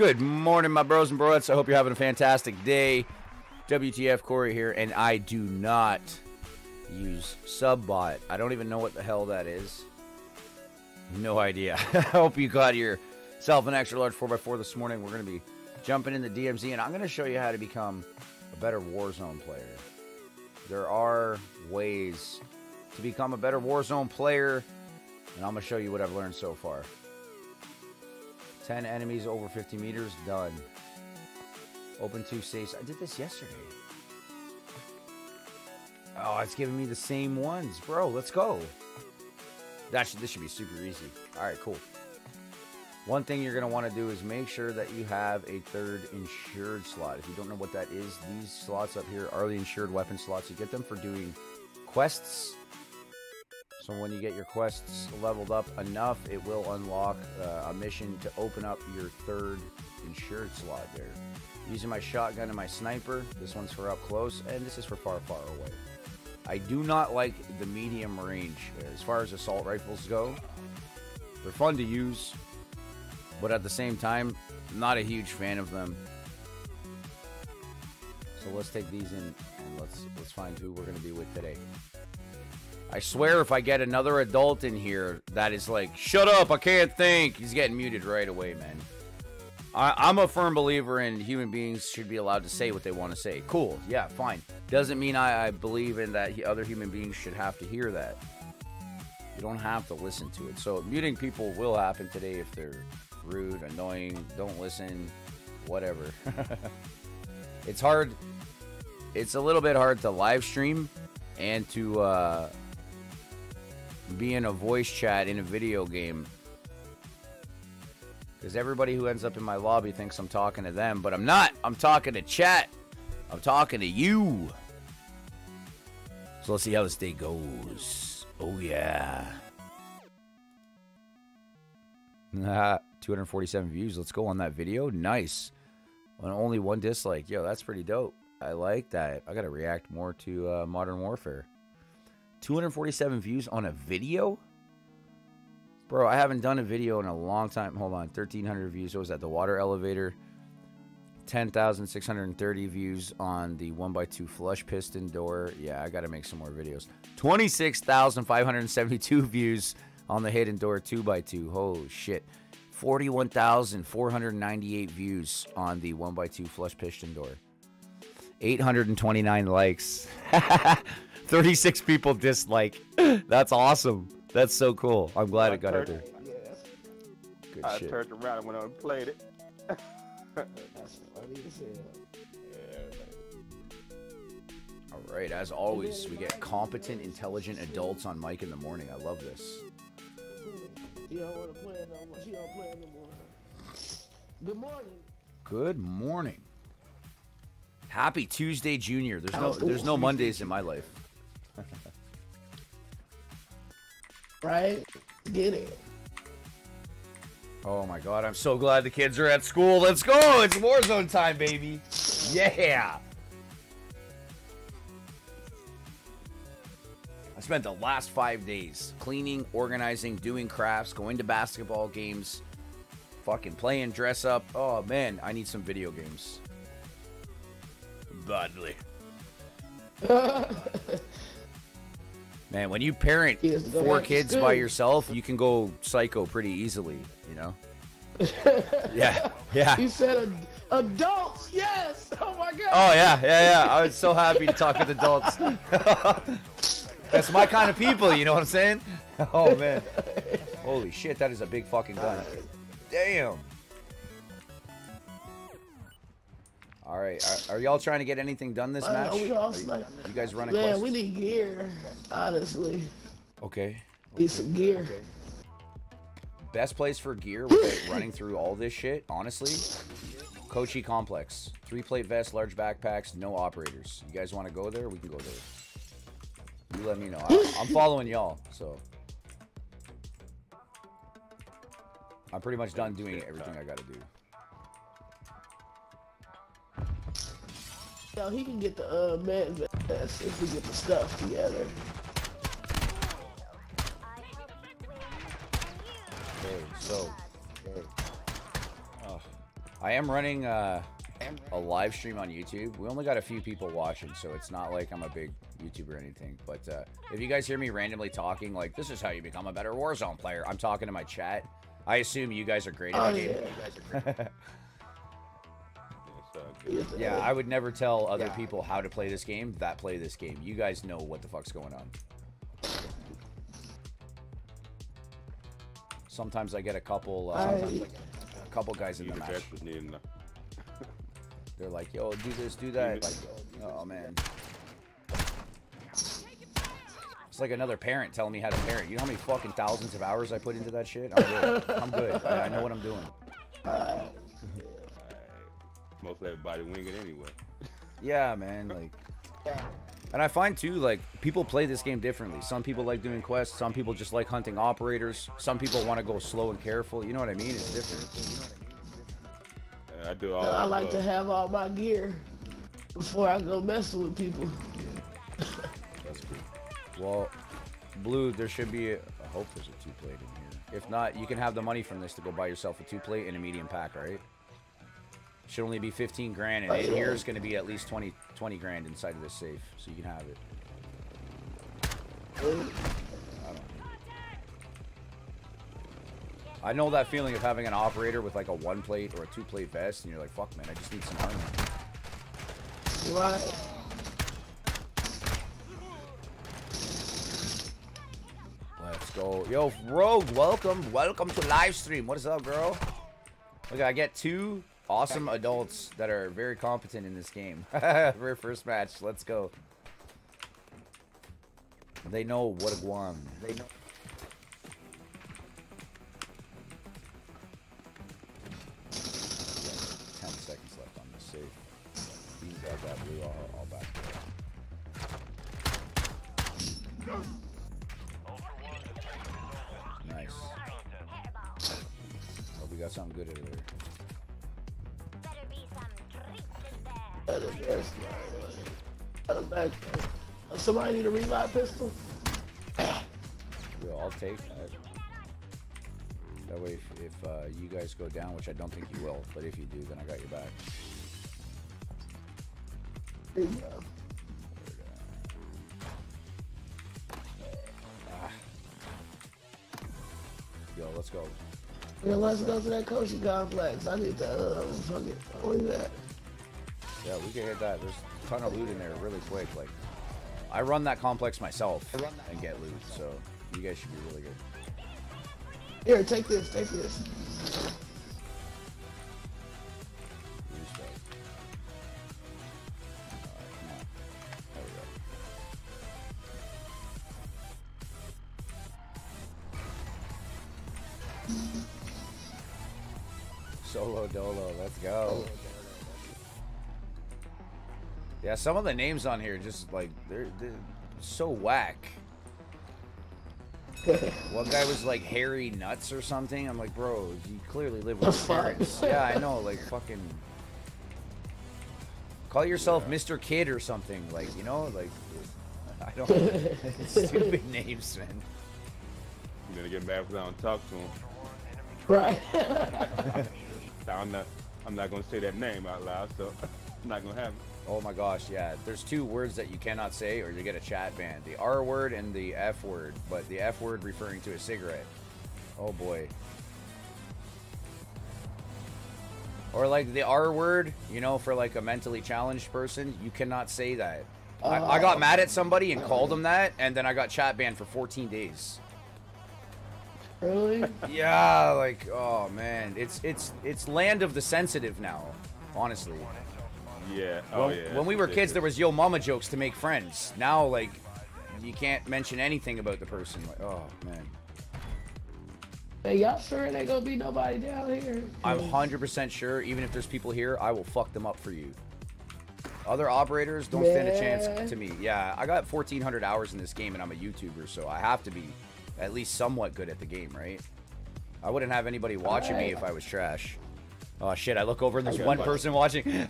Good morning, my bros and broettes. I hope you're having a fantastic day. WTF Cory here, and I do not use Subbot. I don't even know what the hell that is. No idea. I hope you got yourself an extra large 4x4 this morning. We're going to be jumping in the DMZ, and I'm going to show you how to become a better Warzone player. There are ways to become a better Warzone player, and I'm going to show you what I've learned so far. 10 enemies over 50 meters, done. Open two safes. I did this yesterday. Oh, it's giving me the same ones. Bro, let's go. That should, this should be super easy. All right, cool. One thing you're going to want to do is make sure that you have a third insured slot. If you don't know what that is, these slots up here are the insured weapon slots. You get them for doing quests. So when you get your quests leveled up enough, it will unlock uh, a mission to open up your third insured slot there. Using my shotgun and my sniper. This one's for up close, and this is for far, far away. I do not like the medium range as far as assault rifles go. They're fun to use, but at the same time, not a huge fan of them. So let's take these in and let's let's find who we're gonna be with today. I swear if I get another adult in here that is like, shut up, I can't think, he's getting muted right away, man. I, am a firm believer in human beings should be allowed to say what they want to say. Cool, yeah, fine. Doesn't mean I, I believe in that he, other human beings should have to hear that. You don't have to listen to it. So muting people will happen today if they're rude, annoying, don't listen, whatever. it's hard. It's a little bit hard to live stream and to uh, be in a voice chat in a video game because everybody who ends up in my lobby thinks I'm talking to them, but I'm not. I'm talking to chat. I'm talking to you. So let's see how this day goes. Oh, yeah. 247 views. Let's go on that video. Nice. And only one dislike. Yo, that's pretty dope. I like that. I got to react more to uh, Modern Warfare. 247 views on a video? Bro, I haven't done a video in a long time. Hold on. 1,300 views. What was that? The water elevator. 10,630 views on the 1x2 flush piston door. Yeah, I got to make some more videos. 26,572 views on the hidden door 2x2. Oh, shit. 41,498 views on the 1x2 flush piston door. 829 likes. 36 people dislike. That's awesome. That's so cool. I'm glad I it got out there. Good I shit. turned around and went on and played it. That's funny as hell. All right, as always, we get competent, intelligent adults on mic in the morning. I love this. Good morning. Good morning. Happy Tuesday, Junior. There's no there's no Mondays in my life. right? Get it. Oh my god, I'm so glad the kids are at school. Let's go! It's Warzone time, baby! Yeah! I spent the last five days cleaning, organizing, doing crafts, going to basketball games, fucking playing dress up. Oh man, I need some video games. Badly. Man, when you parent four kids by yourself, you can go psycho pretty easily, you know? yeah, yeah. He said adults, yes. Oh my god. Oh yeah, yeah, yeah. I was so happy to talk with adults. That's my kind of people, you know what I'm saying? Oh man. Holy shit, that is a big fucking gun. Damn. All right, are, are y'all trying to get anything done this match? we all like, you guys running? Man, quests? we need gear, honestly. Okay. Need some gear. Okay. Best place for gear running through all this shit, honestly. Koschei Complex. Three plate vest, large backpacks, no operators. You guys want to go there? We can go there. You let me know. I, I'm following y'all, so. I'm pretty much done doing everything I gotta do. Yo, he can get the uh, man vest if we get the stuff together. Okay, so. Oh. I am running uh, a live stream on YouTube. We only got a few people watching, so it's not like I'm a big YouTuber or anything. But uh, if you guys hear me randomly talking, like, this is how you become a better Warzone player, I'm talking to my chat. I assume you guys are great at oh, the game. Yeah. yeah, I would never tell other yeah. people how to play this game that play this game. You guys know what the fuck's going on. Sometimes I get a couple, uh, I... a couple guys in the match. They're like, "Yo, do this, do that." Like, oh man. It's like another parent telling me how to parent. You know how many fucking thousands of hours I put into that shit? I'm good. I'm good. I know what I'm doing. Most everybody wing it anyway. Yeah, man. Like, and I find too, like, people play this game differently. Some people like doing quests. Some people just like hunting operators. Some people want to go slow and careful. You know what I mean? It's different. I do all. I like to have all my gear before I go messing with people. That's cool. Well, blue, there should be. A, I hope there's a two plate in here. If not, you can have the money from this to go buy yourself a two plate and a medium pack, right? Should only be 15 grand, and in here is going to be at least 20, 20 grand inside of this safe, so you can have it. I know that feeling of having an operator with like a one plate or a two plate vest, and you're like, fuck, man, I just need some armor. Right. Let's go. Yo, Rogue, welcome. Welcome to live stream. What is up, girl? Look, I get two awesome adults that are very competent in this game. Very first match. Let's go. They know what a guam. They know. Somebody need a revive pistol? Well, I'll take that. That way, if, if uh, you guys go down, which I don't think you will, but if you do, then I got your back. There you go. Ah. Yo, let's go. Yeah, let's go to that Koschei complex. I need to uh, fuck it. What is that? Yeah, we can hit that. There's a ton of loot in there really quick. Like, I run that complex myself and get loot, so you guys should be really good. Here, take this, take this. Yeah, some of the names on here just like they're, they're so whack. One guy was like Harry Nuts or something. I'm like, bro, you clearly live with parents. yeah, I know, like fucking. Call yourself yeah. Mr. Kid or something, like you know, like I don't. stupid names, man. I'm gonna get mad because I don't talk to him. Right. I'm not. I'm not gonna say that name out loud, so I'm not gonna have it. Oh my gosh, yeah. There's two words that you cannot say or you get a chat ban. The R word and the F word, but the F word referring to a cigarette. Oh boy. Or like the R word, you know, for like a mentally challenged person, you cannot say that. Uh, I, I, got mad at somebody and called them that, and then I got chat banned for 14 days. Really? yeah, like oh man, it's it's it's land of the sensitive now, honestly. Yeah. Oh when, yeah. When oh, we were kids, there was yo mama jokes to make friends. Now, like, you can't mention anything about the person. Like, oh man. Hey, y'all sure ain't gonna be nobody down here? I'm 100% sure. Even if there's people here, I will fuck them up for you. Other operators don't yeah. stand a chance to me. Yeah, I got 1,400 hours in this game, and I'm a YouTuber, so I have to be at least somewhat good at the game, right? I wouldn't have anybody watching right. me if I was trash. Oh shit, I look over and there's one person watching.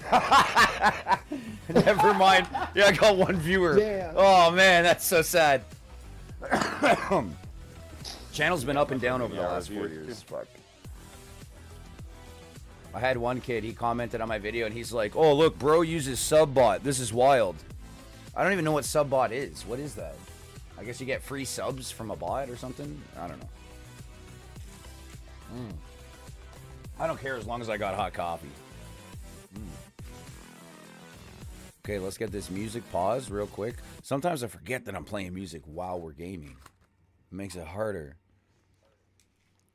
Never mind. Yeah, I got one viewer. Damn. Oh man, that's so sad. Channel's been up and down over the last four years. Fuck. I had one kid, he commented on my video and he's like, oh, look, bro uses subbot. This is wild. I don't even know what subbot is. What is that? I guess you get free subs from a bot or something? I don't know. Mm. I don't care as long as I got hot coffee. Mm. Okay, let's get this music paused real quick. Sometimes I forget that I'm playing music while we're gaming. It makes it harder.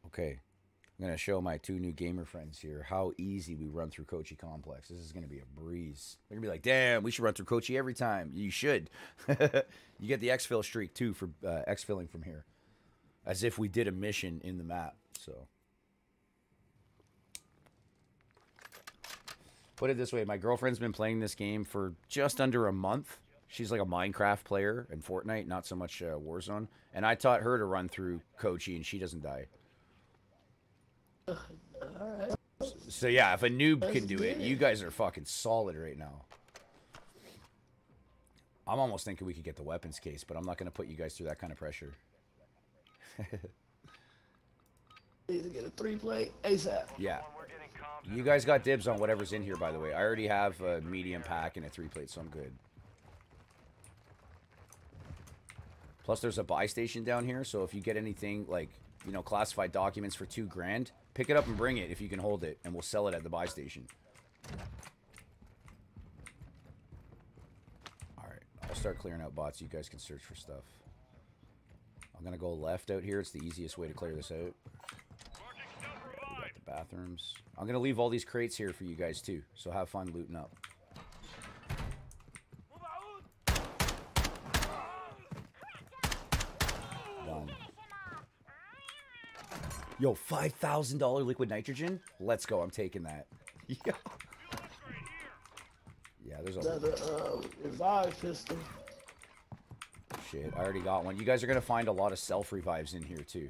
Okay. I'm going to show my two new gamer friends here how easy we run through Koschei Complex. This is going to be a breeze. They're going to be like, damn, we should run through Koschei every time. You should. you get the exfil streak, too, for uh, exfilling from here. As if we did a mission in the map. So. Put it this way my girlfriend's been playing this game for just under a month. She's like a Minecraft player and Fortnite, not so much uh, Warzone. And I taught her to run through Koschei, and she doesn't die. Alright. So yeah, if a noob That's can do it, good. you guys are fucking solid right now. I'm almost thinking we could get the weapons case, but I'm not going to put you guys through that kind of pressure. Need to get a three play ASAP. Yeah. You guys got dibs on whatever's in here, by the way. I already have a medium pack and a three plate, so I'm good. Plus, there's a buy station down here, so if you get anything like, you know, classified documents for two grand, pick it up and bring it if you can hold it, and we'll sell it at the buy station. Alright, I'll start clearing out bots. You guys can search for stuff. I'm gonna go left out here. It's the easiest way to clear this out. Yeah, we got the bathrooms. I'm gonna leave all these crates here for you guys too, so have fun looting up. Done. Yo, five thousand dollar liquid nitrogen. Let's go. I'm taking that. Yeah. Yeah, there's a um, revive pistol. shit. I already got one. You guys are gonna find a lot of self revives in here too.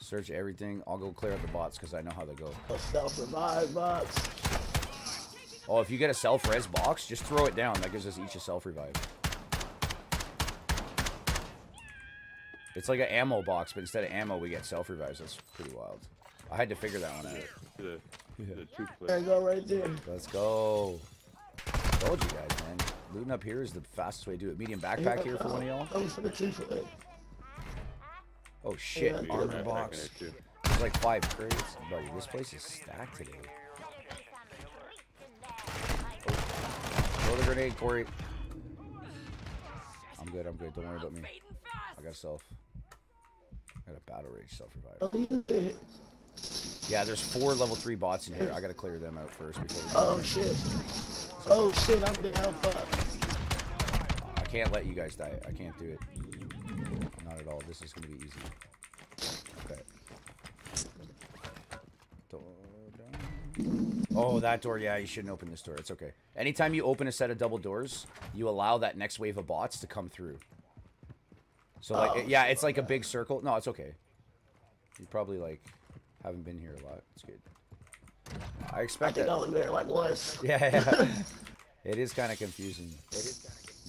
Search everything. I'll go clear out the bots because I know how they go. Self revive box. Oh, if you get a self res box, just throw it down. That gives us each a self revive. It's like an ammo box, but instead of ammo, we get self revives. That's pretty wild. I had to figure that one out. The, the two There you go, right there. Let's go. Told you guys, man. Looting up here is the fastest way to do it. Medium backpack here for one of y'all. Oh shit, Yeah, armor box. there. There's like five crates. Buddy, this place is stacked today. Oh. Throw the grenade, Cory. I'm good, I'm good. Don't worry about me. I got self. I got a battle rage self revive. Yeah, there's four level three bots in here. I gotta clear them out first Oh shit. Oh shit, I'm down. Fuck. I can't let you guys die. I can't do it. Not at all. This is gonna be easy. Okay. Oh, that door. Yeah, you shouldn't open this door. It's okay. Anytime you open a set of double doors, you allow that next wave of bots to come through. So like, Oh, yeah, it's like a big circle. No, it's okay. You probably like haven't been here a lot. It's good. I I expect think that. I was there like once. Yeah, yeah. it is kind of confusing.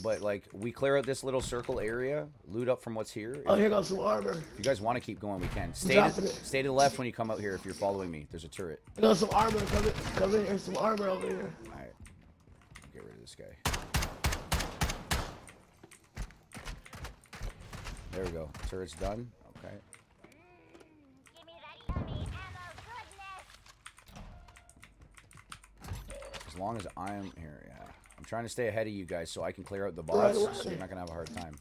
But like, we clear out this little circle area, loot up from what's here. Oh, here goes some armor. If you guys want to keep going, we can. Stay to, stay to the left when you come out here if you're following me. There's a turret. Here goes some armor. Come in, come in here. Some armor over here. All right. Get rid of this guy. There we go. Turret's done. Okay. Give me that yummy ammo goodness. As long as I am here, yeah. Trying to stay ahead of you guys so I can clear out the bots, so you're not gonna have a hard time.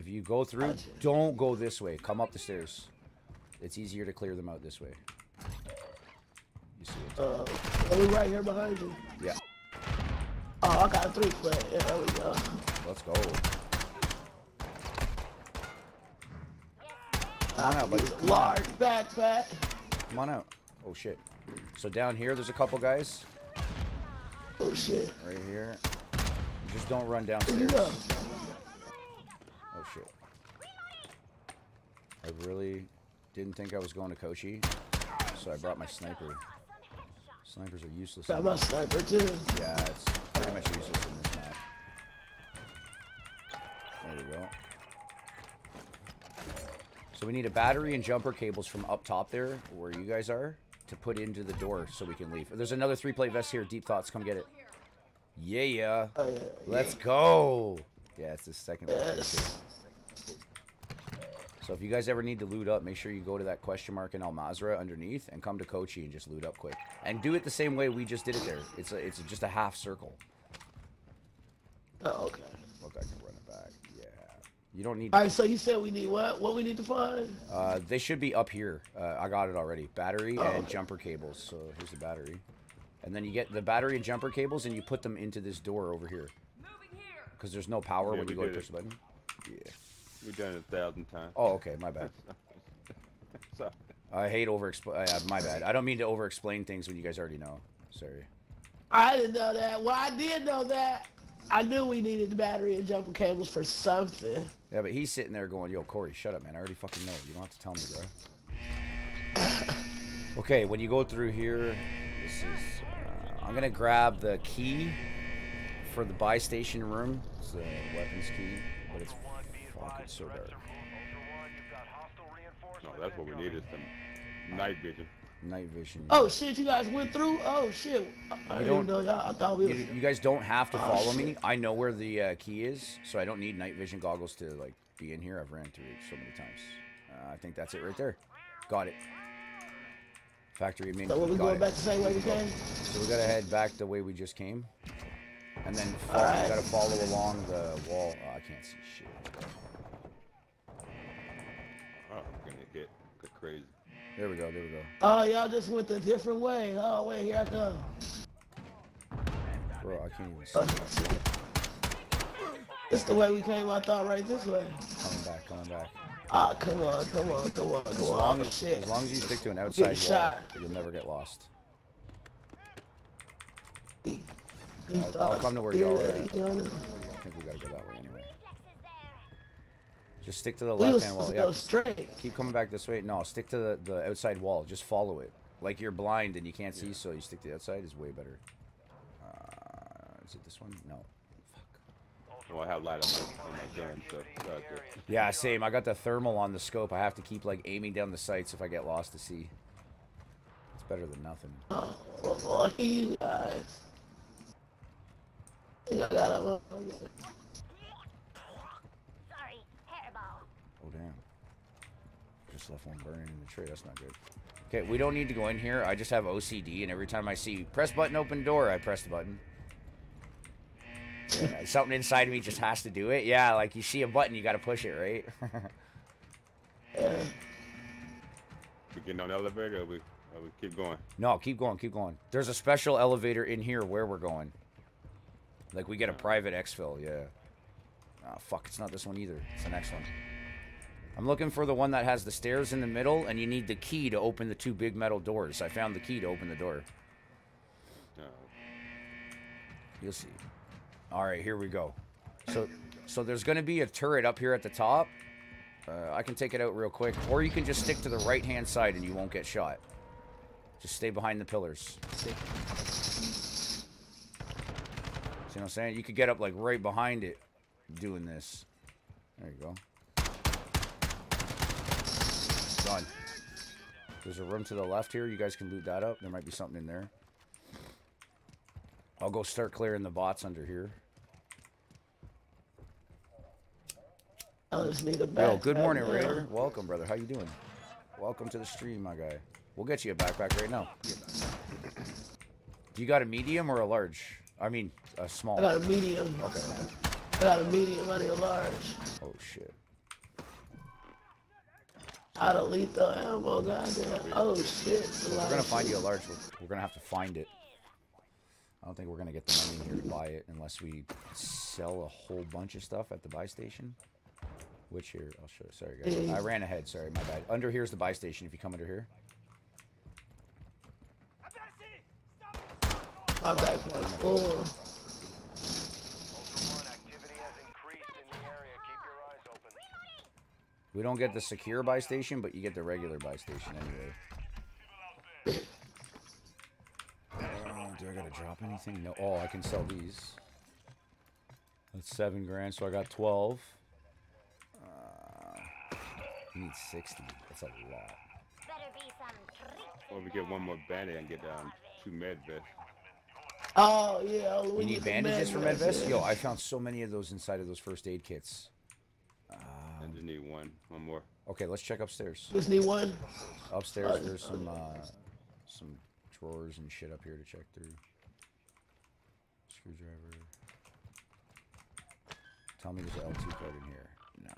If you go through, don't go this way. Come up the stairs. It's easier to clear them out this way. You see it? Uh, are we right here behind you? Yeah. Oh, I got a three plate. Yeah, there we go. Let's go. Come on out, buddy. Come on out. Large backpack. Come on out. Oh shit. So down here, there's a couple guys Oh shit. right here. Just don't run downstairs. you? Oh shit. I really didn't think I was going to Koschei, so I brought my sniper. Snipers are useless. Got in my sniper too. Yeah, it's pretty much useless in this map. There we go. So we need a battery and jumper cables from up top there, where you guys are, to put into the door so we can leave. There's another three plate vest here. Deep thoughts, come get it. Yeah, yeah. Oh, yeah. Let's go. Yeah, it's the second. Yes. So if you guys ever need to loot up, make sure you go to that question mark in Al Mazrah underneath and come to Koschei and just loot up quick. And do it the same way we just did it there. It's a, it's just a half circle. Oh, okay. Look, I can run it back. Yeah. You don't need. All right, so you said we need what? What we need to find? Uh, they should be up here. Uh, I got it already. Battery Oh, and okay. jumper cables. So here's the battery. And then you get the battery and jumper cables and you put them into this door over here. Because there's no power Yeah, when you go to push it. the button. Yeah. We've done it a thousand times. Oh, okay. My bad. So, I hate over explain. Uh, my bad. I don't mean to over explain things when you guys already know. Sorry. I didn't know that. Well, I did know that. I knew we needed the battery and jumper cables for something. Yeah, but he's sitting there going, "Yo, Cory, shut up, man. I already fucking know. You don't have to tell me, bro." okay, when you go through here, this is. Uh, I'm gonna grab the key for the buy station room. It's the weapons key, but it's fucking so dark. no, that's what we need is some night vision. Night vision. Oh shit, you guys went through? Oh shit. I, I didn't don't- know y'all. I thought we You, was. you guys don't have to Oh, follow me. I know where the uh, key is, so I don't need night vision goggles to like be in here. I've ran through it so many times. Uh, I think that's it right there. Got it. Factory admin. So what key, we got going it. back the same way we came? So we gotta head back the way we just came, and then fo- Alright. we gotta follow along the wall. Oh, I can't see shit. Oh, I'm gonna get get crazy. There we go. There we go. Oh, y'all just went a different way. Oh wait, here I come. Bro, I can't even see. Oh. It's the way we came. I thought right this way. Coming back. Coming back. Ah, come on, come on, come on, As come long on. as, shit. as long as you stick to an outside wall, shot. you'll never get lost. He I'll- I'll come to where y'all are yeah, at. you know, I think we gotta go that way. Just stick to the left hand wall. supposed to go Yeah. straight. Keep coming back this way. No, stick to the, the outside wall. Just follow it. Like you're blind and you can't see, so you stick to the outside is way better. Uh, is it this one? No. Well, I have light on my, on my gun, so it's all good. Yeah, same. I got the thermal on the scope. I have to keep like aiming down the sights if I get lost to see. It's better than nothing. Oh, fuck you guys. I got a Sorry, hairball. Oh damn. Just left one burning in the tree. That's not good. Okay, we don't need to go in here. I just have OCD, and every time I see press button, open door, I press the button. Yeah, something inside of me just has to do it. Yeah, like you see a button, you got to push it, right? We getting on the elevator, or we, or we keep going. no, keep going, keep going. There's a special elevator in here where we're going. Like we get a private exfil, yeah. Ah, fuck, it's not this one either. It's the next one. I'm looking for the one that has the stairs in the middle, and you need the key to open the two big metal doors. I found the key to open the door. Uh, You'll see. All right, here we go. So, so there's going to be a turret up here at the top. Uh, I can take it out real quick, or you can just stick to the right-hand side and you won't get shot. Just stay behind the pillars. See what I'm saying? You could get up like right behind it, doing this. There you go. Done. There's a room to the left here. You guys can loot that up. There might be something in there. I'll go start clearing the bots under here. I just need a Yo, good morning, now. Raider. Welcome, brother. How you doing? Welcome to the stream, my guy. We'll get you a backpack right now. Do you got a medium or a large? I mean, a small. I got a medium. Okay. I got a medium, I need a large. Oh shit. Out of lethal ammo, goddamn. Oh shit. We're gonna find you a large. We're, we're gonna have to find it. I don't think we're gonna get the money in here to buy it unless we sell a whole bunch of stuff at the buy station. Which here, I'll show you. Sorry, guys. I ran ahead. Sorry, my bad. Under here's the buy station. If you come under here. Backpack's full. We don't get the secure buy station, but you get the regular buy station anyway. Uh, do I gotta drop anything? No. Oh, I can sell these. That's seven grand, so I got twelve. Uh, You need 60. That's a lot. Better be some treat. Or we get one more bandit and get um two med vests. Oh yeah. You we need some bandages for med medvest? Yo. I found so many of those inside of those first aid kits. I just need one, one more. Okay, let's check upstairs. Just need one. Upstairs, there's some uh, some drawers and shit up here to check through. Screwdriver. Tell me there's an L2 card in here. No,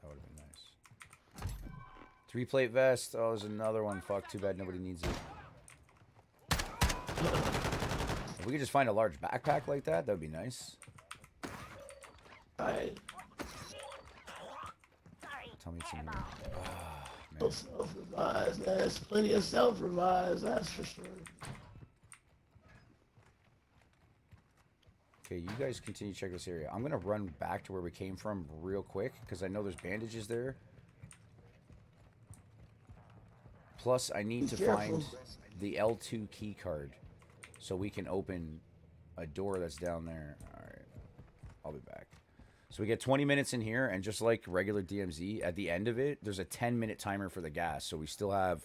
that would have been nice. Three plate vest. Oh, there's another one. Fuck. Too bad nobody needs it. If we could just find a large backpack like that, that would be nice. Alright. Sorry. Tell me it's in Terrible. there. Self revives. There's plenty of self revives. That's for sure. Okay, you guys continue to check this area. I'm gonna run back to where we came from real quick because I know there's bandages there. Plus, I need Be to careful. find the L2 key card so we can open a door that's down there. All right, I'll be back. So we get 20 minutes in here, and just like regular DMZ, at the end of it, there's a 10 minute timer for the gas. So we still have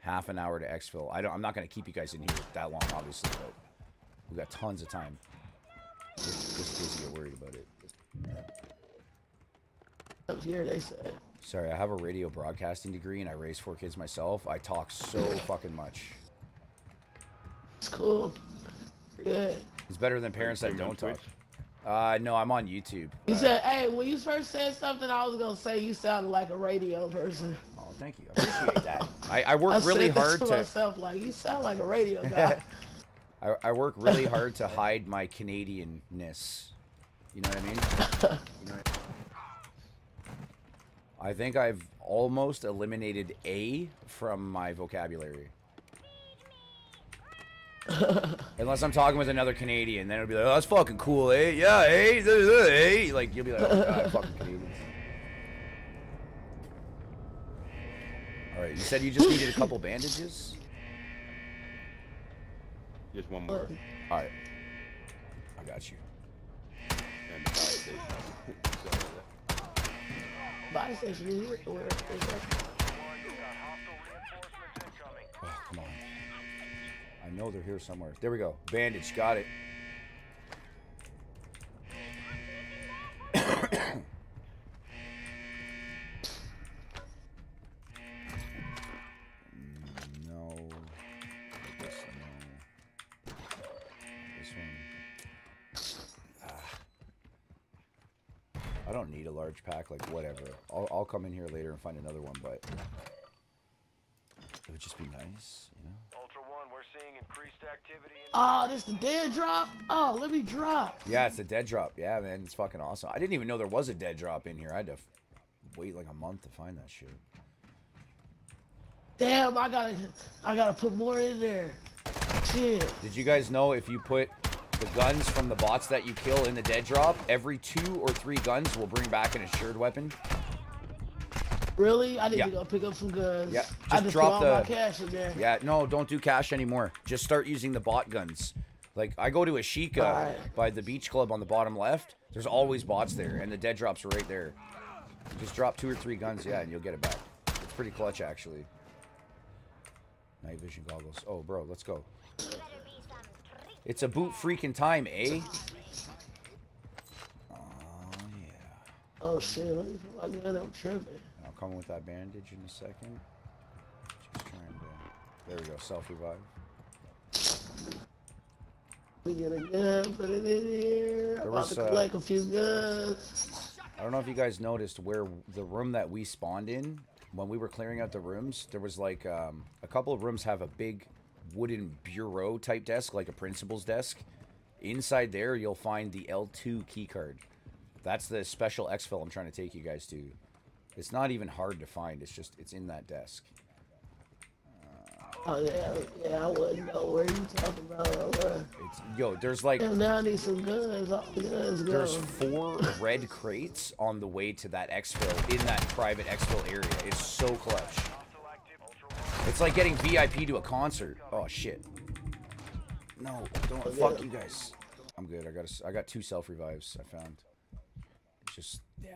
half an hour to exfil. I don't. I'm not gonna keep you guys in here that long, obviously, but we got tons of time. Just, just in case you get worried about it. Up here, they said. Sorry, I have a radio broadcasting degree and I raised four kids myself. I talk so fucking much. It's cool. Good. It's better than parents that don't talk. Uh, no, I'm on YouTube. You said, hey, when you first said something, I was gonna say you sounded like a radio person. oh, thank you. I appreciate that. I, I work I really hard to to. myself, like you sound like a radio guy. I, I work really hard to hide my Canadianness. You know what I mean? You know what- I think I've almost eliminated A from my vocabulary. Unless I'm talking with another Canadian, then it'll be like, oh, that's fucking cool, eh? Yeah, eh? Duh, duh, eh? Like, you'll be like, oh, God, fucking Canadians. Alright, you said you just needed a couple bandages? Just one more. Alright. I got you. And the fire station. Body station is where where is that? Oh, come on. I know they're here somewhere. There we go. Bandage. Got it. Ah. I don't need a large pack. Like whatever. I'll, I'll come in here later and find another one, but it would just be nice, you know. Oh, this the dead drop? Oh, let me drop. Yeah, it's a dead drop. Yeah, man, it's fucking awesome. I didn't even know there was a dead drop in here. I had to wait like a month to find that shit. Damn, I gotta I gotta put more in there. Shit. Did you guys know if you put the guns from the bots that you kill in the dead drop, every two or three guns will bring back an assured weapon? Really? I need Yeah. to go pick up some guns. Yeah, I just just drop threw all my the- cash in there. Yeah, no, don't do cash anymore. Just start using the bot guns. Like I go to Ashika Alright. by the beach club on the bottom left. There's always bots there, and the dead drops are right there. Just drop two or three guns, yeah, and you'll get it back. It's pretty clutch actually. Night vision goggles. Oh, bro, let's go. Better be some treat. It's a boot freaking time, eh? Oh yeah. Oh shit, let me put my gun up tripping. Come with that bandage in a second. Just trying to. There we go. Self revive. We get a gun, put it in here. There I'm was, about to uh, collect a few guns. I don't know if you guys noticed where the room that we spawned in when we were clearing out the rooms. There was like um, a couple of rooms have a big wooden bureau type desk, like a principal's desk. Inside there, you'll find the L2 key card. That's the special exfil I'm trying to take you guys to. It's not even hard to find. It's just it's in that desk. Oh yeah, yeah, I wouldn't know where you talking about. Uh, It's yo. There's like Damn, now I need some guns. Guns go. There's four red crates on the way to that exfil in that private exfil area. It's so clutch. hostile active. Ultra One, It's like getting VIP to a concert. Oh shit. No, don't fuck you guys. I'm good. I got a I got two self revives. I found. Just yeah.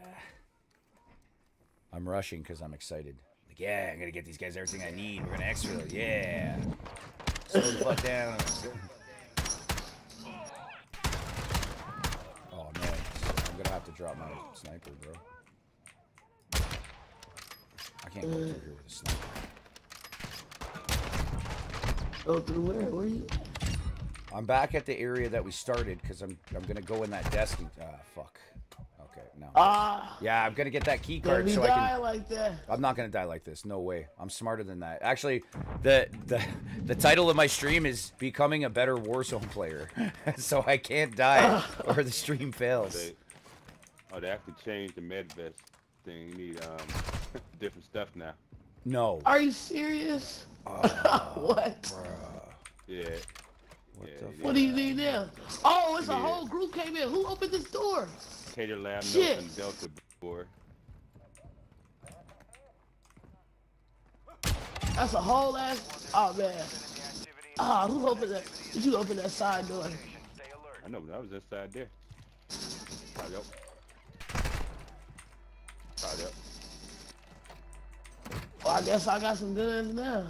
I'm rushing because I'm excited. Like, yeah, I'm gonna get these guys everything I need. We're gonna exfil. Yeah. Slow the fuck down. Oh man, I'm gonna have to drop my sniper, bro. I can't go through here with a sniper. Go through where? Where you? I'm back at the area that we started because I'm I'm gonna go in that desk. And, ah, fuck. Okay, no. Ah, yeah, I'm gonna get that key card be so I die can. like that. I'm not gonna die like this. No way. I'm smarter than that. Actually, the the the title of my stream is becoming a better Warzone player, so I can't die or the stream fails. They, oh, they actually changed the med vest thing. You need um different stuff now. No. Are you serious? what? Bruh. Yeah. What yeah, the yeah. What do you need now? Oh, it's a whole group came in. Who opened this door? Cater Lab Shit. Notes and Delta board. That's a whole ass. Oh man. Ah, who opened that? Did you open that side door? I know, but I was inside there. Probably up. Probably up. Well, I guess I got some guns now.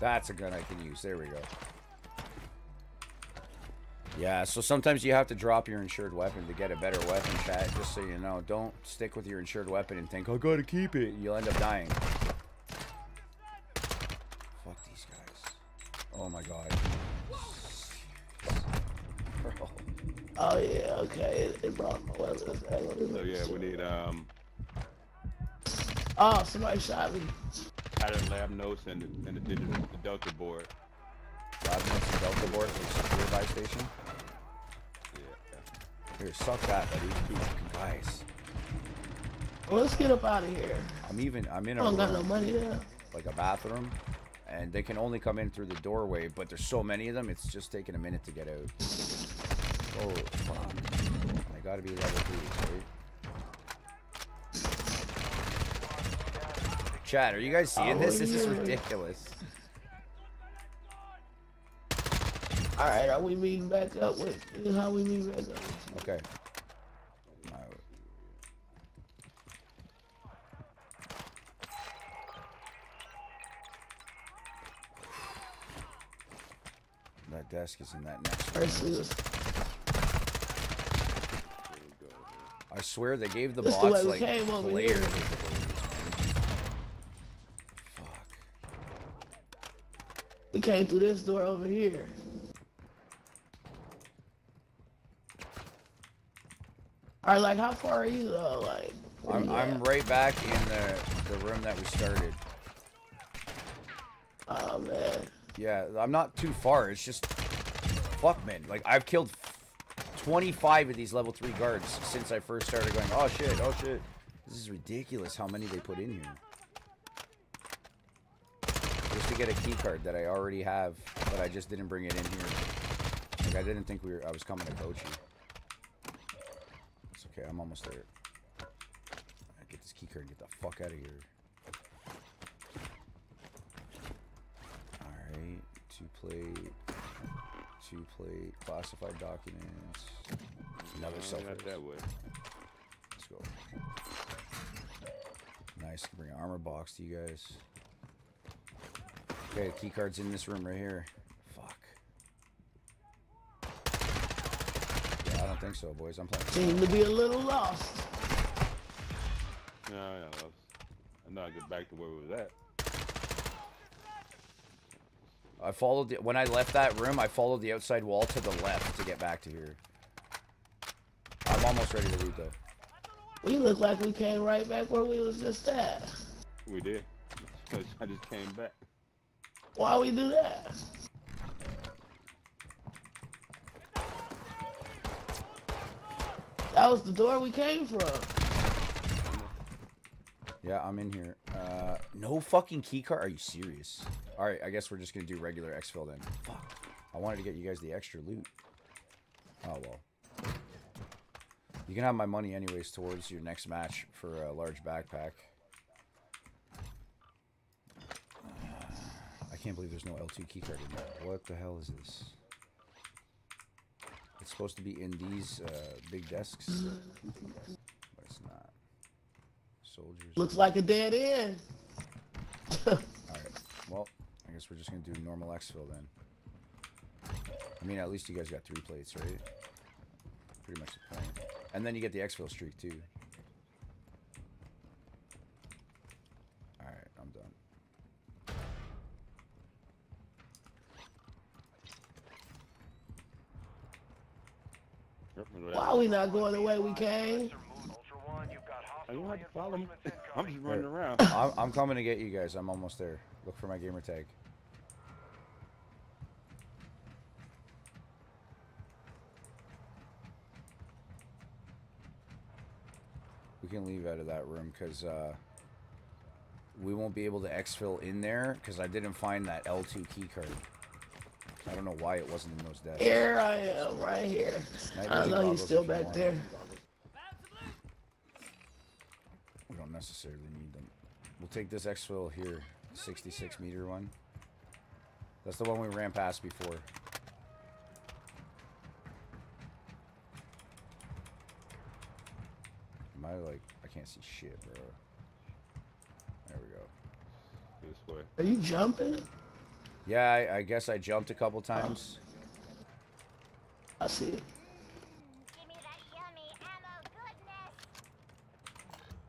That's a gun I can use. There we go. Yeah, so sometimes you have to drop your insured weapon to get a better weapon, chat. Just so you know, don't stick with your insured weapon and think, I gotta keep it. You'll end up dying. Fuck these guys. Oh my god. Bro. Oh yeah, okay. It, it brought my weapons. So yeah, we need um Oh, somebody shot me. pattern lab notes and the, and the digital the Delta board. Lab notes and Delta board for secure buy station. Yeah. Here, suck that, buddy. You fucking guys. Well, let's get up out of here. I'm even, I'm in I a don't got no money now. like a bathroom, and they can only come in through the doorway, but there's so many of them, it's just taking a minute to get out. Oh, fuck. They gotta be level three, right? Chat, are you guys seeing Oh, this? This is ridiculous. All right, are we meeting back up with? How we meet back up? Okay. That desk is in that next room. First, we was, I swear they gave the This bots we like came over player here. capabilities, man. Fuck. we came through this door over here. All right, like how far are you though? Like, I'm, I'm right back in the, the room that we started. Oh man. Yeah, I'm not too far. It's just, fuck, man. Like, I've killed 25 of these level 3 guards since I first started going, oh shit, oh shit. This is ridiculous how many they put in here. Just to get a key card that I already have, but I just didn't bring it in here. Like, I didn't think we were, I was coming to coach you. Okay, I'm almost there. I get this key card and get the fuck out of here. Alright, two plate, two plate, classified documents, another No, self not that way. Let's go. Nice, bring armor box to you guys. Okay, key card's in this room right here. Fuck. Yeah, I don't think so, boys. I'm playing. Seem to be a little lost. No, no, no. I'm not get back to where we was at. I followed the, when I left that room. I followed the outside wall to the left to get back to here. I'm almost ready to loot though. We look like we came right back where we was just at. We did. I just came back. Why we do that? That was the door we came from. Yeah, I'm in here. Uh, no fucking key card. Are you serious? All right, I guess we're just gonna do regular exfil then. Fuck. I wanted to get you guys the extra loot. Oh well. You can have my money anyways towards your next match for a large backpack. I can't believe there's no L2 keycard in there. What the hell is this? It's supposed to be in these uh, big desks, but it's not. Soldiers. Looks like a dead end. All right. Well, I guess we're just gonna do normal exfil then. I mean, at least you guys got three plates, right? Pretty much the point. And then you get the exfil streak too. All right, I'm done. Yep, look at Why that. we not going the way we came? Ultra One, you've got You hostile don't have to follow me. I'm just running around. I'm, I'm coming to get you guys. I'm almost there. Look for my gamer tag. We can leave out of that room because uh, we won't be able to exfil in there because I didn't find that L2 key card. I don't know why it wasn't in those desks. Here I am, right here. Night I vision know he's still back want. there. We don't necessarily need them. We'll take this exfil here, 66 meter one. That's the one we ran past before. Am I like, I can't see shit, bro. There we go. This way. Are you jumping? Yeah, I, I guess I jumped a couple times. I see it. Give me that yummy ammo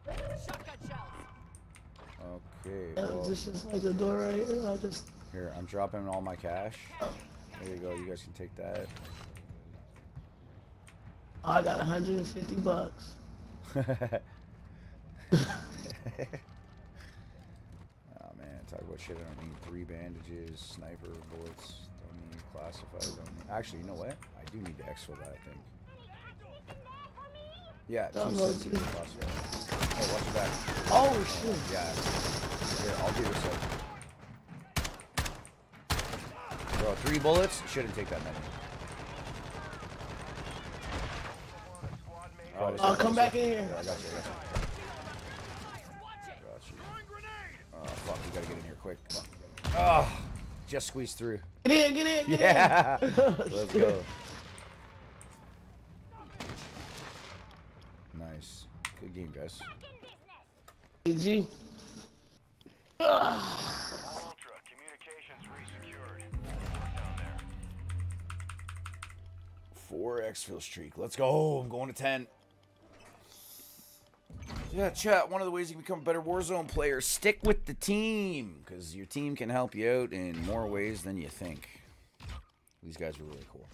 goodness. Shotgun shells. Okay, Yeah, well, this is like the door right here. I just here, I'm dropping all my cash. There you go, you guys can take that. I got 150 bucks. oh man, talk about shit I don't need. Three bandages, sniper bullets, don't need classified, don't need. Actually, you know what? I do need to exfil that, I think. Yeah, two Don't go sensitive classified. Oh, watch your back. Oh shit! Yeah. Here, I'll do this up. Bro, three bullets? Shouldn't take that many. Squad Oh, I'll come back in here. Yeah, I got you, I got you. Got you. Oh, fuck, we gotta get in here quick. Oh, just squeezed through. Get in, get in, get Yeah. in. Let's go. Nice. Good game, guys. GG. Ultra, communications resecured. Down there. Four exfil streak. Let's go. I'm going to 10. Yeah, chat. One of the ways you can become a better Warzone player, stick with the team. Because your team can help you out in more ways than you think. These guys are really cool.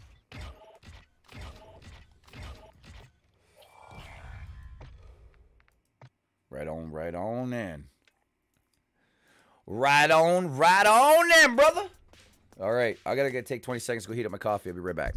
Right on, right on in. Right on, right on in, brother. All right, I gotta get take 20 seconds to go heat up my coffee. I'll be right back.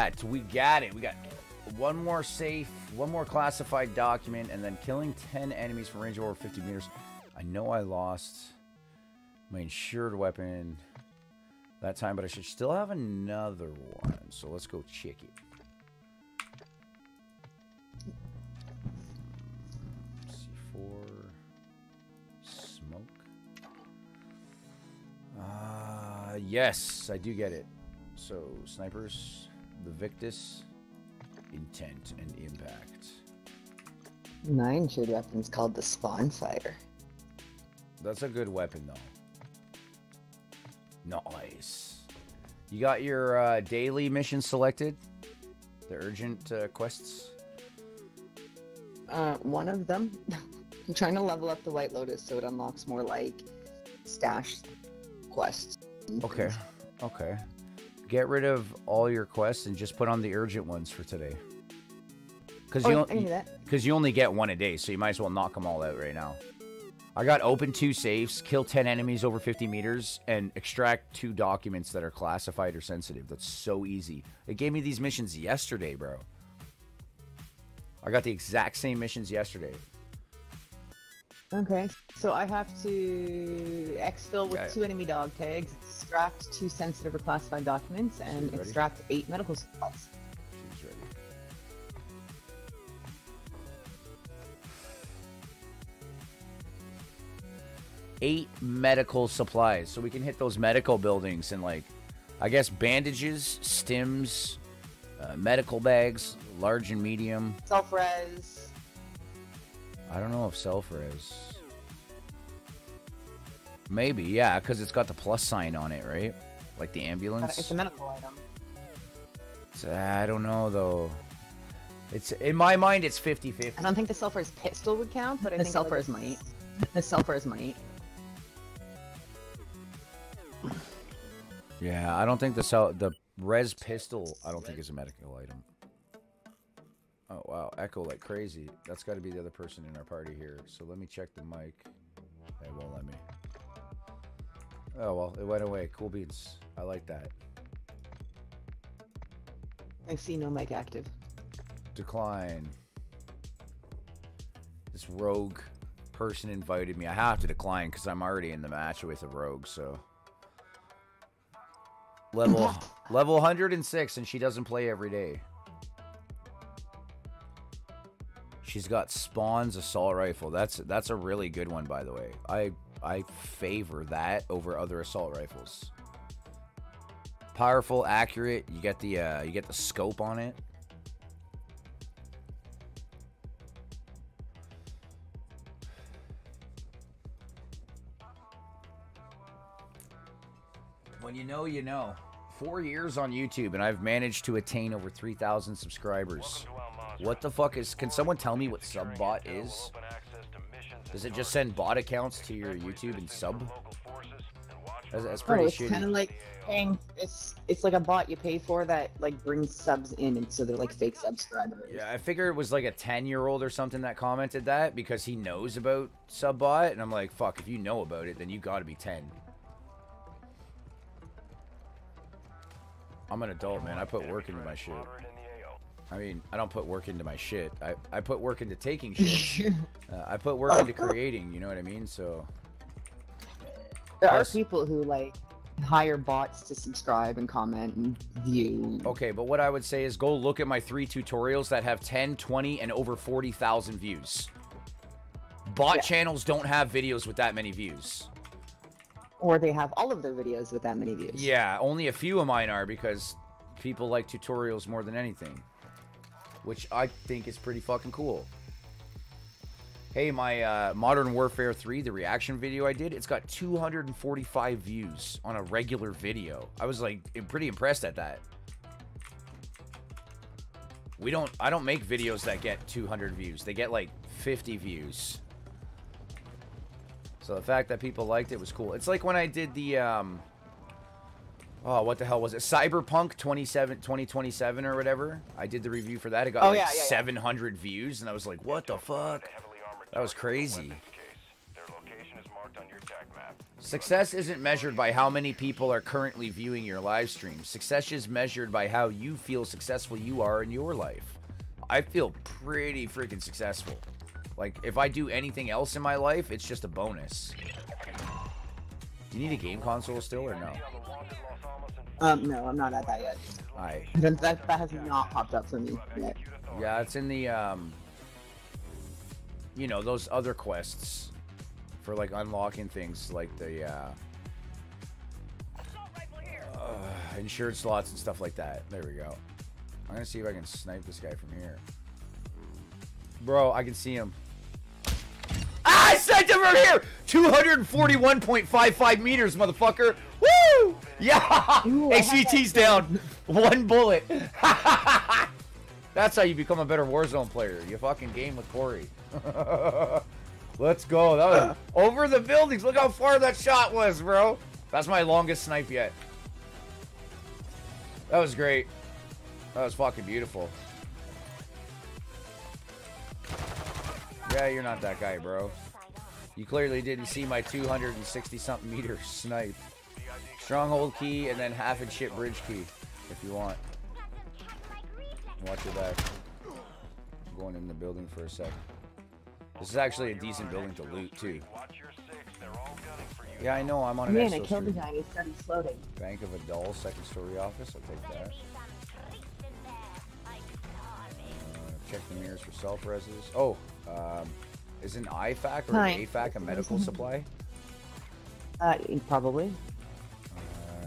Got, we got it. We got one more safe, one more classified document, and then killing 10 enemies from range over 50 meters. I know I lost my insured weapon that time, but I should still have another one. So let's go check it. C4 smoke. Uh, yes, I do get it. So snipers, the Victus, intent and impact. My insured weapon's called the Spawn Fire. That's a good weapon though. Nice. You got your uh, daily mission selected? The urgent uh, quests? Uh, one of them, I'm trying to level up the White Lotus so it unlocks more like stash quests. Okay. Okay. Get rid of all your quests and just put on the urgent ones for today. Because Oh, you, I can that. because you only get one a day, so you might as well knock them all out right now. I got open two safes, kill 10 enemies over 50 meters, and extract two documents that are classified or sensitive. That's so easy. It gave me these missions yesterday, bro. I got the exact same missions yesterday. Okay, so I have to exfil with two enemy dog tags, extract two sensitive or classified documents, and extract eight medical supplies. She's ready. Eight medical supplies. So we can hit those medical buildings and, like, I guess bandages, stims, uh, medical bags, large and medium. Self res. I don't know if Sulfur is. Maybe, yeah, because it's got the plus sign on it, right? Like the ambulance. It's a medical item. It's- I don't know though. It's in my mind, it's 50-50. I don't think the self res pistol would count, but I The think self-res like, might. The self res might. Yeah, I don't think the cell, the res pistol. I don't think is a medical item. Oh wow, echo like crazy. That's got to be the other person in our party here. So let me check the mic. It won't let me. Oh well, it went away. Cool beans. I like that. I see no mic active. Decline. This rogue person invited me. I have to decline because I'm already in the match with a rogue. So level level 106, and she doesn't play every day. She's got Spawn's assault rifle. That's that's a really good one, by the way. I I favor that over other assault rifles. Powerful, accurate. You get the uh, you get the scope on it. When you know, you know. Four years on YouTube, and I've managed to attain over 3,000 subscribers. What the fuck is. Can someone tell me what subbot is? Does it just send bot accounts to your YouTube and sub? That's, that's pretty oh, it's kind of like paying. It's it's like a bot you pay for that like brings subs in, and so they're like fake subscribers. Yeah, I figure it was like a 10 year old or something that commented that because he knows about Subbot. And I'm like, fuck, if you know about it, then you gotta be 10. I'm an adult, man. I put work into my shit. I mean, I don't put work into my shit. I, I put work into taking shit. uh, I put work into creating, you know what I mean? So, There Plus- are people who like hire bots to subscribe and comment and view. okay, but what I would say is go look at my three tutorials that have 10, 20, and over 40,000 views. Bot Yeah. channels don't have videos with that many views. Or they have all of their videos with that many views. Yeah, only a few of mine are because people like tutorials more than anything, which I think is pretty fucking cool. Hey, my uh, Modern Warfare 3, the reaction video I did, it's got 245 views on a regular video. I was like pretty impressed at that. We don't, I don't make videos that get 200 views. They get like 50 views. So the fact that people liked it was cool. It's like when I did the, um, oh, what the hell was it? Cyberpunk 27, 2027 or whatever. I did the review for that. It got Oh, like yeah, yeah, yeah. 700 views, and I was like, what the fuck? That was crazy. Their location is marked on your attack map. Success isn't measured by how many people are currently viewing your live stream. Success is measured by how you feel successful you are in your life. I feel pretty freaking successful. Like, if I do anything else in my life, it's just a bonus. You need a game console still or no? Um, no, I'm not at that yet. That, that, that has not popped up for me yet. yeah, it's in the um you know, those other quests for like unlocking things like the uh, uh insured slots and stuff like that. There we go. I'm gonna see if I can snipe this guy from here. Bro, I can see him. I sniped him from here! 241.55 meters, motherfucker! Woo! Yeah! Ooh, HVT's down. One bullet. That's how you become a better Warzone player. You fucking game with Cory. Let's go. That was over the buildings. Look how far that shot was, bro. That's my longest snipe yet. That was great. That was fucking beautiful. Yeah, you're not that guy, bro. You clearly didn't see my 260 something meter snipe. Stronghold key and then half and shit bridge key if you want. Watch your back. I'm going in the building for a sec. This is actually a decent building to loot too. Watch your six. They're all gunning for you. Yeah, I know. I'm on an Man, I killed the guy. He started floating. Bank of a doll, second story office. I'll take that. Uh, check the mirrors for self reses. Oh, um, is an IFAK or Hi. an AFAC a medical supply? Uh, probably. Uh,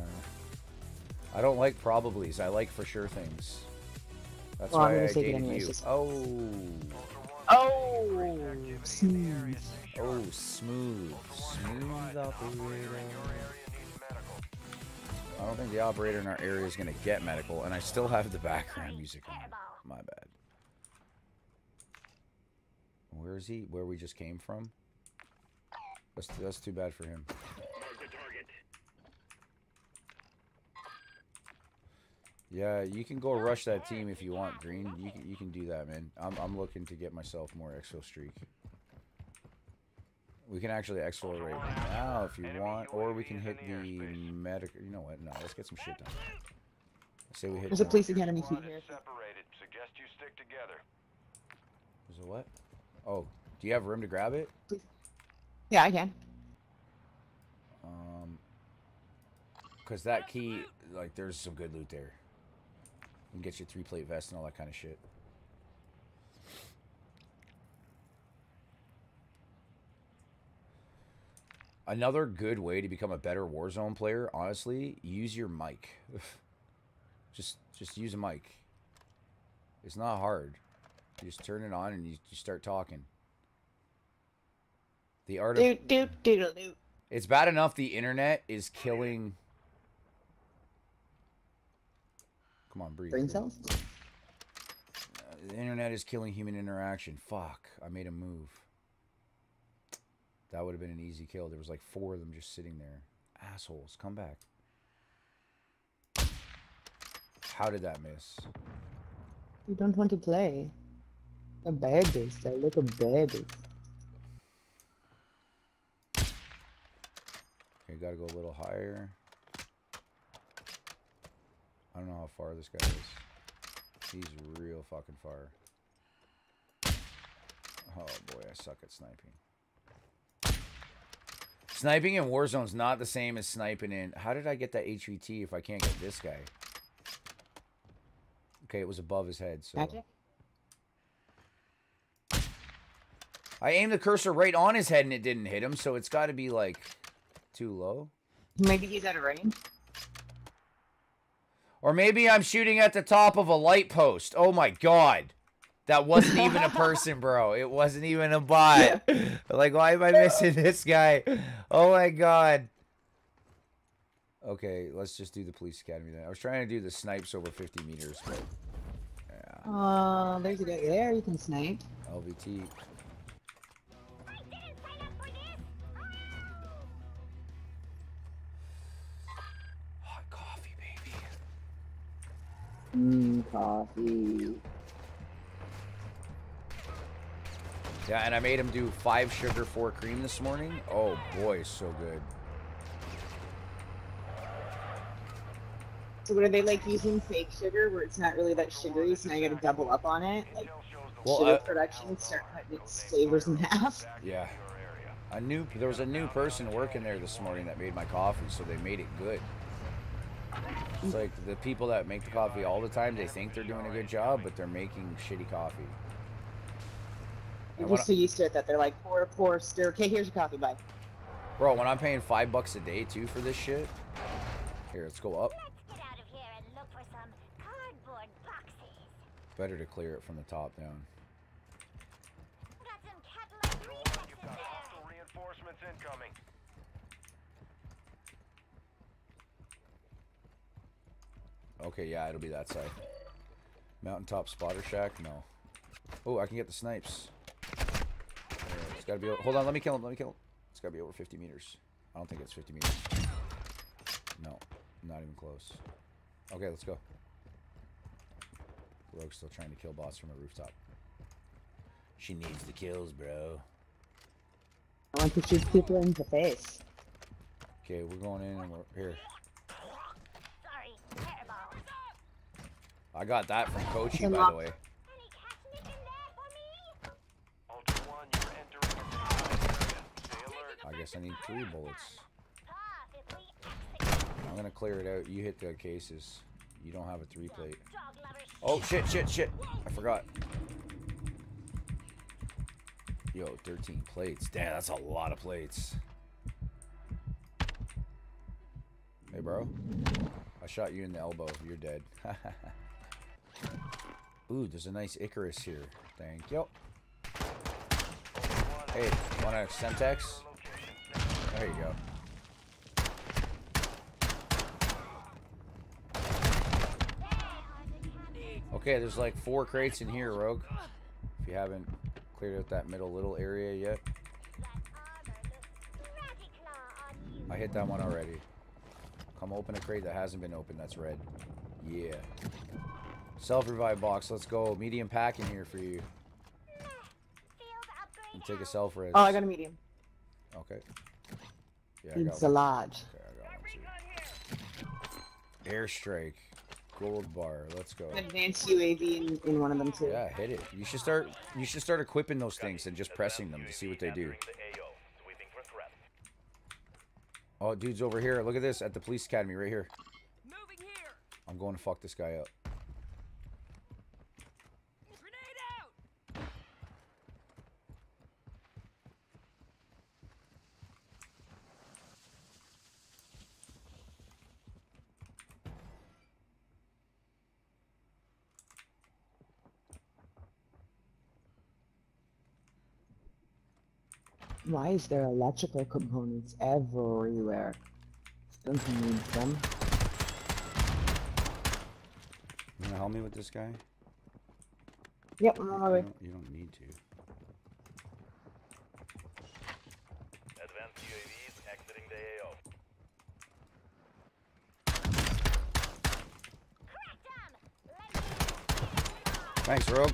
I don't like probablys. I like for sure things. That's Well, I'm why gonna I take it dated anyways, you. just- Oh, Oh, smooth. oh, smooth, smooth operator. I don't think the operator in our area is gonna get medical, and I still have the background music on. My bad. Where is he? Where we just came from? That's that's too bad for him. Yeah, you can go rush that team if you want, Green. You can, you can do that, man. I'm, I'm looking to get myself more exo streak. We can actually exfil right now if you want, or we can hit the medic. You know what? No, let's get some shit done. Say we hit. There's a police academy feed Squad here. is separated. Suggest you stick together. There's a what? Oh, do you have room to grab it? Yeah, I can. Um, cause that key, like, there's some good loot there. You can get you three plate vest and all that kind of shit. Another good way to become a better Warzone player, honestly, use your mic. just, just use a mic. It's not hard. You just turn it on and you, you start talking. The art of Doot, doot, doodle, doot. it's bad enough the internet is killing. Come on, breathe. Brain cells? Uh, the internet is killing human interaction. Fuck. I made a move. That would have been an easy kill. There was like four of them just sitting there. Assholes. Come back. How did that miss? You don't want to play. A baby, still look a baby. Okay, gotta go a little higher. I don't know how far this guy is. He's real fucking far. Oh boy, I suck at sniping. Sniping in Warzone's not the same as sniping in. How did I get that HVT if I can't get this guy? Okay, it was above his head, so. Magic? I aimed the cursor right on his head and it didn't hit him, so it's got to be like too low. Maybe he's out of range. Or maybe I'm shooting at the top of a light post. Oh my god. That wasn't even a person, bro. It wasn't even a bot. like, why am I missing this guy? Oh my god. Okay, let's just do the police academy then. I was trying to do the snipes over 50 meters, but yeah, Oh, there's a guy there you can snipe. LVT. Mmm, coffee. Yeah, and I made him do five sugar, four cream this morning. Oh boy, so good. So what are they like using fake sugar where it's not really that sugary, so now you gotta double up on it? Like well, sugar uh, production start cutting its flavors in half. Yeah. A new there was a new person working there this morning that made my coffee, so they made it good. It's like the people that make the coffee all the time, they think they're doing a good job, but they're making shitty coffee. You're And when just so used to it that they're like, pour, pour, stir. Okay, here's your coffee, bye. Bro, when I'm paying five bucks a day too for this shit. Here, let's go up. Let's get out of here and look for some cardboard boxes. Better to clear it from the top down. Got some Cadillac reflexes You've got there. hostile reinforcements incoming. Okay, yeah, it'll be that side. Mountaintop spotter shack? No. Oh, I can get the snipes. Yeah, it's gotta be. Hold on, let me kill him. Let me kill him. It's gotta be over 50 meters. I don't think it's 50 meters. No, not even close. Okay, let's go. Rogue's still trying to kill boss from a rooftop. She needs the kills, bro. I want to shoot people in the face. Okay, we're going in and we're here. Sorry, terrible. I got that from Koschei, by the way. Any catnip in there for me? Ultra One, you're entering a contact area. Stay alert. I guess I need three bullets. I'm gonna clear it out. You hit the cases. You don't have a three plate. Oh shit, shit, shit. I forgot. Yo, 13 plates. Damn, that's a lot of plates. Hey, bro. I shot you in the elbow. You're dead. Ooh, there's a nice Icarus here. Thank you. Hey, want a Semtex? There you go. Okay, there's like four crates in here, Rogue. If you haven't cleared out that middle little area yet. I hit that one already. Come open a crate that hasn't been opened that's red. Yeah. Self-revive box, let's go. Medium pack in here for you. And take a self-res. Oh, I got a medium. Okay. Yeah, I got It's one. a large. Okay, I got one too. Airstrike. Gold bar. Let's go. An advanced UAV in, in one of them too. Yeah, hit it. You should start you should start equipping those things and just pressing them to see what they do. Oh, dude's over here. Look at this at the police academy right here. I'm going to fuck this guy up. Grenade out. Why is there electrical components everywhere? Don't need them. You wanna help me with this guy? Yep, I'm on my You way. don't, you don't need to. Advanced UAVs exiting the AO. Thanks, Rogue.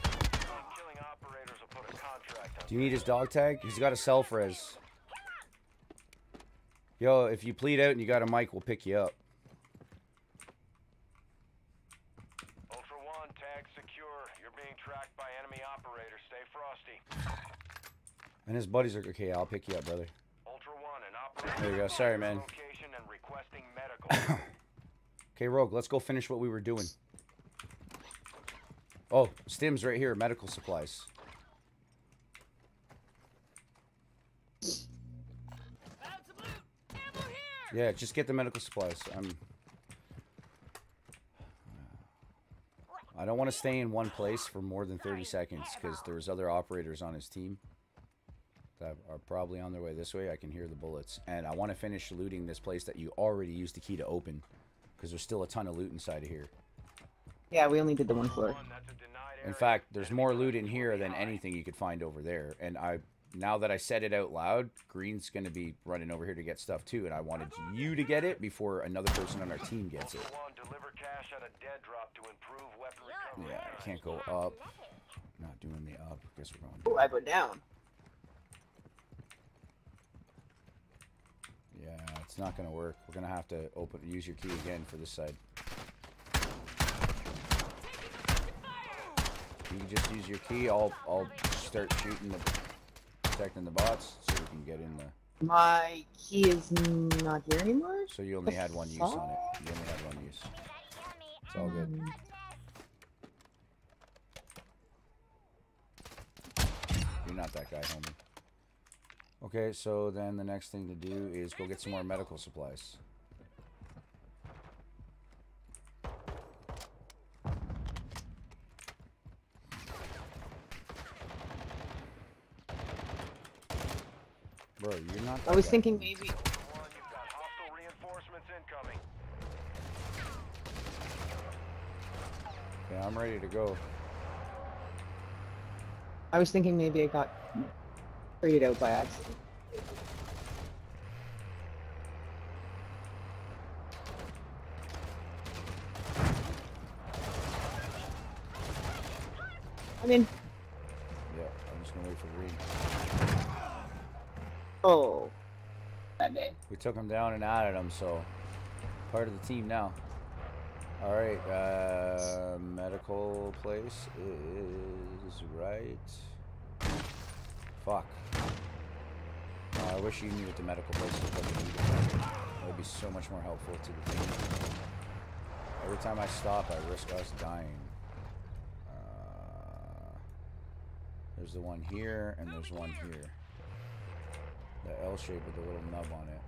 Killing operators will put a contract on Do you need his dog tag? He's got a self res. Yo, if you plead out and you got a mic, we'll pick you up. Ultra One, tag secure. You're being tracked by enemy operators. Stay frosty. And his buddies are okay. I'll pick you up, brother. Ultra One, an operator. There you go. Sorry, man. And requesting medical. Okay, Rogue, let's go finish what we were doing. Oh, Stim's right here. Medical supplies. Found some loot. Ammo here. Yeah, just get the medical supplies. I'm. I don't want to stay in one place for more than 30 seconds because there's other operators on his team that are probably on their way this way. I can hear the bullets. And I want to finish looting this place that you already used the key to open because there's still a ton of loot inside of here. Yeah, we only did the one floor. One, that's a denied In fact, there's more loot in here than anything you could find over there. And I, now that I said it out loud, Green's going to be running over here to get stuff too, and I wanted you to get it before another person on our team gets it. Yeah, I can't go up. Not doing the up. Guess we're going. Oh, I go down. Yeah, it's not going to work. We're going to have to open use your key again for this side. You can just use your key. I'll I'll start shooting the protecting the bots so you can get in the. My key is not here anymore. So you only had one use on it. You only had one use. It's all good. Um, You're not that guy, homie. Okay, so then the next thing to do is go get some more medical supplies. Bro, you're not. I was guy. thinking maybe. Ultra One, you've got hostile reinforcements incoming. Yeah, I'm ready to go. I was thinking maybe I got traded out by accident. I mean, Yeah, I'm just gonna wait for Green. Oh, that day. We took him down and added him, so part of the team now. All right, uh, medical place is right. Fuck. Uh, I wish you knew what the medical place is. What you needed. That would be so much more helpful to the team. Every time I stop, I risk us dying. Uh, there's the one here, and there's one here. The L shape with the little nub on it.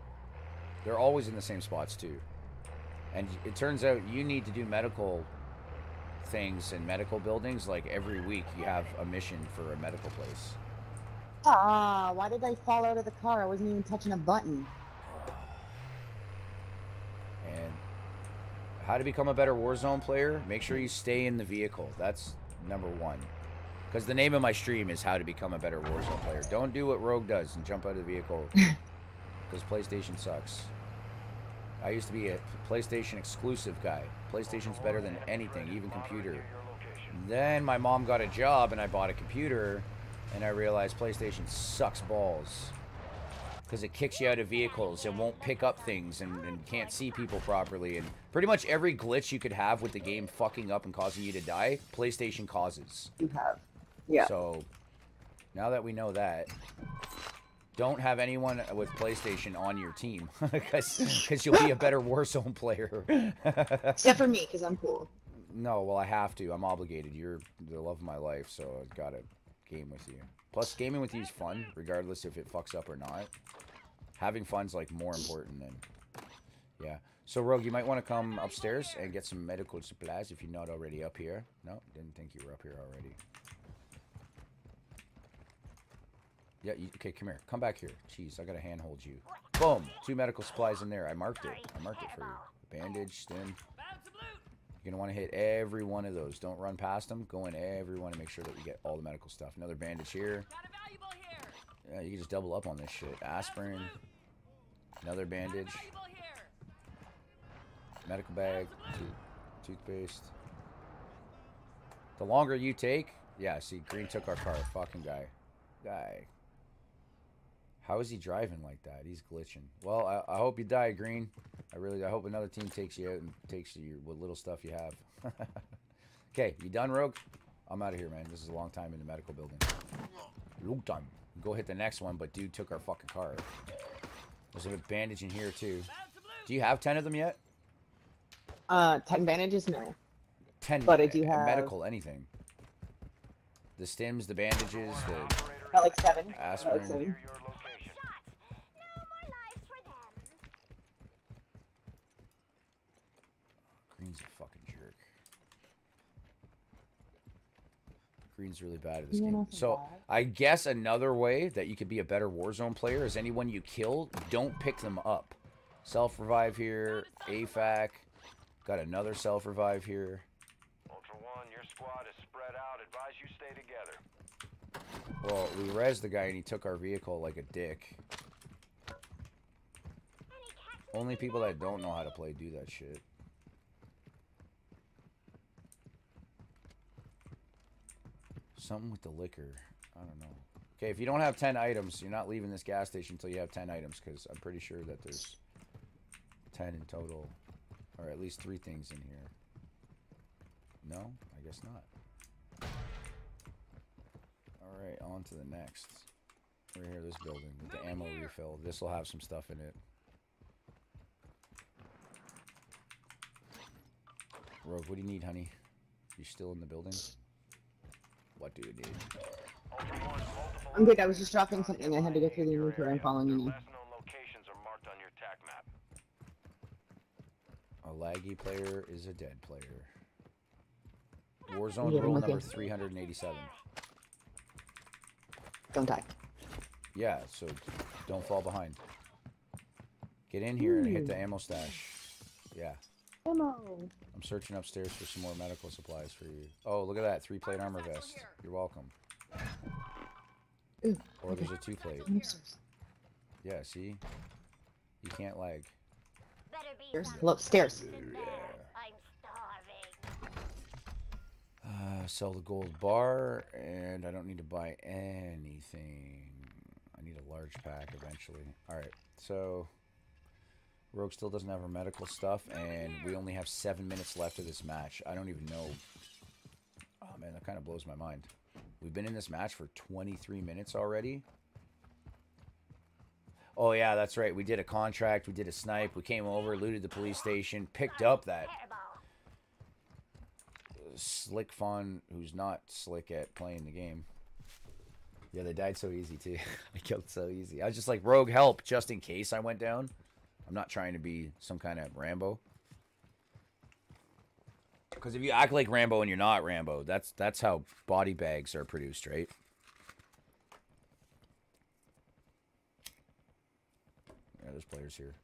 They're always in the same spots too. And it turns out you need to do medical things in medical buildings. Like every week, you have a mission for a medical place. Ah, why did I fall out of the car? I wasn't even touching a button. And how to become a better Warzone player? Make sure you stay in the vehicle. That's number one. Because the name of my stream is how to become a better Warzone player. Don't do what Rogue does and jump out of the vehicle. Because PlayStation sucks. I used to be a PlayStation exclusive guy. PlayStation's better than anything, even computer. Then my mom got a job and I bought a computer and I realized PlayStation sucks balls. Because it kicks you out of vehicles and won't pick up things and, and can't see people properly. And pretty much every glitch you could have with the game fucking up and causing you to die, PlayStation causes. You have. Yeah. So now that we know that, don't have anyone with PlayStation on your team because you'll be a better Warzone player. Except for me, because I'm cool. No, well, I have to. I'm obligated. You're the love of my life, so I've got to game with you. Plus, gaming with you is fun, regardless if it fucks up or not. Having fun's like more important than, yeah. So, Rogue, you might want to come upstairs and get some medical supplies if you're not already up here. No, didn't think you were up here already. Yeah, you, okay, come here. Come back here. Jeez, I gotta handhold you. Boom! Two medical supplies in there. I marked it. I marked it for you. Bandage, stim. You're gonna want to hit every one of those. Don't run past them. Go in every one and make sure that you get all the medical stuff. Another bandage here. Yeah, you can just double up on this shit. Aspirin. Another bandage. Medical bag. Tooth, toothpaste. The longer you take, yeah. See, Green took our car. Fucking guy. Guy. How is he driving like that? He's glitching. Well, I, I hope you die, Green. I really. I hope another team takes you out and takes you what little stuff you have. okay, you done, Rogue? I'm out of here, man. This is a long time in the medical building. Long time. Go hit the next one, but dude took our fucking car. There's a bandage in here too. Found some loot. Do you have ten of them yet? Uh, ten bandages? No. Ten. But I do have- medical anything. The stims, the bandages, the Not like seven. Aspirin. like seven. near your location. No more lives for them. Green's a fucking jerk. Green's really bad at this Yeah, game. So bad. I guess another way that you could be a better Warzone player is anyone you kill, don't pick them up. Self revive here, AFAC. Got another self revive here. Ultra One, your squad is spread out. Advise you stay together. Well, we res the guy and he took our vehicle like a dick. Only people that don't know how to play do that shit. Something with the liquor. I don't know. Okay, if you don't have 10 items, you're not leaving this gas station until you have 10 items, because I'm pretty sure that there's 10 in total. Or at least three things in here. No? I guess not. Alright, on to the next. Right here, this building with the ammo refill. This will have some stuff in it. Rogue, what do you need, honey? You still in the building? What do you need? Ultra One, multiple I'm good. I was just dropping something. I had to go through the your inventory. I'm following you. Last known locations are marked on your TAC map. A laggy player is a dead player. Warzone Yeah, rule number 387. Don't die. Yeah, so don't fall behind. Get in here and hit the ammo stash. Yeah. Ammo. I'm searching upstairs for some more medical supplies for you. Oh, look at that. Three plate armor vest. You're welcome. Ooh, Or there's a two plate. Yeah, see? You can't lag. Better be Stairs? some stairs. sense in there. I'm starving. Uh, sell the gold bar, and I don't need to buy anything. I need a large pack eventually. Alright, so. Rogue still doesn't have her medical stuff, and we only have seven minutes left of this match. I don't even know. Oh man, that kind of blows my mind. We've been in this match for 23 minutes already. Oh yeah, that's right. We did a contract. We did a snipe. We came over, looted the police station, picked up that Slick Fawn, who's not slick at playing the game. Yeah, they died so easy too. I killed so easy. I was just like, Rogue, help, just in case I went down. I'm not trying to be some kind of Rambo. Because if you act like Rambo and you're not Rambo, that's that's how body bags are produced, right? Yeah, there's players here.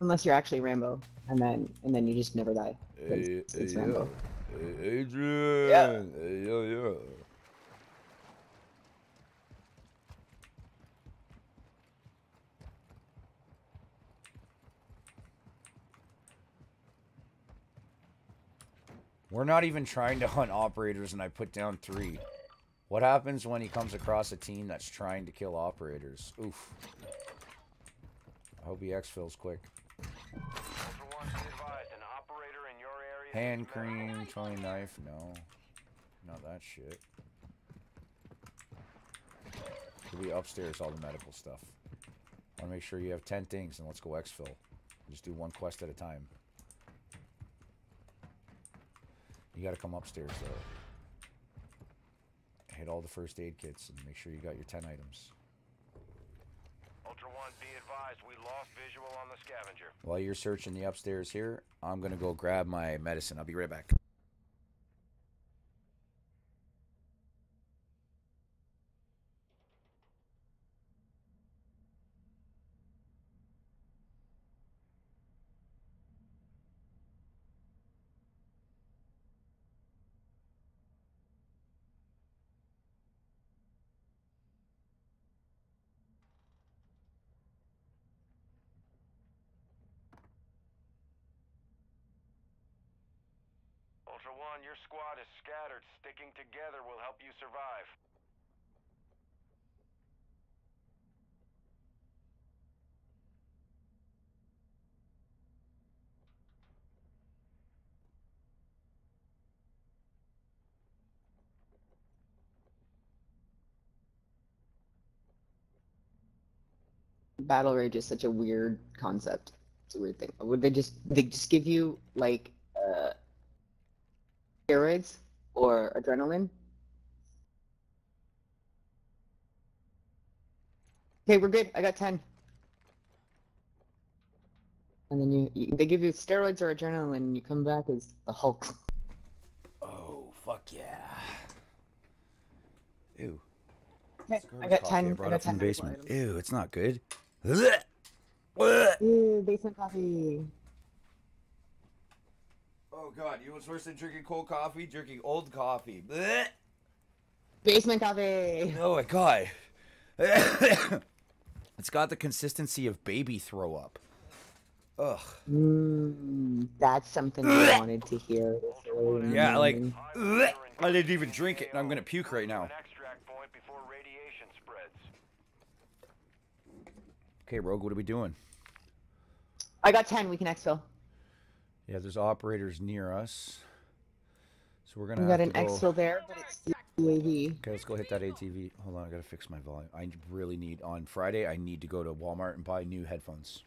Unless you're actually Rambo, and then and then you just never die. Hey, it's, it's hey, Rambo. Hey, Adrian. Yeah. Hey, yo, yo. We're not even trying to hunt operators, and I put down three. What happens when he comes across a team that's trying to kill operators? Oof. I hope he exfills quick. Hand cream, throwing knife, no. Not that shit. Could be upstairs, all the medical stuff. Wanna make sure you have 10 things and let's go exfil. Just do one quest at a time. You gotta come upstairs though. Hit all the first aid kits and make sure you got your 10 items. Ultra One, be advised, we lost visual on the scavenger. While you're searching the upstairs here, I'm gonna go grab my medicine. I'll be right back. Your squad is scattered. Sticking together will help you survive. Battle rage is such a weird concept. It's a weird thing. Would they just they just give you like uh steroids or adrenaline? Okay, we're good. I got ten. And then you, you they give you steroids or adrenaline, and you come back as the Hulk. Oh, fuck yeah. Ew. Okay, I got coffee ten. I brought got up from the basement. items. Ew, it's not good. Ew, basement coffee. Oh god, you know what's worse than drinking cold coffee? Drinking old coffee. Blech. Basement coffee. Oh my god. it's got the consistency of baby throw up. Ugh. Mm, that's something I wanted to hear. this early in Yeah, like I didn't even drink it and I'm gonna puke right now. An extract point before radiation spreads. Okay, Rogue, what are we doing? I got ten. We can exfil. Yeah, there's operators near us. So we're gonna We got an go- exfil there, but it's UAV. Okay, let's go hit that ATV. Hold on, I gotta fix my volume. I really need on Friday. I need to go to Walmart and buy new headphones.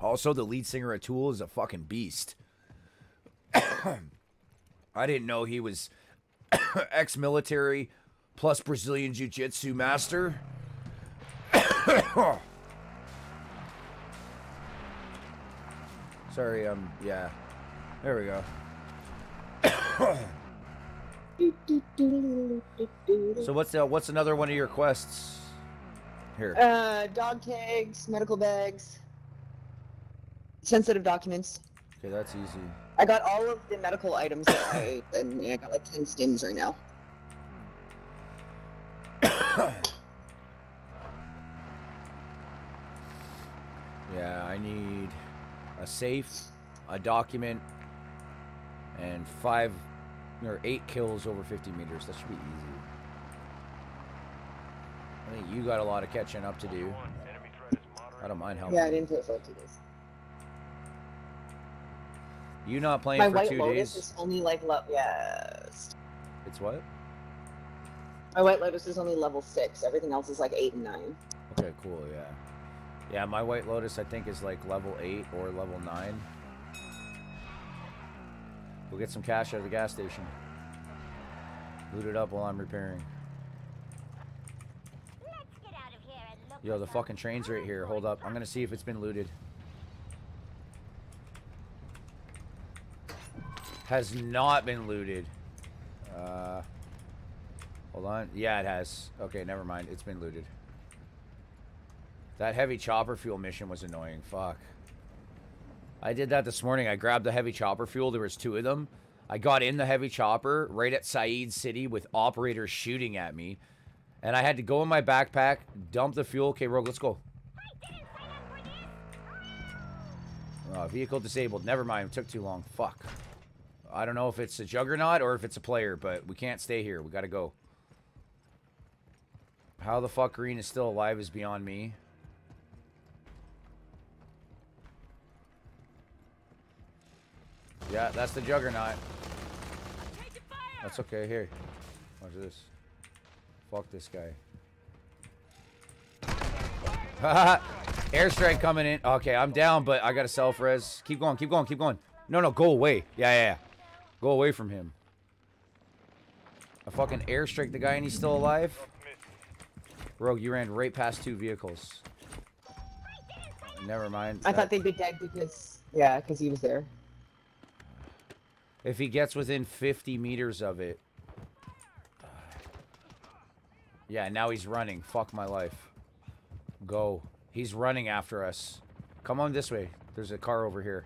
Also, the lead singer of Tool is a fucking beast. I didn't know he was ex-military plus Brazilian jiu-jitsu master. Sorry, um, yeah. There we go. So what's uh, what's another one of your quests? Here. Uh, dog tags, medical bags, sensitive documents. Okay, that's easy. I got all of the medical items that I, and I got like 10 stims right now. Yeah, I need a safe, a document, and five or eight kills over 50 meters. That should be easy. I think you got a lot of catching up to do. Ultra One, enemy threat is moderate. I don't mind helping. Yeah, I didn't play it for like two days. You not playing My for White two Lotus days? is only like, le- yes. It's what? My White Lotus is only level 6. Everything else is like 8 and 9. Okay, cool. Yeah, yeah. My White Lotus, I think, is like level eight or level nine. We'll get some cash out of the gas station. Loot it up while I'm repairing. Let's get out of here and look Yo, the fucking train's right here. Hold up. I'm gonna see if it's been looted. Has not been looted. Uh, hold on. Yeah, it has. Okay, never mind. It's been looted. That heavy chopper fuel mission was annoying. Fuck. I did that this morning. I grabbed the heavy chopper fuel. There was two of them. I got in the heavy chopper right at Sa'id City with operators shooting at me. And I had to go in my backpack, dump the fuel. Okay, Rogue, let's go. Uh, vehicle disabled. Never mind. It took too long. Fuck. I don't know if it's a juggernaut or if it's a player, but we can't stay here. We gotta go. How the fuck Green is still alive is beyond me. Yeah, that's the juggernaut. That's okay. Here. Watch this. Fuck this guy. Airstrike coming in. Okay, I'm down, but I got a self res. Keep going, keep going, keep going. No, no, go away. Yeah, yeah, yeah. Go away from him. I fucking airstrike the guy and he's still alive? Rogue, you ran right past two vehicles. Never mind. I That- thought they'd be dead because, yeah, because he was there. If he gets within 50 meters of it. Yeah, now he's running. Fuck my life. Go. He's running after us. Come on this way. There's a car over here.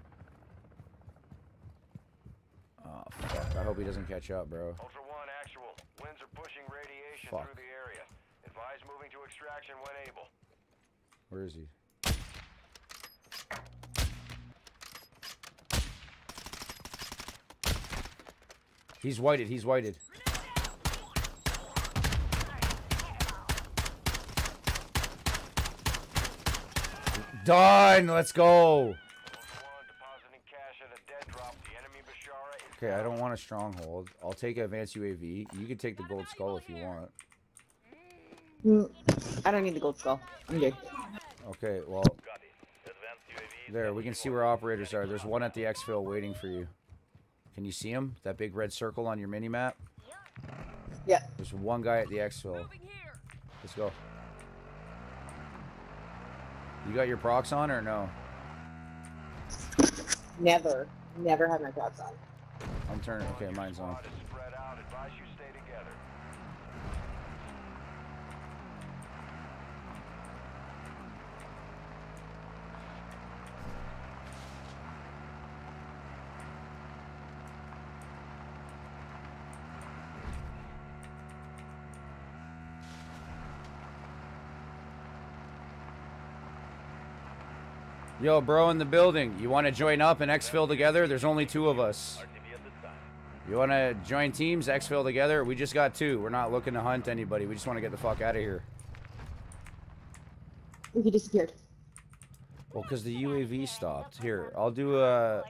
Oh, fuck. I hope he doesn't catch up, bro. Ultra One, actual. Winds are pushing radiation Fuck. through the area. Advise moving to extraction when able. Where is he? He's whited. He's whited. Done. Let's go. Ultra One, depositing cash at a dead drop. The enemy Bashara is Okay, I don't want a stronghold. I'll take advanced UAV. You can take the gold skull if you want. Mm, I don't need the gold skull. I'm good. Okay, well, there, we can see where operators are. There's one at the exfil waiting for you. Can you see him? That big red circle on your mini map? Yeah. There's one guy at the exfil. Let's go. You got your procs on or no? Never, never had my props on. I'm turning. Okay, mine's on. Yo, bro, in the building. You want to join up and exfil together? There's only two of us. You want to join teams, exfil together? We just got two. We're not looking to hunt anybody. We just want to get the fuck out of here. He disappeared. Well, because the UAV stopped. Here, I'll do a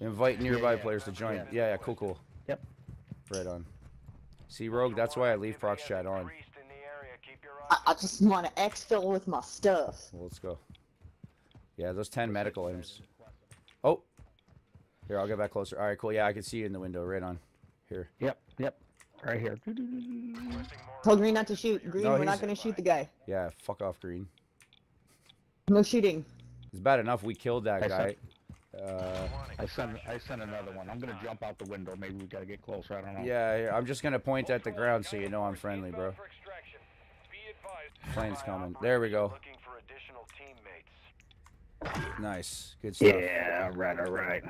invite nearby yeah. players to join. Yeah. Yeah. yeah, cool, cool. Yep. Right on. See, Rogue, that's why I leave Prox chat on. Increased in the area. Keep your I, I just want to exfil with my stuff. Well, let's go. Yeah, those 10 medical items. Here, I'll get back closer. All right, cool. Yeah, I can see you in the window. Right on. Here. Yep, yep. Right here. Tell Green not to shoot. Green, No, we're not gonna shoot the guy. Yeah, fuck off, Green. No shooting. It's bad enough we killed that I guy. Uh, I sent I sent another one. I'm gonna jump out the window. Maybe we gotta get closer. I don't know. yeah, I'm just gonna point at the ground so you know I'm friendly, bro. for extraction. Be advised. Plane's coming. There we go. Looking for additional teammates. Nice. Good stuff. Yeah, right, all right.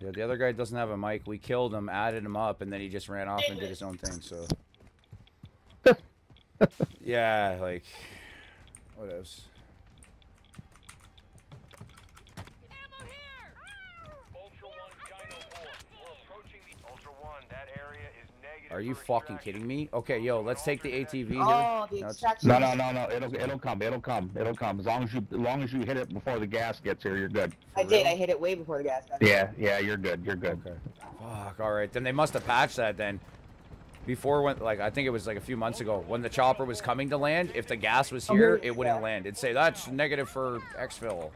Yeah, the other guy doesn't have a mic. We killed him, added him up, and then he just ran off and did his own thing, so. yeah, like. What else? Ammo here! Ultra One, Dino Four. We're approaching the Ultra One. That area is negative. Are you fucking kidding me? Okay, yo, let's take the ATV here. Oh, the No, extraction. No, no, no, no. It'll it'll come. It'll come. It'll come. As long as you as long as you hit it before the gas gets here, you're good. I did. I hit it way before the gas got. Yeah, yeah, you're good. You're good. Okay. Fuck. All right. Then they must have patched that then. Before when, like, I think it was like a few months ago when the chopper was coming to land. If the gas was here, Okay, it wouldn't yeah. land. It'd say that's negative for exfil.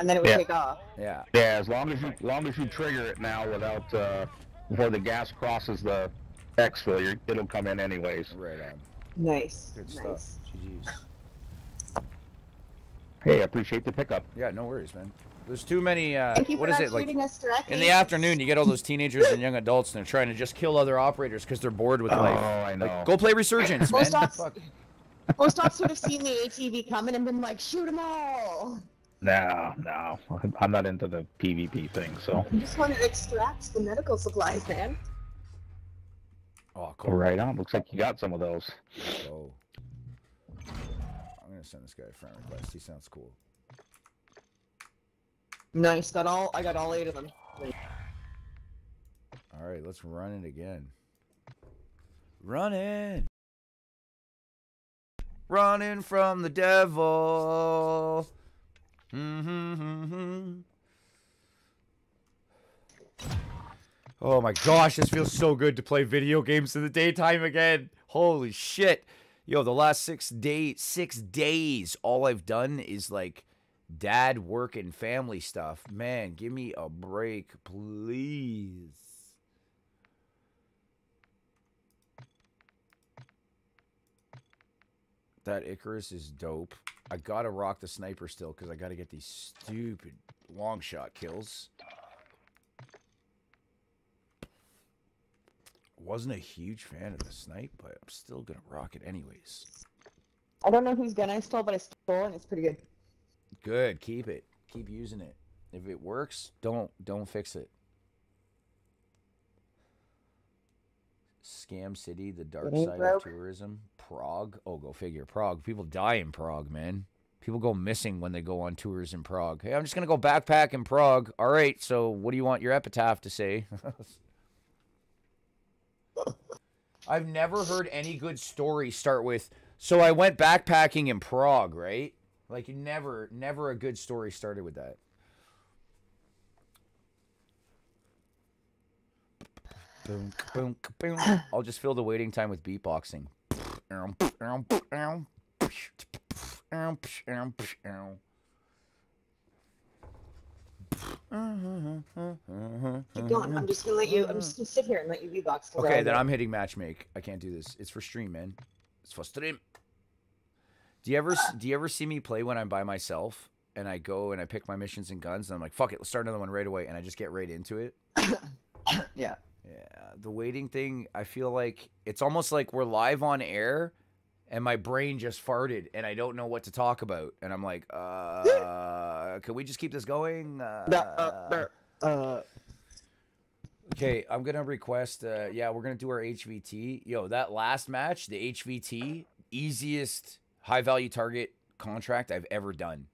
And then it would Yeah. take off. Yeah. Yeah, as long as you as long as you trigger it now without uh before the gas crosses the exfil, you're, it'll come in anyways. Right on. Nice. Good nice. stuff. GG's. Hey, I appreciate the pickup. Yeah, no worries, man. There's too many. Uh, Thank you what for is it like? us. In the afternoon, you get all those teenagers and young adults, and they're trying to just kill other operators because they're bored with Oh, life. I know. Like, go play Resurgence, man. Most ops, Fuck. most ops would have seen the ATV coming and been like, shoot them all. No, no, I'm not into the PvP thing. So I just want to extract the medical supplies, man. Oh, cool. right on. Looks like you got some of those. Oh. I'm gonna send this guy a friend request. He sounds cool. Nice. Got all. I got all eight of them. All right, let's run it again. Running. Running from the devil. Mm-hmm. Oh my gosh, this feels so good to play video games in the daytime again. Holy shit. Yo, the last six days, six days, all I've done is like dad work and family stuff. Man, give me a break, please. That Icarus is dope. I gotta rock the sniper still because I gotta get these stupid long shot kills. Wasn't a huge fan of the snipe, but I'm still gonna rock it anyways. I don't know whose gun I stole, but I stole it and it's pretty good. Good, keep it. Keep using it. If it works, don't don't fix it. Scam City, the dark side broke. of tourism. Prague. Oh, go figure. Prague. People die in Prague, man. People go missing when they go on tours in Prague. Hey, I'm just gonna go backpack in Prague. All right. So, what do you want your epitaph to say? I've never heard any good story start with. So I went backpacking in Prague, right? Like never, never a good story started with that. Boom, boom, boom. I'll just fill the waiting time with beatboxing. Keep going. I'm just gonna let you. I'm just gonna sit here and let you beatbox. Okay, then. I'm hitting matchmake. I can't do this. It's for stream, man. It's for stream. Do you ever do you ever see me play when I'm by myself and I go and I pick my missions and guns and I'm like, fuck it, let's start another one right away and I just get right into it? Yeah. Yeah, the waiting thing, I feel like it's almost like we're live on air and my brain just farted and I don't know what to talk about. And I'm like, uh, can we just keep this going? Uh, Uh, Okay, I'm gonna request. Uh, yeah, we're gonna do our HVT. Yo, that last match, the HVT, easiest high value target contract I've ever done.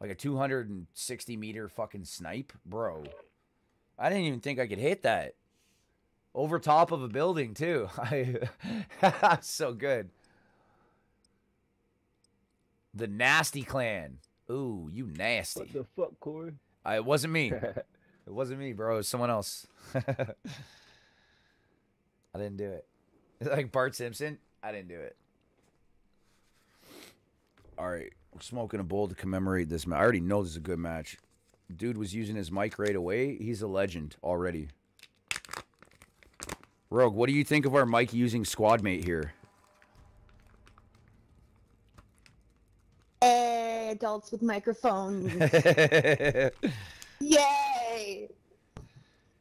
Like a 260 meter fucking snipe, bro. I didn't even think I could hit that. Over top of a building too. I so good. The nasty clan. Ooh, you nasty. What the fuck, Cory? I, it wasn't me. It wasn't me, bro. It was someone else. I didn't do it. Like Bart Simpson, I didn't do it. All right, we're smoking a bowl to commemorate this match. I already know this is a good match. Dude was using his mic right away. He's a legend already. Rogue, what do you think of our Mike using squad mate here? Hey, adults with microphones. Yay!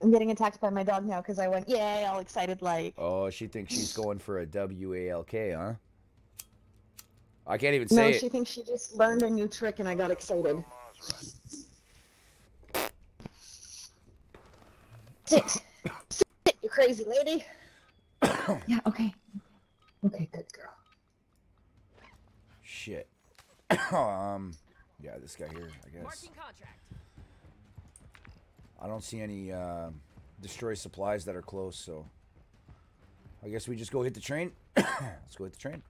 I'm getting attacked by my dog now because I went yay, all excited like. oh, she thinks she's going for a W A L K, huh? I can't even say No, it. she thinks she just learned a new trick and I got excited. Sit. Sit, you crazy lady. yeah, okay. Okay, good girl. Shit. um, yeah, this guy here, I guess. I don't see any uh, destroy supplies that are close, so I guess we just go hit the train. Let's go hit the train.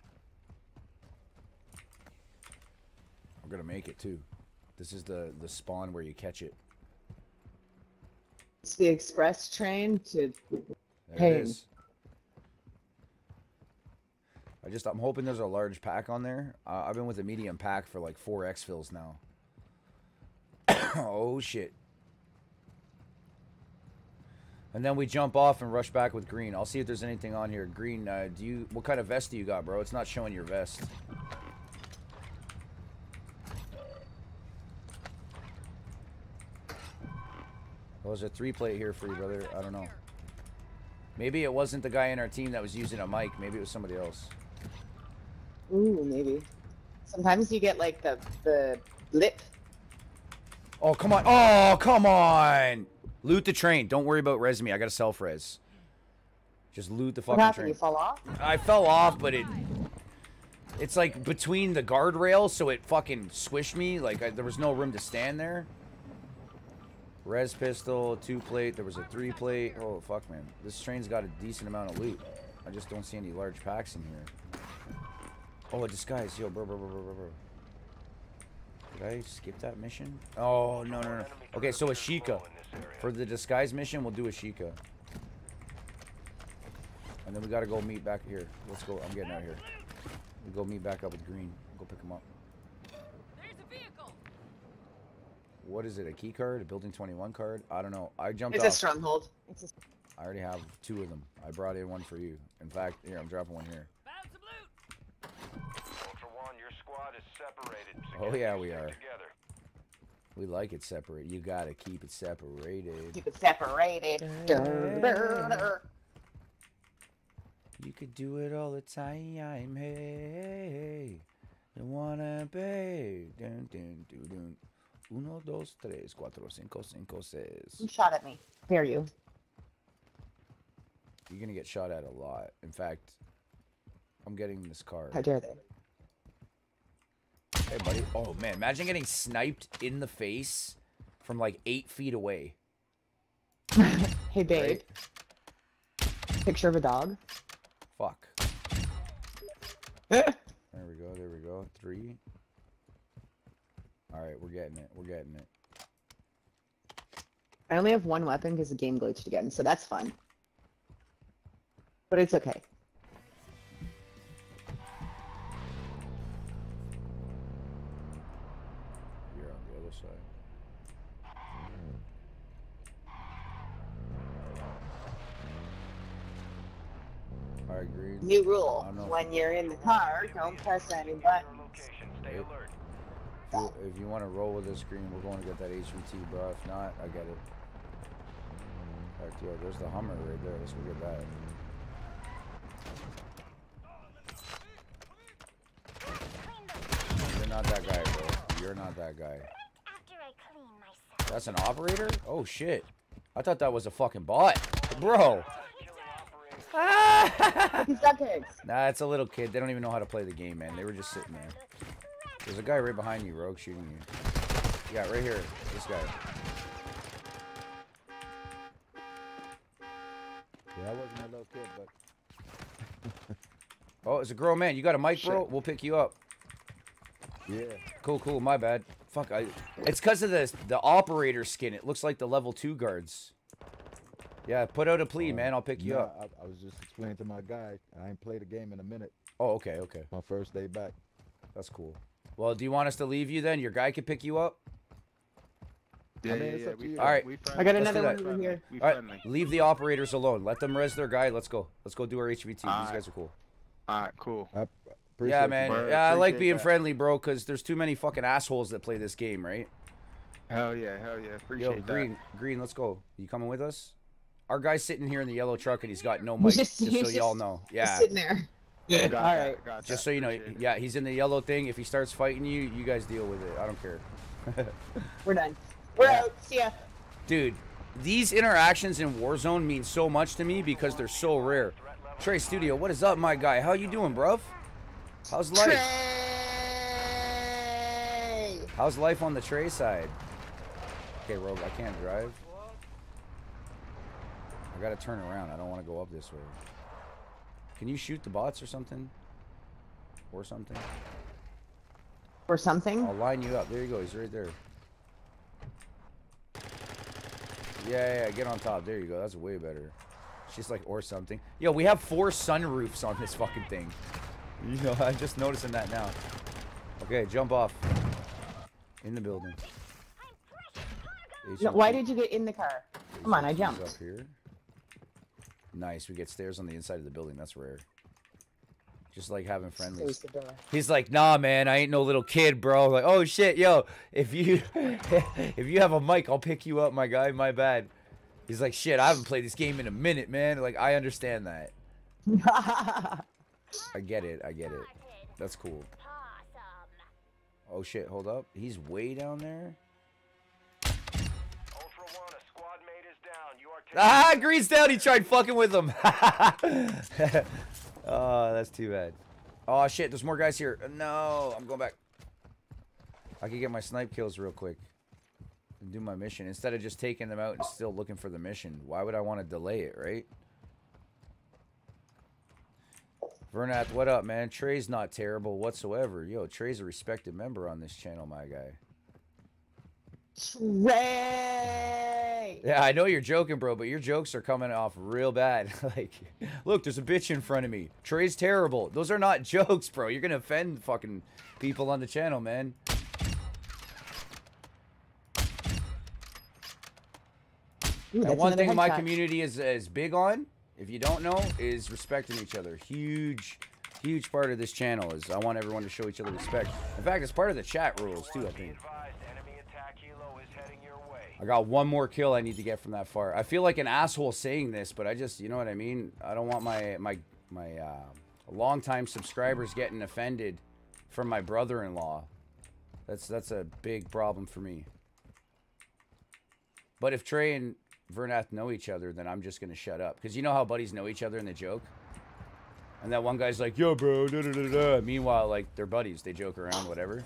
We're gonna make it too. This is the the spawn where you catch it. It's the express train to. There Pain. it is. I just I'm hoping there's a large pack on there. Uh, I've been with a medium pack for like four exfils now. oh shit. And then we jump off and rush back with green. I'll see if there's anything on here. Green, uh, do you? What kind of vest do you got, bro? It's not showing your vest. Well, there's a three plate here for you, brother. I don't know. Maybe it wasn't the guy in our team that was using a mic. Maybe it was somebody else. Ooh, maybe. Sometimes you get like the the lip. Oh, come on. Oh, come on. Loot the train. Don't worry about res me. I got a self res. Just loot the What fucking happened? train. You fall off? I fell off, but it. It's like between the guardrails, so it fucking squished me. Like I, there was no room to stand there. Res pistol, two plate. There was a three plate. Oh fuck, man. This train's got a decent amount of loot. I just don't see any large packs in here. Oh, a disguise. Yo, bro, bro, bro, bro, bro. Did I skip that mission? Oh no, no, no. Okay, so a Sheikah. For the disguise mission, we'll do a Sheikah. And then we gotta go meet back here. Let's go. I'm getting out of here. We go meet back up with Green. Go pick him up. There's a vehicle. What is it? A key card? A building 21 card? I don't know. I jumped It's a stronghold. It's a I already have two of them. I brought in one for you. In fact, here I'm dropping one here. Found some loot. Ultra One, your squad is separated. So Oh, yeah, we are. Together. We like it separate. You gotta keep it separated. keep it separated. You could do it all the time. Hey, you wanna be? Dun, dun, dun, dun. Uno, dos, tres, cuatro, cinco, cinco, seis. You seis. shot at me. Dare you? You're gonna get shot at a lot. In fact, I'm getting this card. How dare they? Hey, buddy. Oh, man. Imagine getting sniped in the face from like eight feet away. Hey babe. Right? Picture of a dog. Fuck. There we go. There we go. Three. All right, we're getting it. We're getting it. I only have one weapon because the game glitched again, so that's fun. But it's okay. You're on the other side. I agree. New rule: when you're in the car, don't press any Your buttons. Stay alert. If you, want to roll with this screen, we're going to get that HVT, bro. If not, I get it. In fact, yo, there's the Hummer right there. Let's go get that. You're not that guy, bro. You're not that guy. After I clean myself. That's an operator? Oh, shit. I thought that was a fucking bot. Bro. He's got pigs. Nah, it's a little kid. They don't even know how to play the game, man. They were just sitting there. There's a guy right behind you, Rogue, shooting you. Yeah, right here. This guy. Yeah, I wasn't a little kid, but Oh, it's a grown man. You got a mic, bro? We'll pick you up. yeah. Cool, cool. My bad. Fuck. I. It's because of the the operator skin. It looks like the level two guards. Yeah, put out a plea, Uh, man. I'll pick you up. I, I was just explaining to my guy. I ain't played a game in a minute. Oh, okay, okay. My first day back. That's cool. Well, do you want us to leave you then? Your guy can pick you up. Yeah, I mean, yeah, yeah. We Alright. we I got another one over here. We All right, friendly. leave the operators alone. Let them res their guy. Let's go. Let's go do our HVT. These Alright. guys are cool. All right, cool. I yeah, man. bro. Yeah, I like being that. friendly, bro. Cause there's too many fucking assholes that play this game, right? Hell yeah, hell yeah. Appreciate Yo, that. Green, Green, let's go. You coming with us? Our guy's sitting here in the yellow truck and he's got no mic. just- just so y'all know. Just Yeah. sitting there. Got All that, right. got Just so you know, Appreciate yeah, he's in the yellow thing. If he starts fighting you, you guys deal with it. I don't care. We're done. We're Yeah. out. See ya. Dude, these interactions in Warzone mean so much to me because they're so rare. Trey Studio, what is up, my guy? How you doing, bruv? How's life? Trey! How's life on the Trey side? Okay, Rogue, I can't drive. I gotta turn around. I don't want to go up this way. Can you shoot the bots or something? Or something? Or something. I'll line you up. There you go. He's right there. Yeah, yeah, yeah, get on top. There you go. That's way better. She's like, or something. Yo, we have four sunroofs on this fucking thing. You know, I'm just noticing that now. Okay, jump off. In the building. No, why did you get in the car? Come on, I HVT's jumped. Up here. Nice. We get stairs on the inside of the building. That's rare. Just like having friendlies. Close the door. He's like, nah, man, I ain't no little kid, bro. Like, oh shit, yo, if you if you have a mic, I'll pick you up, my guy. My bad. He's like, shit, I haven't played this game in a minute, man. Like, I understand that. I get it. I get it. That's cool. Oh shit, hold up. He's way down there. Ultra One, a squad mate is down. You are taking Ah, Green's down. He tried fucking with him. oh, that's too bad. Oh shit, there's more guys here. No, I'm going back. I could get my snipe kills real quick and do my mission instead of just taking them out and still looking for the mission. Why would I want to delay it, right? Vernath, what up, man? Trey's not terrible whatsoever. Yo, Trey's a respected member on this channel, my guy. Trey! Yeah, I know you're joking, bro, but your jokes are coming off real bad. like, look, there's a bitch in front of me. Trey's terrible. Those are not jokes, bro. You're gonna offend fucking people on the channel, man. Ooh, And one thing my community is is big on, if you don't know, is respecting each other. Huge, huge part of this channel is I want everyone to show each other respect. In fact, it's part of the chat rules too. I think. advised, enemy attack helo is heading your way. I got one more kill I need to get from that far. I feel like an asshole saying this, but I just, you know what I mean? I don't want my my my uh, longtime subscribers getting offended from my brother-in-law. That's that's a big problem for me. But if Trey and Vernath know each other, then I'm just gonna shut up. Cause you know how buddies know each other in the joke. And that one guy's like, "Yo, bro," da da da da. Meanwhile, like they're buddies, they joke around, whatever.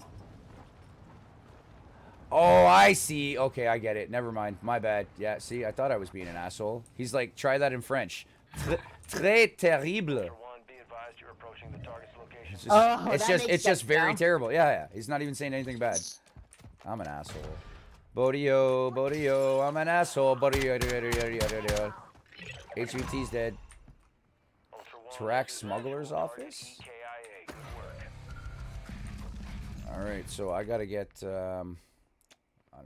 Oh, I see. Okay, I get it. Never mind. My bad. Yeah, see, I thought I was being an asshole. He's like, try that in French. Tr- Très terrible. Ultra One, be advised you're approaching the target's location. It's just, Oh, it's just, it's just very now. terrible. Yeah, yeah. He's not even saying anything bad. I'm an asshole. Bodio, Bodio, I'm an asshole. Bodio, HVT's dead. Ultra One, Track Smuggler's Office? RTKIA. Good work. All right, so I gotta get, um,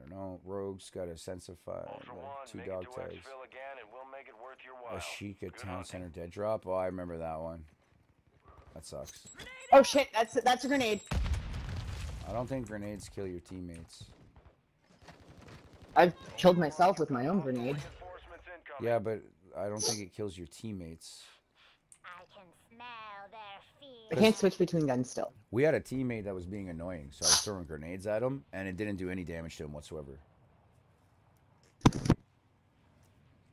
I don't know, Rogue's got a Sensify, Ultra uh, One, two dog tags. again, and we'll make it worth your while. A Sheik at Good Town hunting. Center dead drop. Oh, I remember that one. That sucks. Oh shit, that's that's a grenade. I don't think grenades kill your teammates. I've killed myself with my own grenade. Yeah, but I don't think it kills your teammates. I can smell their I can't switch between guns still. We had a teammate that was being annoying, so I was throwing grenades at him, and it didn't do any damage to him whatsoever.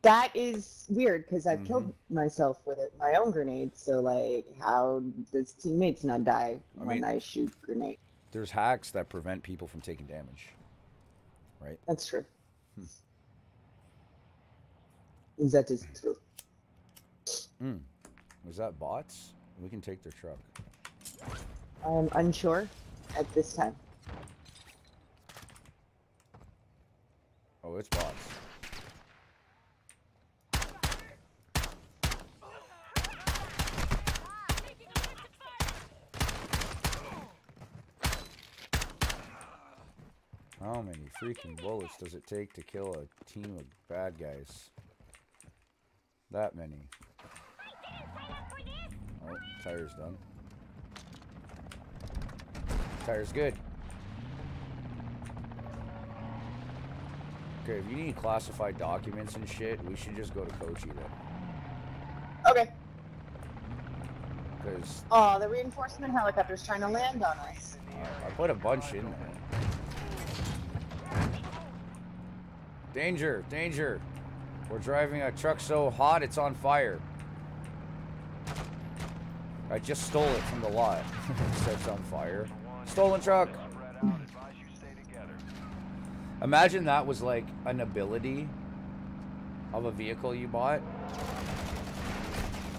That is weird because I've killed Mm-hmm. myself with it, my own grenade. So like, how does teammates not die I when mean- I shoot grenade? There's hacks that prevent people from taking damage. Right? That's true. Hmm. That is true. Hmm. Was that bots? We can take their truck. I'm unsure at this time. Oh, it's bots. How many freaking bullets does it take to kill a team of bad guys? That many. Oh, tire's done. Tire's good. Okay, if you need classified documents and shit, we should just go to Koschei then. Okay. Because Oh, the reinforcement helicopter's trying to land on us. I put a bunch in there. Danger, danger. We're driving a truck so hot it's on fire. I just stole it from the lot. it says on fire. Stolen truck. Spread out. Advise you stay together. Imagine that was like an ability of a vehicle you bought.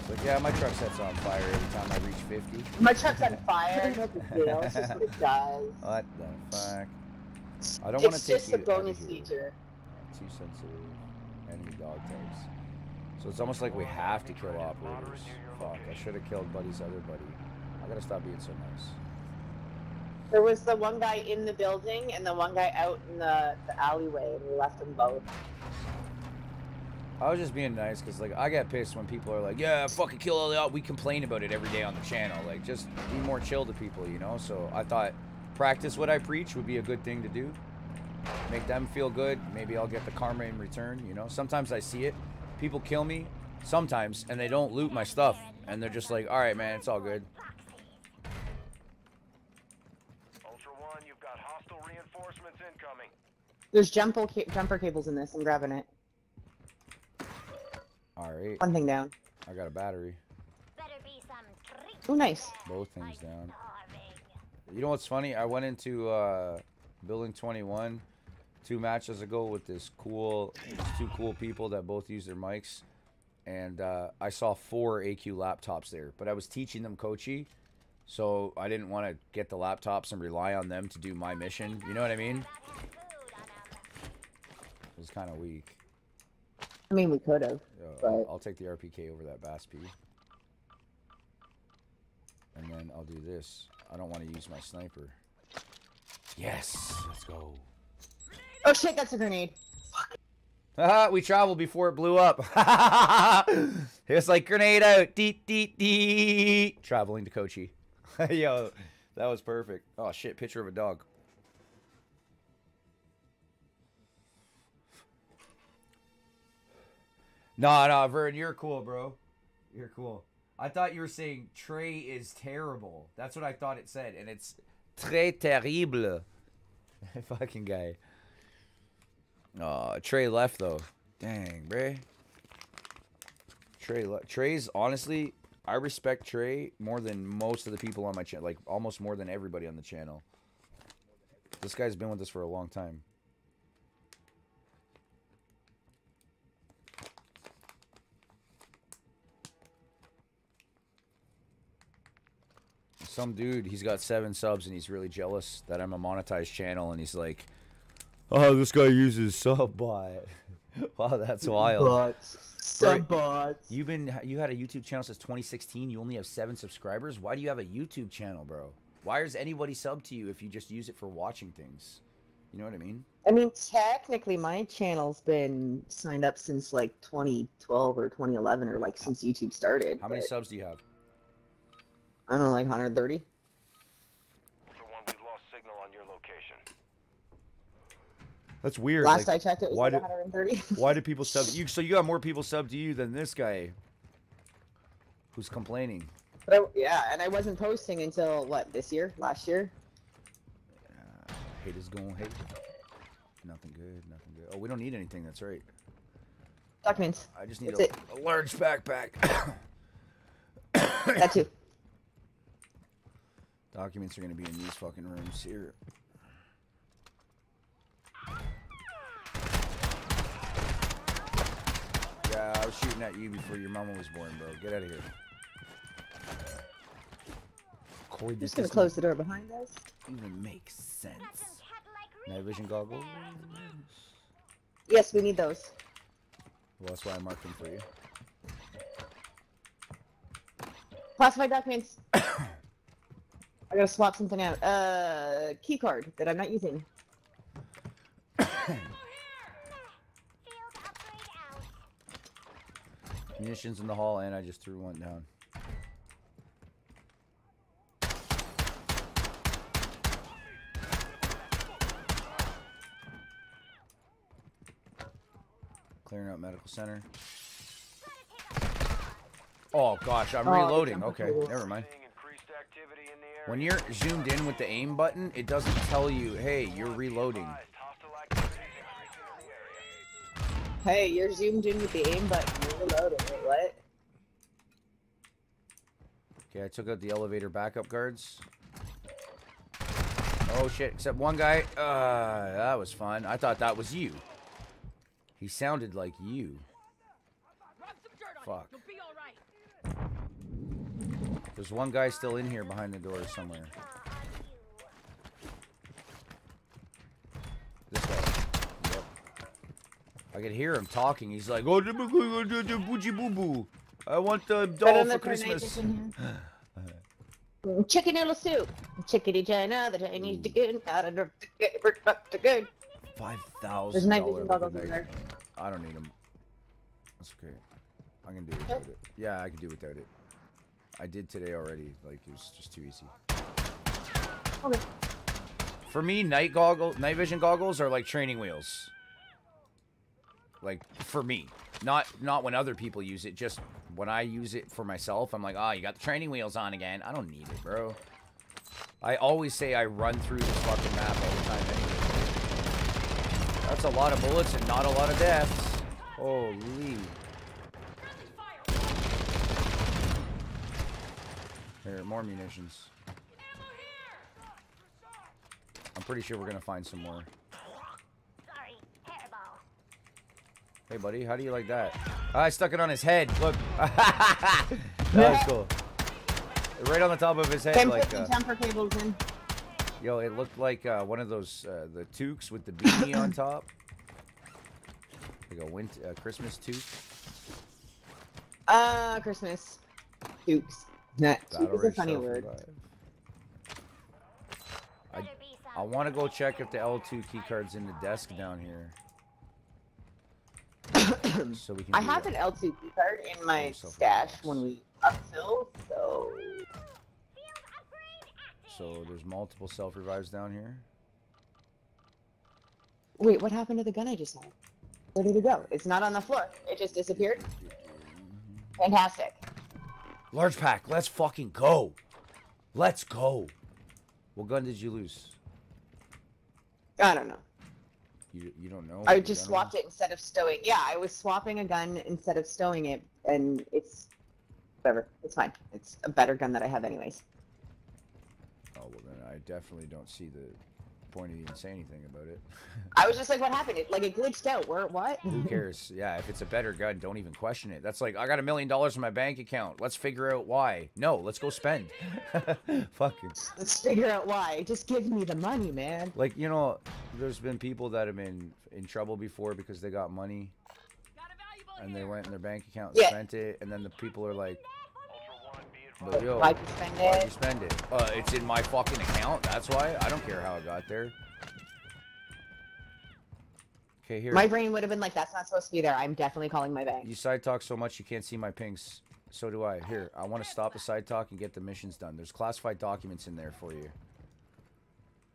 It's like, yeah, my truck sets on fire every time I reach 50. My truck's on fire. No big deal. It's just what it does. What the fuck? I don't want to take It's take just a bonus out of here. feature. Too sensitive. Enemy dog types. So it's almost like we have to kill operators. Fuck, I should have killed Buddy's other buddy. I gotta stop being so nice. There was the one guy in the building and the one guy out in the, the alleyway, and we left them both. I was just being nice because, like, I get pissed when people are like, yeah, fucking kill all the out. We complain about it every day on the channel. Like, just be more chill to people, you know? So I thought practice what I preach would be a good thing to do. Make them feel good. Maybe I'll get the karma in return, you know? Sometimes I see it. People kill me sometimes and they don't loot my stuff. And they're just like, all right, man, it's all good. Ultra One, you've got hostile reinforcements incoming. There's jumper, ca- jumper cables in this. I'm grabbing it. All right. One thing down. I got a battery. Better be some. Oh, nice. Both things down. Starving. You know what's funny? I went into uh, Building 21 two matches ago with this cool, these two cool people that both use their mics, and uh, I saw four AQ laptops there. But I was teaching them Koschei, so I didn't want to get the laptops and rely on them to do my mission. You know what I mean? It was kind of weak. I mean, we could have. Uh. I'll take the RPK over that BAS-P. And then I'll do this. I don't want to use my sniper. Yes, let's go. Oh shit, that's a grenade. We traveled before it blew up. it's like grenade out. Deet, deet, deet. Traveling to Koschei. Yo, that was perfect. Oh shit, picture of a dog. No, no, Vern, you're cool, bro. You're cool. I thought you were saying Trey is terrible. That's what I thought it said, and it's très terrible. Fucking guy. Oh, Trey left though. Dang, Bray. Trey, Trey's honestly, I respect Trey more than most of the people on my channel, like almost more than everybody on the channel. This guy's been with us for a long time. Some dude, he's got seven subs and he's really jealous that I'm a monetized channel, and he's like, "Oh, this guy uses Subbot. wow, that's wild. Bots. Sub bots. You've been you had a YouTube channel since 2016. You only have seven subscribers. Why do you have a YouTube channel, bro? Why is anybody sub to you if you just use it for watching things? You know what I mean? I mean, technically, my channel's been signed up since like 2012 or 2011 or like since YouTube started. How many subs do you have? I don't know, like 130. Ultra One, we've lost signal on your location. That's weird. Last I checked, it was why like do- 130. Why do people sub you? So you got more people sub to you than this guy, who's complaining. But I, yeah, and I wasn't posting until what this year, last year. Hate is going hate. Nothing good. Nothing good. Oh, we don't need anything. That's right. Documents. I just need a, a large backpack. That too. Documents are gonna be in these fucking rooms here. Yeah, I was shooting at you before your mama was born, bro. Get out of here. Cory, Just gonna close the door behind us. even make sense? Night vision goggles. Yes, we need those. Well, that's why I marked them for you. Classified documents. I gotta swap something out. Uh, key card that I'm not using. Munitions in the hall, and I just threw one down. Clearing out medical center. Oh gosh, I'm Oh, reloading. Okay, never mind. Seeing increased activity in the area. When you're zoomed in with the aim button, it doesn't tell you, hey, you're reloading. Advised, hostile activity is increasing in the area. Hey, you're zoomed in with the aim button. What? Okay, I took out the elevator backup guards. Oh shit, except one guy. Uh, that was fun. I thought that was you. He sounded like you. Fuck. There's one guy still in here behind the door somewhere. This guy. Yep. I could hear him talking. He's like, oh, boogie boo boo. I want the doll for Christmas. tornadoes in here. Chicken noodle soup. Chickadee China, the Chinese chicken, out of the up to good. Five There's thousand night dollar vision goggles in there. I don't need them. That's okay. I can do without it. Yeah, I can do without it. I did today already. Like it was just too easy. Okay. For me, night goggle, night vision goggles are like training wheels. Like for me, not not when other people use it. Just when I use it for myself, I'm like, oh, you got the training wheels on again. I don't need it, bro. I always say I run through this fucking map all the time anyway. That's a lot of bullets and not a lot of deaths. Holy. Here, more munitions. I'm pretty sure we're gonna find some more. Sorry, hairball. Hey, buddy, how do you like that? I stuck it on his head. Look. that was cool. Right on the top of his head, Can like. put Uh, the temper cables in. yo, it looked like uh, one of those uh, the toques with the beanie on top. Like a winter, uh, Christmas toque. Uh, Christmas. Dukes. Nah, Battle Duke is a funny word. I, I want to go check if the L2 key card's in the desk down here. So we can. I have it. an L2 card in my stash when we upfill, so So there's multiple self revives down here. wait, what happened to the gun I just had? Where did it go? It's not on the floor. It just disappeared. Fantastic. Large pack, let's fucking go. Let's go. What gun did you lose? I don't know. You you don't know? I just swapped it instead of stowing. Yeah, I was swapping a gun instead of stowing it, and it's whatever. It's fine. It's a better gun that I have, anyways. Oh well, then I definitely don't see the point didn't say anything about it. I was just like, what happened? It like it glitched out. Where what? Who cares? Yeah, if it's a better gun, don't even question it. That's like I got a million dollars in my bank account. Let's figure out why. No, let's go spend. Fucking. Let's figure out why. Just give me the money, man. Like you know, there's been people that have been in trouble before because they got money Got a valuable and they went in their bank account and Yeah. spent it, and then the people are like, Ultra One, be "But yo, Why'd you spend why'd it? you spend it? Uh, it's in my fucking account. That's why. I don't care how it got there." Okay, here. My brain would have been like, that's not supposed to be there. I'm definitely calling my bank. You side talk so much you can't see my pings. So do I. Here, I want to stop the side talk and get the missions done. There's classified documents in there for you.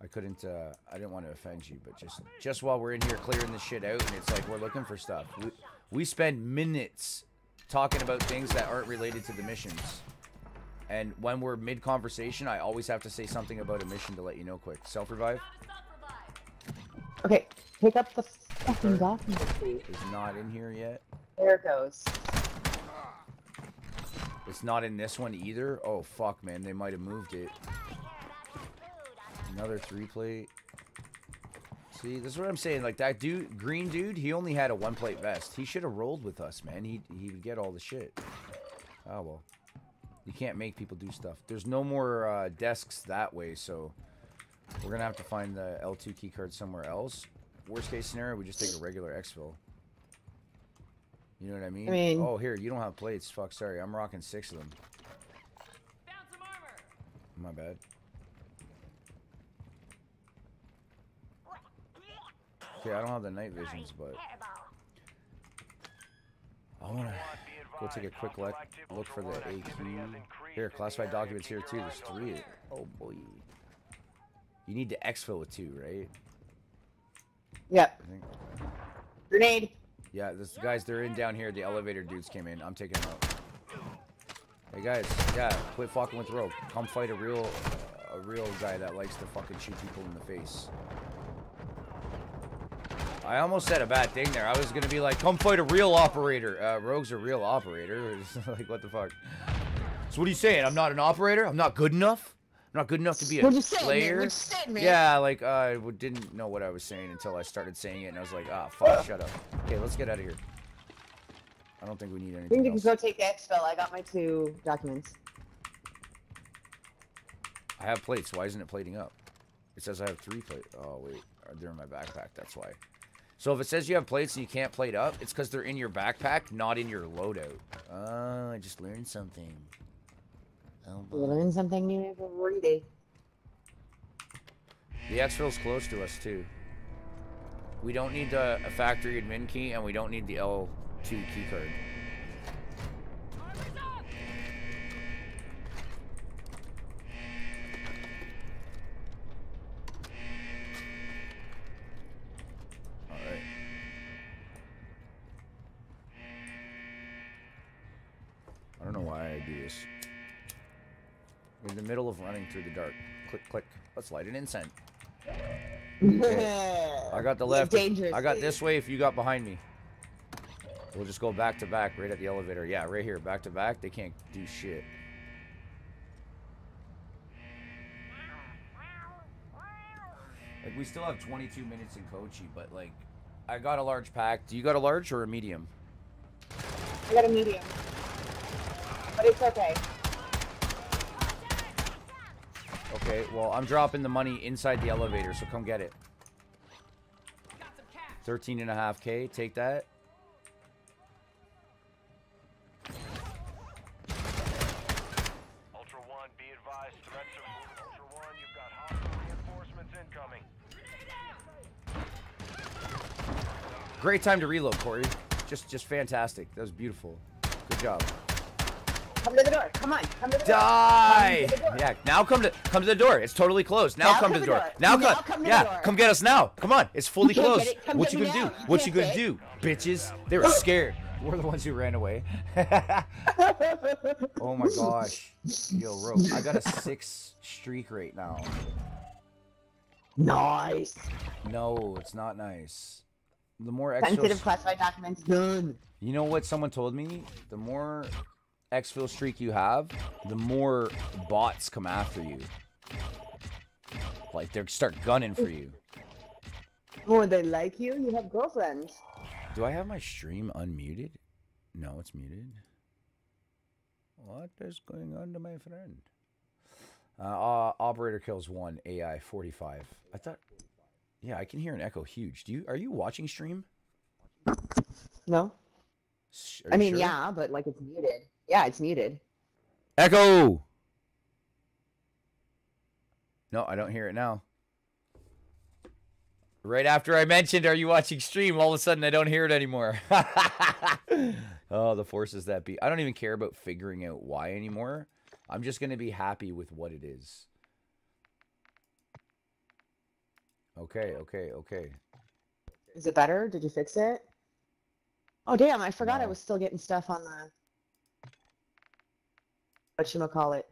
I couldn't. Uh, I didn't want to offend you, but just just while we're in here clearing this shit out, and it's like we're looking for stuff. We, we spend minutes talking about things that aren't related to the missions. And when we're mid conversation, I always have to say something about a mission to let you know quick. Self revive Okay, pick up the fucking document, is not in here yet. There it goes. It's not in this one either. Oh fuck, man, they might have moved it. Take care about your food on the Another three plate. See, this is what I'm saying. Like that dude, green dude, he only had a one plate vest. He should have rolled with us, man. He he would get all the shit. Oh well. You can't make people do stuff. There's no more uh, desks that way, so we're gonna have to find the L2 key card somewhere else. Worst case scenario, we just take a regular exfil. You know what I mean? I mean- oh, here you don't have plates. Fuck, sorry. I'm rocking six of them. Found some armor. My bad. Okay, I don't have the night visions, but I wanna go take a quick look look for the AQ. Here, classified documents here too. There's three. Oh boy. You need to exfil with two, right? Yep. Grenade. Yeah, this guys, they're in down here. The elevator dudes came in. I'm taking them out. Hey guys, yeah, quit fucking with Rogue. Come fight a real, a real guy that likes to fucking shoot people in the face. I almost said a bad thing there. I was gonna be like, come fight a real operator. Uh, Rogue's a real operator. Like, what the fuck? So what are you saying? I'm not an operator? I'm not good enough? I'm not good enough to be a What'd you say, man? player? What'd you say, man? Yeah, like uh, I didn't know what I was saying until I started saying it, and I was like, ah, fuck, shut up. Okay, let's get out of here. I don't think we need I think anything you can go take the exfil. I got my two documents. I have plates. Why isn't it plating up? It says I have three plates. Oh, wait. They're in my backpack. That's why. So if it says you have plates and you can't plate up, it's because they're in your backpack, not in your loadout. Oh, I just learned something. Oh, You learn something new every day. The exfil's close to us, too. We don't need the, a factory admin key, and we don't need the L2 key middle of running through the dark. Click, click. Let's light an incense. I got the left. Dangerous. I got this way if you got behind me. We'll just go back to back right at the elevator. Yeah, right here. Back to back. They can't do shit. Like, we still have 22 minutes in Koschei, but, like, I got a large pack. Do you got a large or a medium? I got a medium. But it's okay. Okay, well, I'm dropping the money inside the elevator, so come get it. Got 13 and a half K. Take that. Ultra One, be advised, threats are Ultra One, you've got hostile reinforcements incoming. Great time to reload, Cory. Just, just fantastic. That was beautiful. Good job. Come to the door. Come on. Come to the door. Die! Come to the door. Yeah, now come to come to the door. It's totally closed. Now, come to the door. Now, Now come. come yeah, door. come get us now. Come on. It's fully closed. it. What you gonna now. do? You what you gonna do, bitches? They were scared. We're the ones who ran away. oh my gosh. Yo, Rope, I got a six streak right now. Nice. No, it's not nice. The more extra. Sensitive classified documents done. You know what someone told me? The more exfil streak you have, the more bots come after you. Like they start gunning for you. Oh, they like you? You have girlfriends. Do I have my stream unmuted? No, it's muted. What is going on to my friend? Uh, uh, operator kills one. AI 45. I thought. Yeah, I can hear an echo huge. Do you? Are you watching stream? No. I mean, sure? yeah, but like it's muted. Yeah, it's muted. Echo. No, I don't hear it now. Right after I mentioned, "Are you watching stream?" All of a sudden, I don't hear it anymore. oh, the forces that be. I don't even care about figuring out why anymore. I'm just gonna be happy with what it is. Okay, okay, okay. Is it better? Did you fix it? Oh damn! I forgot I was still getting stuff on the. What you call it?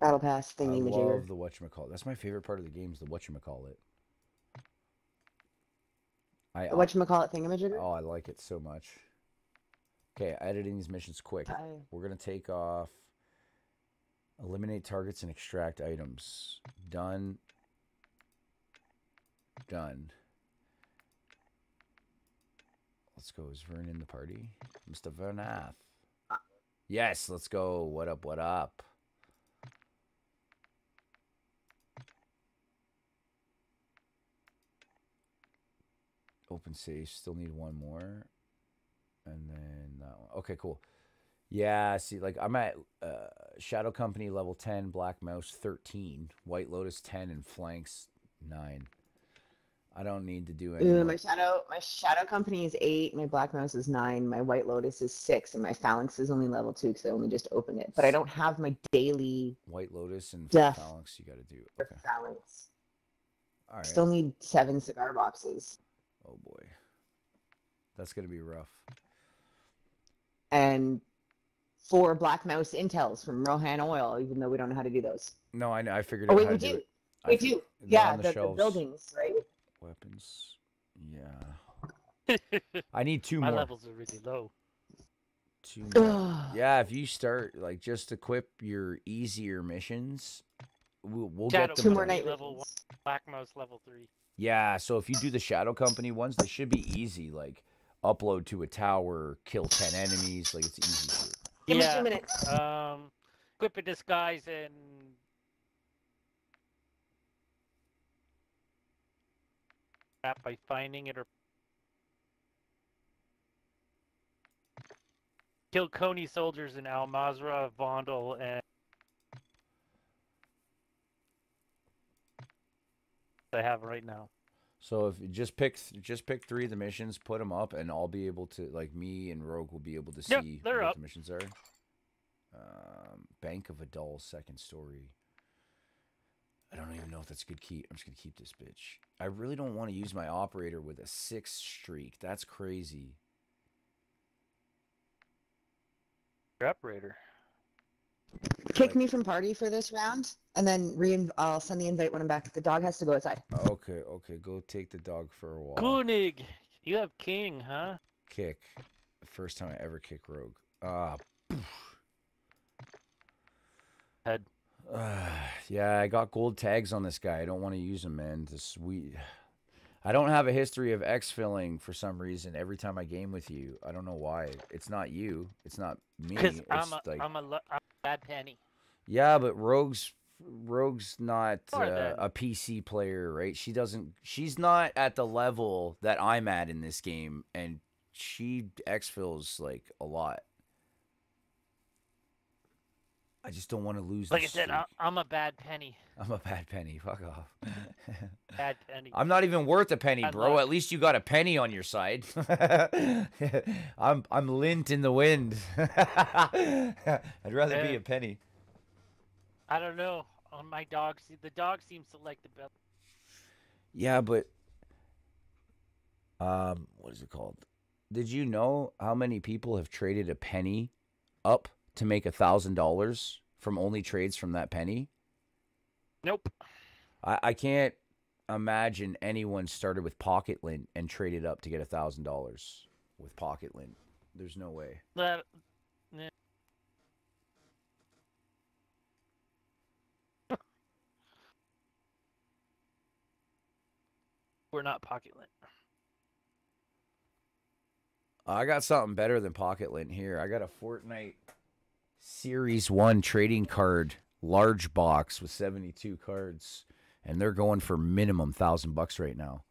Battle pass I thingy majigger. love the whatchamacallit. That's my favorite part of the game is the whatchamacallit. I What you call it thingamajigger? Oh, I like it so much. Okay, editing these missions quick. I- We're gonna take off. Eliminate targets and extract items. Done. done. Let's go. Is Vern in the party? Mr. Vernath. Yes, let's go. What up? What up? Open safe. Still need one more. And then that one. Okay, cool. Yeah, see, like I'm at uh, Shadow Company level 10, Black Mouse 13, White Lotus 10, and Phalanx 9. I don't need to do any. Ooh, my shadow, my shadow company is eight. My black mouse is nine. My white lotus is six, and my phalanx is only level two because I only just opened it. But I don't have my daily White Lotus and Death. Phalanx you got to do. Okay. phalanx. All right. Still need seven cigar boxes Oh boy. That's going to be rough. and four black mouse intels from Rohan Oil, even though we don't know how to do those. No, I know. I figured Oh out wait, how we to do do. I We fi- do. Yeah, the, the buildings, right? Weapons. Yeah. I need two My more. levels are really low. Two more. Yeah, if you start like just equip your easier missions, we'll, we'll Shadow get them Two more night level one, Black Mouse level three. Yeah, so if you do the Shadow Company ones, they should be easy. Like upload to a tower, kill ten enemies. Like it's easy. shit. Give me yeah. two minutes. Um, equip a disguise and crap by finding it or kill Konni soldiers in Al Mazrah, Vondel, and I have right now. So if you just pick just pick three of the missions, put them up, and I'll be able to like me and Rogue will be able to Yep, see they're what up. the missions are. Um, Bank of a Doll second story. I don't even know if that's a good key. I'm just gonna keep this bitch. I really don't want to use my operator with a six streak. That's crazy. Your operator. Kick me from party for this round, and then re- I'll send the invite when I'm back. The dog has to go outside. Okay, okay, go take the dog for a walk. Koenig, you have King, huh? Kick. The first time I ever kick Rogue. Ah, Head. Uh, yeah, I got gold tags on this guy. I don't want to use them, man. This we, I don't have a history of exfilling for some reason. Every time I game with you, I don't know why. It's not you. It's not me. Because I'm a like lo- I'm a bad penny. yeah, but Rogue's Rogue's not uh, a PC player, right? She doesn't. She's not at the level that I'm at in this game, and she exfils like a lot. I just don't want to lose. Like I said. I, I'm a bad penny. I'm a bad penny. Fuck off. Bad penny. I'm not even worth a penny, Bad bro. luck. At least you got a penny on your side. I'm I'm lint in the wind. I'd rather be a penny. I don't know. On my dog, see, the dog seems to like the belt. Yeah, but um, what is it called? Did you know how many people have traded a penny up to make a thousand dollars from only trades from that penny? Nope. I, I can't imagine anyone started with pocket lint and traded up to get a thousand dollars with pocket lint. There's no way. That. eh. We're not pocket lint. I got something better than pocket lint here. I got a Fortnite Series 1 trading card large box with 72 cards and they're going for minimum 1000 bucks right now.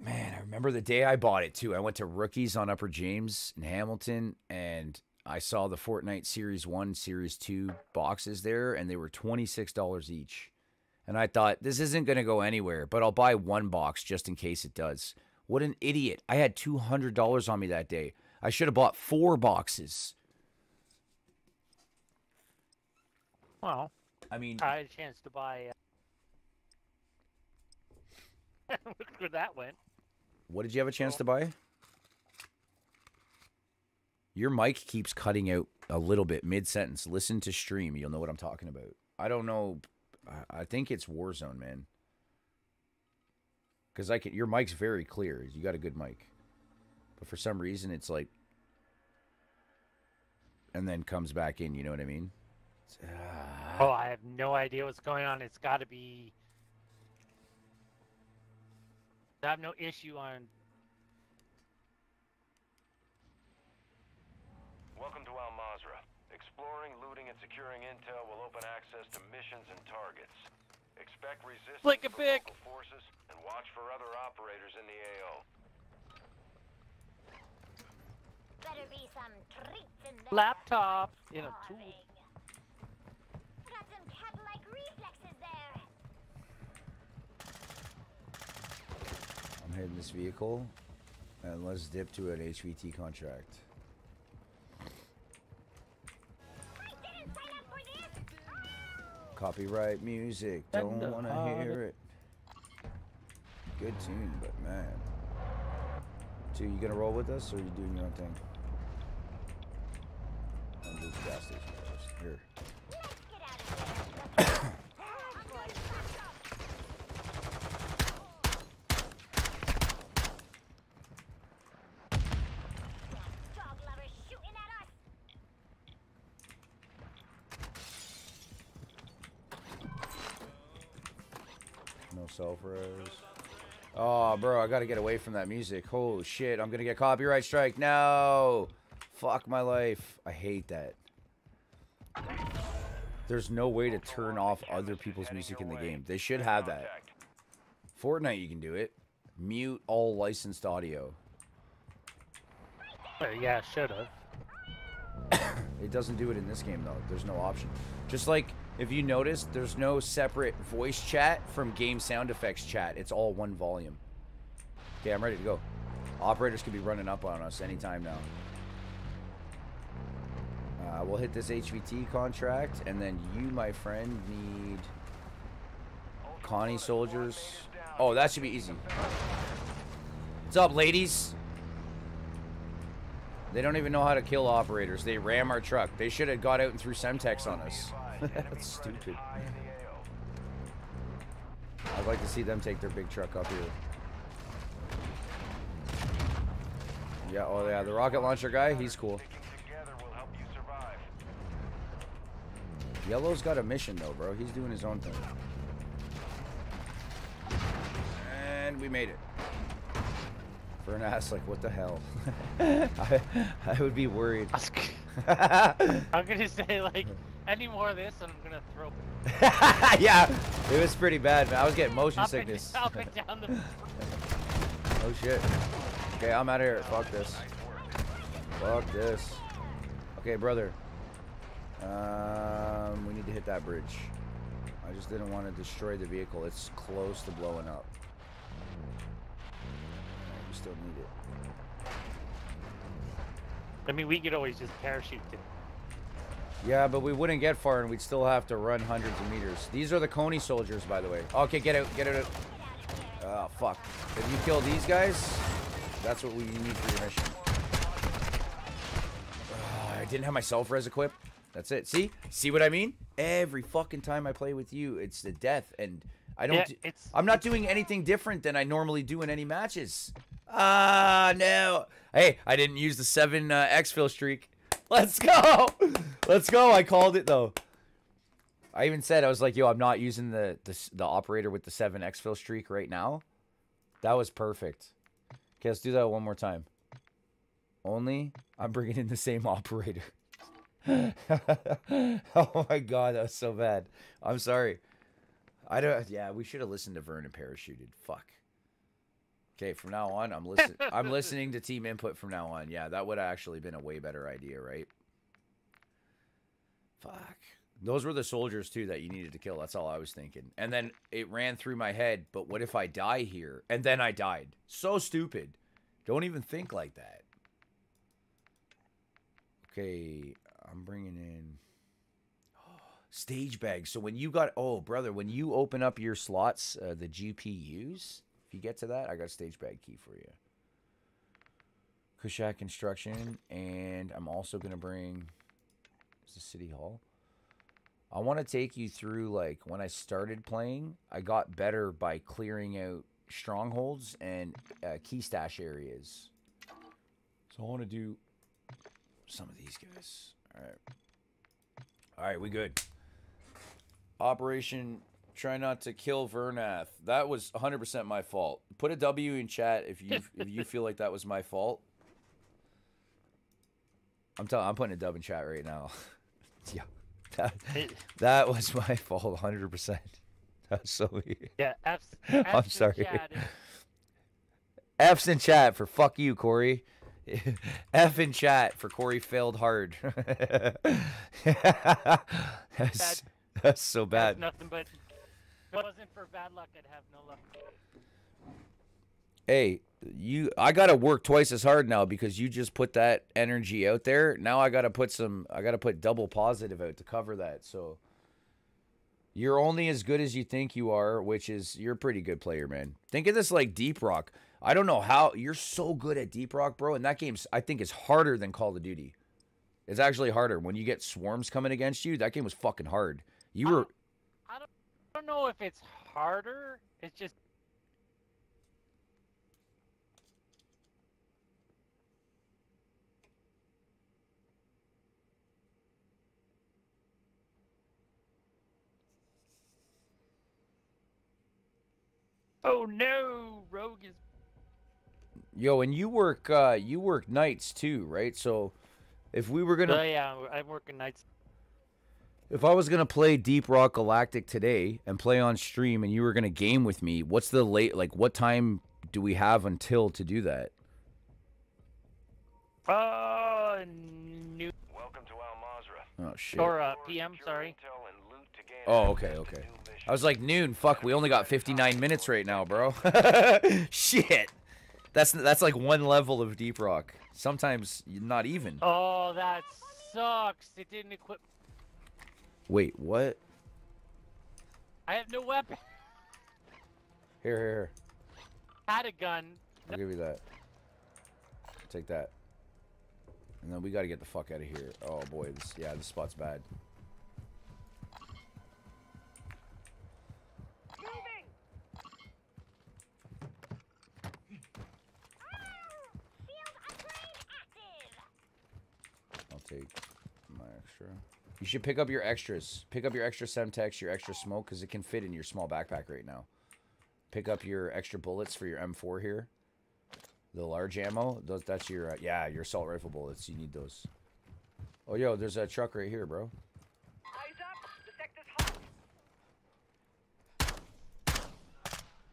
Man, I remember the day I bought it too. I went to Rookies on Upper James in Hamilton and I saw the Fortnite Series 1, Series 2 boxes there and they were $26 each. And I thought, this isn't going to go anywhere, but I'll buy one box just in case it does. What an idiot. I had $200 on me that day. I should have bought four boxes. Well, I mean, I had a chance to buy. Uh... Look where that went. what did you have a chance to buy? Your mic keeps cutting out a little bit mid sentence. Listen to stream. You'll know what I'm talking about. I don't know. I- I think it's Warzone, man. Because I can. Your mic's very clear. You got a good mic, but for some reason it's like, and then comes back in. You know what I mean? Ah, Oh, I have no idea what's going on. It's got to be. I have no issue on. Welcome to Al Mazrah. Exploring, looting, and securing intel will open access to missions and targets. Expect resistance Flick a from bick. local forces and watch for other operators in the AO. Better be some treats in there. Laptop in a tool. Got some cat-like reflexes there. I'm hitting this vehicle, and let's dip to an HVT contract. I didn't sign up for this. Oh. Copyright music, don't want to hear it. Good tune, but man. Two, you gonna roll with us, or you doing your own thing? I'm to the gas station first. Here. Let's get out of here. Shooting at us. No self res. Oh, bro, I gotta get away from that music. Oh shit, I'm gonna get copyright strike. No, fuck my life. I hate that. There's no way to turn off other people's music in the game. They should have that. Fortnite, you can do it. Mute all licensed audio. Uh, yeah, should have. It doesn't do it in this game though. There's no option. Just like if you notice, there's no separate voice chat from game sound effects chat. It's all one volume. Okay, I'm ready to go. Operators could be running up on us anytime now. Uh, we'll hit this HVT contract, and then you, my friend, need Konni soldiers. Oh, that should be easy. What's up, ladies? They don't even know how to kill operators. They ram our truck. They should have got out and threw Semtex on us. That's stupid. I'd like to see them take their big truck up here. Yeah, oh yeah, the rocket launcher guy, he's cool. Sticking together will help you survive. Yellow's got a mission though, bro. He's doing his own thing. And we made it. Fern asked, like, what the hell? I, I would be worried. I'm gonna say like any more of this, and I'm gonna throw yeah, it was pretty bad, man. I was getting motion up sickness. and, up and down the. Oh shit. Okay, I'm out of here. Fuck this. Fuck this. Okay, brother. Um, we need to hit that bridge. I just didn't want to destroy the vehicle. It's close to blowing up. We still need it. I mean, we could always just parachute it. Yeah, but we wouldn't get far, and we'd still have to run hundreds of meters. These are the Konni soldiers, by the way. Okay, get out, get out. Oh, fuck. If you kill these guys, that's what we need for your mission. Ah, I didn't have my self-res equipped. That's it. See? See what I mean? Every fucking time I play with you, it's the death, and I don't. Yeah, do- it's- I'm not doing anything different than I normally do in any matches. Ah, no. Hey, I didn't use the seven uh, exfil streak. Let's go. Let's go. I called it though. I even said I was like, "Yo, I'm not using the the, the operator with the seven exfil streak right now." That was perfect. Okay, let's do that one more time. Only I'm bringing in the same operator. oh my god, that was so bad. I'm sorry. I don't. Yeah, we should have listened to Vernon parachuted. Fuck. Okay, from now on, I'm listen. I'm listening to team input from now on. Yeah, that would have actually been a way better idea, right? Fuck. Those were the soldiers too that you needed to kill. That's all I was thinking. And then it ran through my head, but what if I die here? And then I died. So stupid. Don't even think like that. Okay, I'm bringing in stage bags. So when you got oh brother, when you open up your slots, uh, the GPUs, if you get to that, I got a stage bag key for you. Kushak construction, and I'm also gonna bring is the city hall. I want to take you through like when I started playing, I got better by clearing out strongholds and uh, key stash areas. So I want to do some of these guys. All right. All right, we good. Operation Try Not to Kill Vernath. That was 100% my fault. Put a W in chat if you if you feel like that was my fault. I'm telling I'm putting a dub in chat right now. yeah. That, that was my fault 100%. That's so weird. Yeah, F's, I'm F's in sorry. chat F's in chat for fuck you, Cory. F in chat for Cory failed hard. that's, that's so That's bad. nothing but. If it wasn't for bad luck, I'd have no luck. Hey, you I got to work twice as hard now because you just put that energy out there. Now I got to put some I got to put double positive out to cover that. So you're only as good as you think you are, which is you're a pretty good player, man. Think of this like Deep Rock. I don't know how you're so good at Deep Rock, bro, and that game's I think is harder than Call of Duty. It's actually harder when you get swarms coming against you. That game was fucking hard. You were I don't, I don't know if it's harder. It's just. Oh no, Rogue is. Yo, and you work uh you work nights too, right? So if we were gonna Oh yeah, I'm working nights. If I was gonna play Deep Rock Galactic today and play on stream, and you were gonna game with me, what's the late? Like, what time do we have until to do that? Uh, new. Welcome to Al Mazrah. Oh shit. Or uh, PM, sorry. Intel and loot to gain Oh, okay, okay. I was like noon. Fuck, we only got 59 minutes right now, bro. shit. That's that's like one level of Deep Rock. Sometimes not even. Oh, that sucks. It didn't equip. Wait, what? I have no weapon. Here, here, here. Had a gun. I'll give you that. Take that. And then we got to get the fuck out of here. Oh boy, this yeah, this spot's bad. Field upgrade active. I'll take my extra. You should pick up your extras. Pick up your extra Semtex, your extra smoke, because it can fit in your small backpack right now. Pick up your extra bullets for your M4 here. The large ammo. Those, that's your, uh, yeah, your assault rifle bullets. You need those. Oh, yo, there's a truck right here, bro. Eyes up. Detector's hot.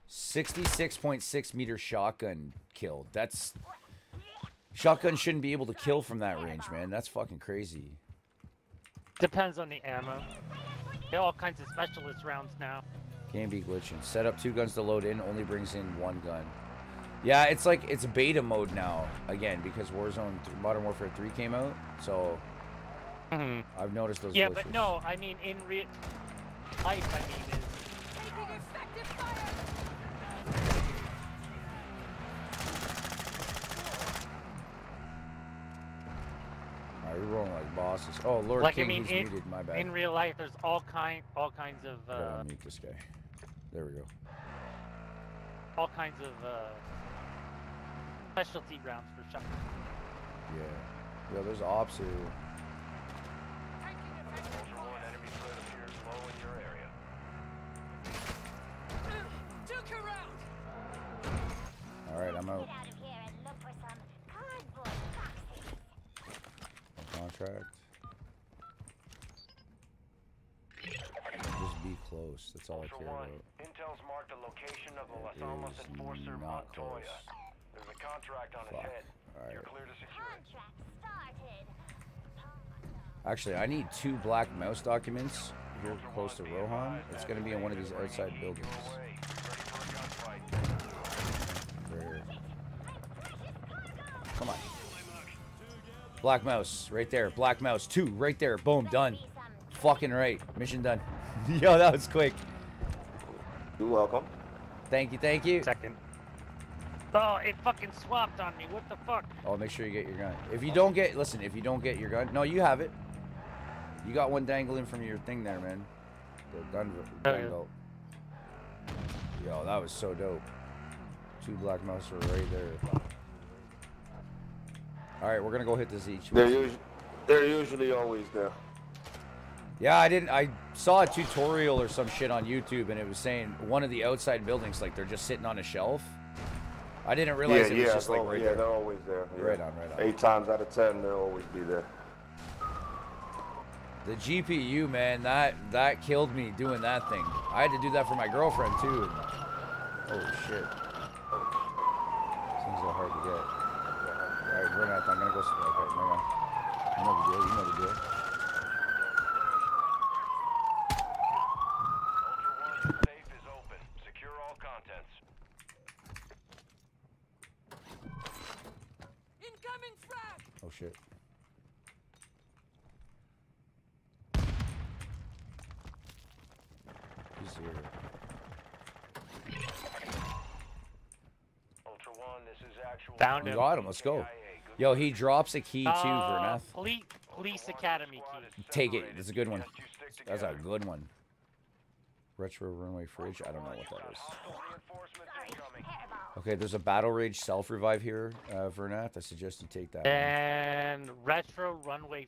66.6 meter shotgun kill. That's... Shotgun shouldn't be able to kill from that range, man. That's fucking crazy. Depends on the ammo. Are all kinds of specialist rounds now. Can be glitching. Set up two guns to load in, only brings in one gun. Yeah, it's like it's beta mode now again because Warzone Modern Warfare 3 came out. So mm-hmm. I've noticed those. Yeah, glitches. but no, I mean in real life, I mean is Taking effective fire. Alright, we're rolling like bosses. Oh, Lord like King, I mean he's in, muted. My bad. in real life. There's all kind all kinds of uh, unmute this guy. There we go. all kinds of uh, specialty rounds for shotgun. Yeah. Yo, there's ops here. Ultra One enemy threat appears low in your area. Duke around. Alright, I'm out. Get out of here and look for some cardboard boxes. Contract. Just be close. That's all I care One, about. Intel's marked the location of the Las It Almas is enforcer not Montoya. close. There's a contract on Fuck. his head. Alright. You're clear to secure it. Contract started. Actually, I need two black mouse documents here close to Rohan. It's gonna be in one of these outside buildings. Away. Ready for a gunfight. Right here. Come on. Black mouse, right there. Black mouse, two, right there. Boom, done. Fucking right. Mission done. Yo, that was quick. You're welcome. Thank you, thank you. Second. Oh, it fucking swapped on me. What the fuck? Oh, make sure you get your gun. If you don't get, listen, if you don't get your gun, no, you have it. You got one dangling from your thing there, man. The gun, Oh, yeah. gun belt. Yo, that was so dope. Two black mouse were right there. All right, we're gonna go hit this each. They're usually they're usually always there. Yeah, I didn't. I saw a tutorial or some shit on YouTube, and it was saying one of the outside buildings, like they're just sitting on a shelf. I didn't realize yeah, it was yeah, just like right yeah, there. they're always there. yeah. Right on, right on. Eight times out of ten, they'll always be there. The GPU, man, that that killed me doing that thing. I had to do that for my girlfriend too. Oh shit. Things are hard to get. Alright, we're not. I'm gonna go. Okay, hang on. You know the deal. You know the deal. Ultra One, the safe is open. Secure all contents. Incoming frag! Oh shit. He's here. Ultra One, this is actual. Found We him. got him. Let's go. Yo, he drops a key too, Uh, Vernath. Police, police Academy key. Take it. That's a good one. That's a good one. Retro runway fridge. I don't know what that is. Okay, there's a battle rage self revive here, uh, Vernath. I suggest you take that. one. And retro runway.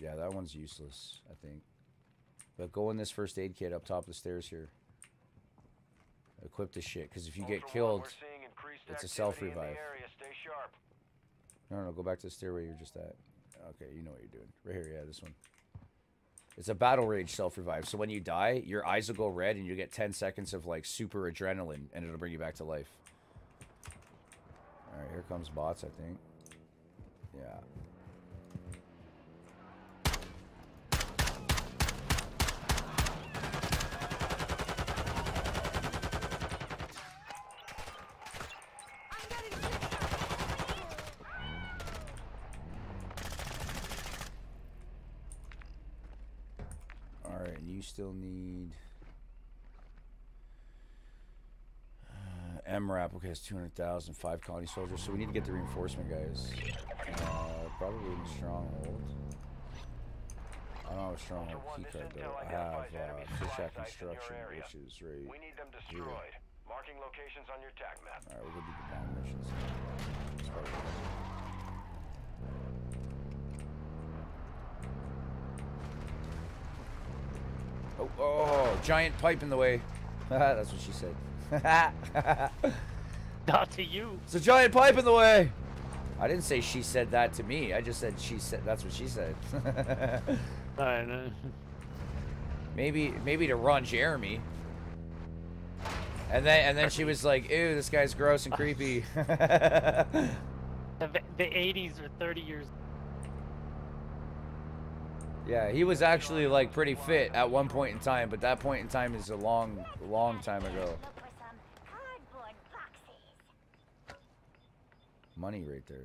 Yeah, that one's useless, I think. But go in this first aid kit up top of the stairs here. Equip this shit, because if you get killed, it's a self revive. No, no, go back to the stairway you're just at. Okay, you know what you're doing. Right here, yeah, this one. It's a battle rage self revive. So when you die, your eyes will go red and you get 10 seconds of like super adrenaline and it'll bring you back to life. Alright, here comes bots, I think. Yeah. Alright, and you still need. Uh, MRAP, okay, it's 200,000, five colony soldiers. So we need to get the reinforcement guys. Uh, probably in Stronghold. I don't have a Stronghold keycard though. I have uh, Construction, which is right We need them here. destroyed. Marking locations on your tac map. Alright, we'll go do the bomb missions. Let's start with that. Oh, oh, giant pipe in the way. That's what she said. Not to you. It's a giant pipe in the way. I didn't say she said that to me. I just said she said that's what she said. I know. maybe maybe to run Jeremy. And then and then she was like, "Ew, this guy's gross and creepy." The, the 80s are 30 years. Yeah, he was actually like pretty fit at one point in time, but that point in time is a long long time ago. Money right there.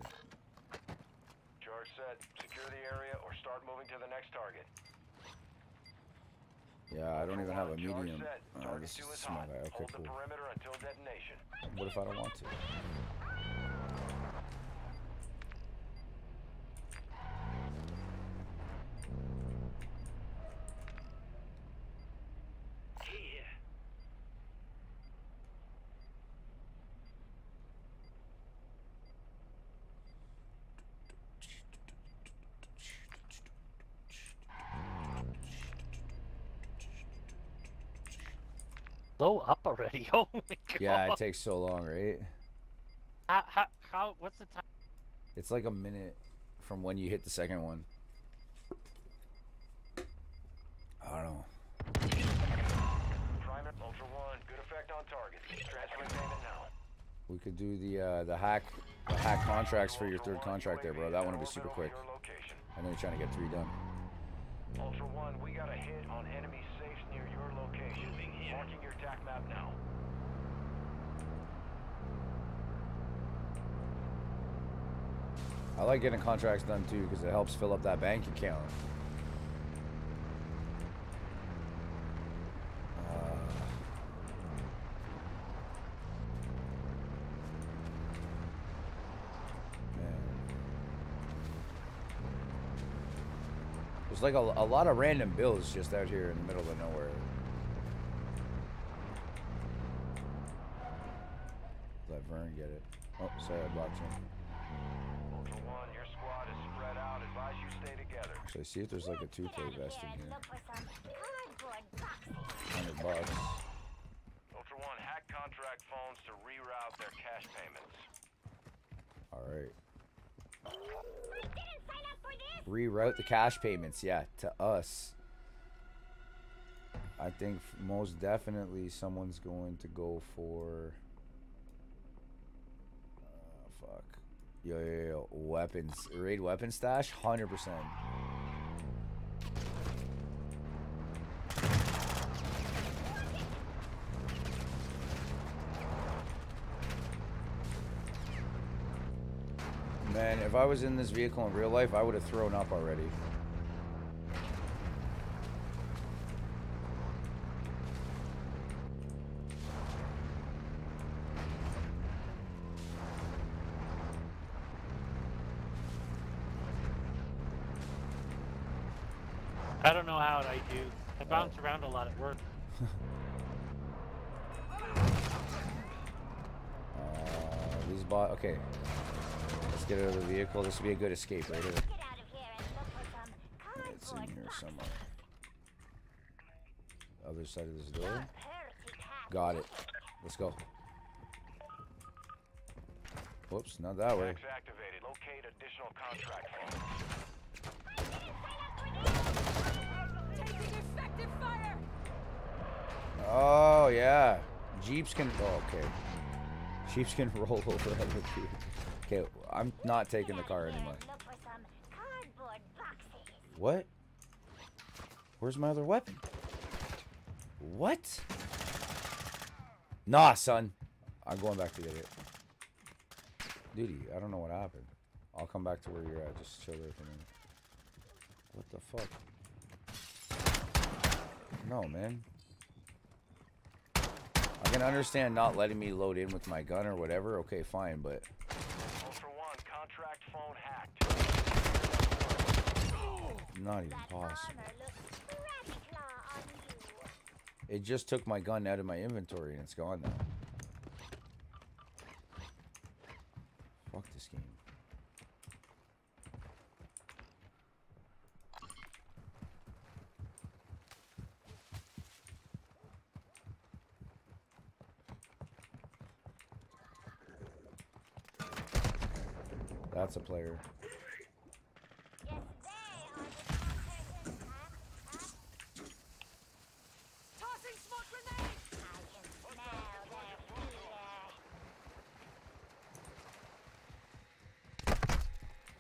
Charge set. Secure the area or start moving to the next target. Yeah, I don't even have a medium. Oh, this is small guy. Okay, cool. perimeter until detonation. What if I don't want to? Blow up already. Oh my god. Yeah, it takes so long, right? How, how, how, what's the time? It's like a minute from when you hit the second one. I don't know. Primer Ultra One. Good effect on target. Transferring payment now. We could do the uh, the hack the hack contracts for your third contract there, bro. That one will be super quick. I know you're trying to get three done. Ultra One, we got a hit on enemy safes near your location. Marking your tac map now. I like getting contracts done too because it helps fill up that bank account. Uh. There's like a, a lot of random bills just out here in the middle of nowhere. Let Vern get it. Oh, sorry, I blocked him. Ultra One, your squad is spread out. Advise you stay together. So I see if there's like a two play vest in here. Look for some cardboard boxes. Hundred bucks. Ultra One, hack contract phones to reroute their cash payments. Alright. I didn't sign up for this. Reroute the cash payments, yeah, to us. I think most definitely someone's going to go for. Fuck. Yo, yo, yo. Weapons. Raid weapon stash? 100%. Man, if I was in this vehicle in real life, I would have thrown up already. I don't know how I do. I bounce around a lot at work. Uh, these bot. Okay. Let's get out of the vehicle. This would be a good escape right here. Get out of here and look for some It's in here somewhere. Other side of this door. Got it. Let's go. Whoops, not that way. Hacks activated. Locate additional contract phones. Taking effective fire. Oh yeah, Jeeps can. Oh, okay. Jeeps can roll over other people. Okay, I'm not taking the car anymore. What? Where's my other weapon? What? Nah, son. I'm going back to get it. Duty, I don't know what happened. I'll come back to where you're at. Just chill there for minute. What the fuck? No, man. I can understand not letting me load in with my gun or whatever. Okay, fine, but Ultra One, contract phone hacked. not even possible. armor looks pretty claw on you. It just took my gun out of my inventory and it's gone now. Fuck this game. That's a player. Yes, they are the person, huh? Tossing smoke grenade. I can smell their fear.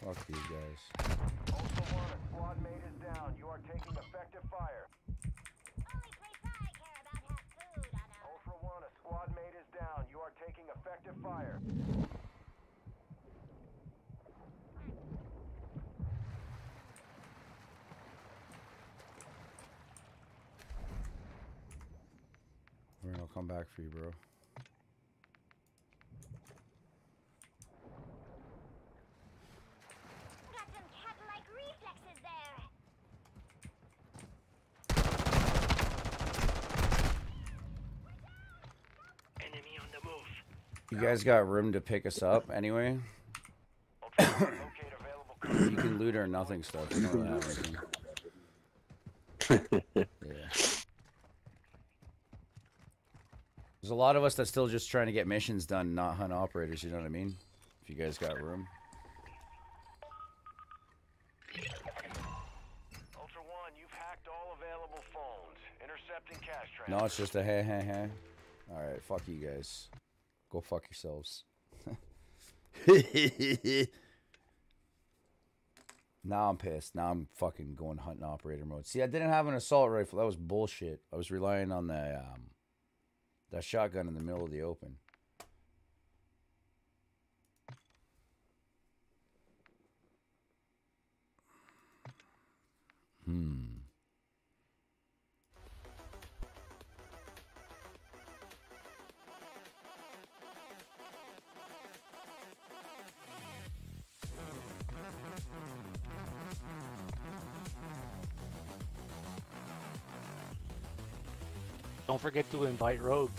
Fuck these guys. Ultra One, a squad mate is down. You are taking effective fire. Ultra One, a squad mate is down. You are taking effective fire. Come back for you, bro. Got some cat-like reflexes there. Enemy on the move. You guys got room to pick us up anyway? Ultra One, locate available contract. You can loot our nothing stuff. You know that, right? yeah. There's a lot of us that's still just trying to get missions done, not hunt operators. You know what I mean? If you guys got room. Ultra One, you've hacked all available phones. Intercepting cash. No, it's just a hey, hey, hey. All right, fuck you guys. Go fuck yourselves. now I'm pissed. Now I'm fucking going hunting operator mode. See, I didn't have an assault rifle. That was bullshit. I was relying on the um, that shotgun in the middle of the open. Don't forget to invite Rogue.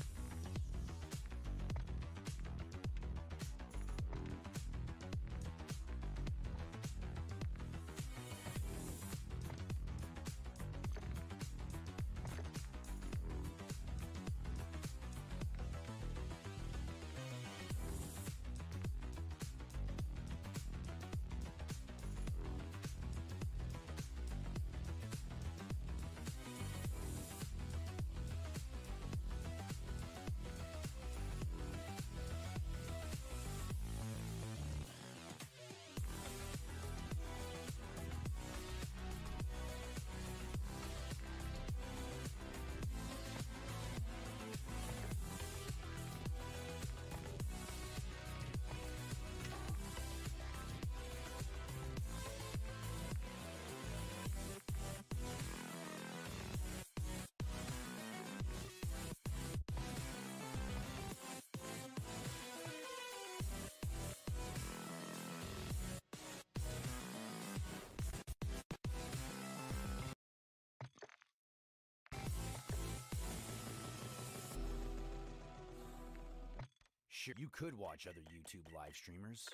Could watch other YouTube live streamers.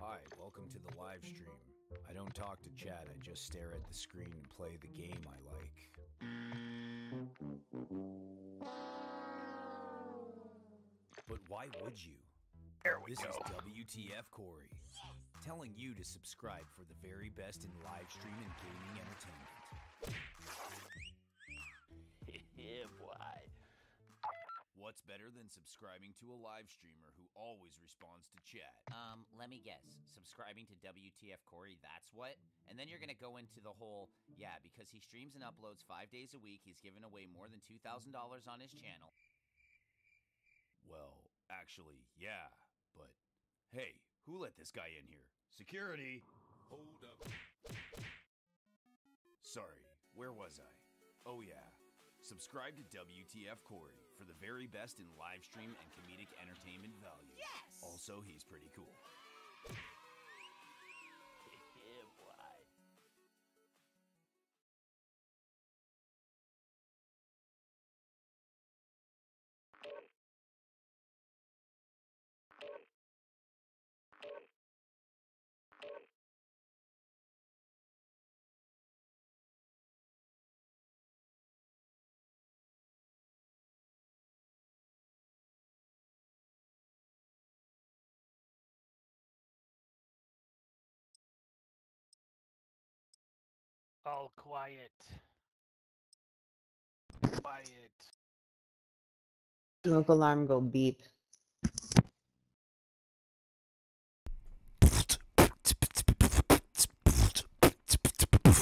Hi, welcome to the live stream. I don't talk to chat, I just stare at the screen and play the game I like. But why would you? There we this go. is WTF Cory, telling you to subscribe for the very best in live stream and gaming entertainment. Better than subscribing to a live streamer who always responds to chat? Um, let me guess. Subscribing to WTF Cory, that's what? And then you're gonna go into the whole, yeah, because he streams and uploads five days a week, he's given away more than $2,000 on his channel. Well, actually, yeah, but hey, who let this guy in here? Security! Hold up. Sorry, where was I? Oh, yeah. Subscribe to WTF Cory for the very best in live stream and comedic entertainment value. Yes! Also, he's pretty cool. All quiet. Quiet. Smoke alarm go beep.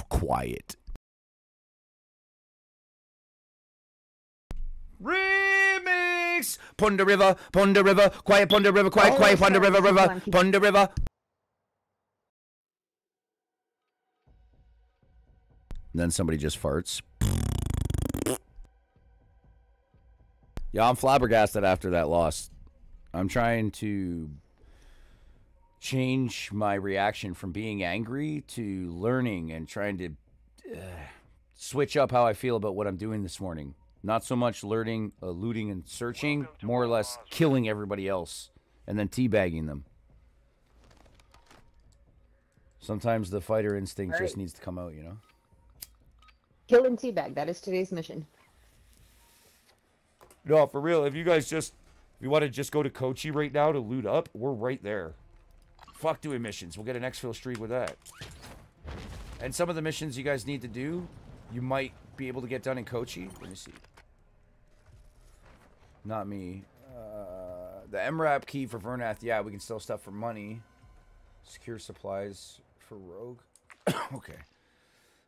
Quiet. Remix! Ponder River, Ponder River, quiet Ponder River, quiet, Oh, quiet Ponder River, keep River, going, Ponder River. Then somebody just farts. Yeah, I'm flabbergasted after that loss. I'm trying to change my reaction from being angry to learning and trying to uh, switch up how I feel about what I'm doing this morning. Not so much learning, uh, looting, and searching, more or less killing everybody else and then teabagging them. Sometimes the fighter instinct just needs to come out, you know? Kill and teabag. That is today's mission. No, for real. If you guys just, if you want to just go to Koschei right now to loot up, we're right there. Fuck doing missions. We'll get an exfil streak with that. And some of the missions you guys need to do, you might be able to get done in Koschei. Let me see. Not me. Uh, the MRAP key for Vernath. Yeah, we can sell stuff for money. Secure supplies for Rogue. okay.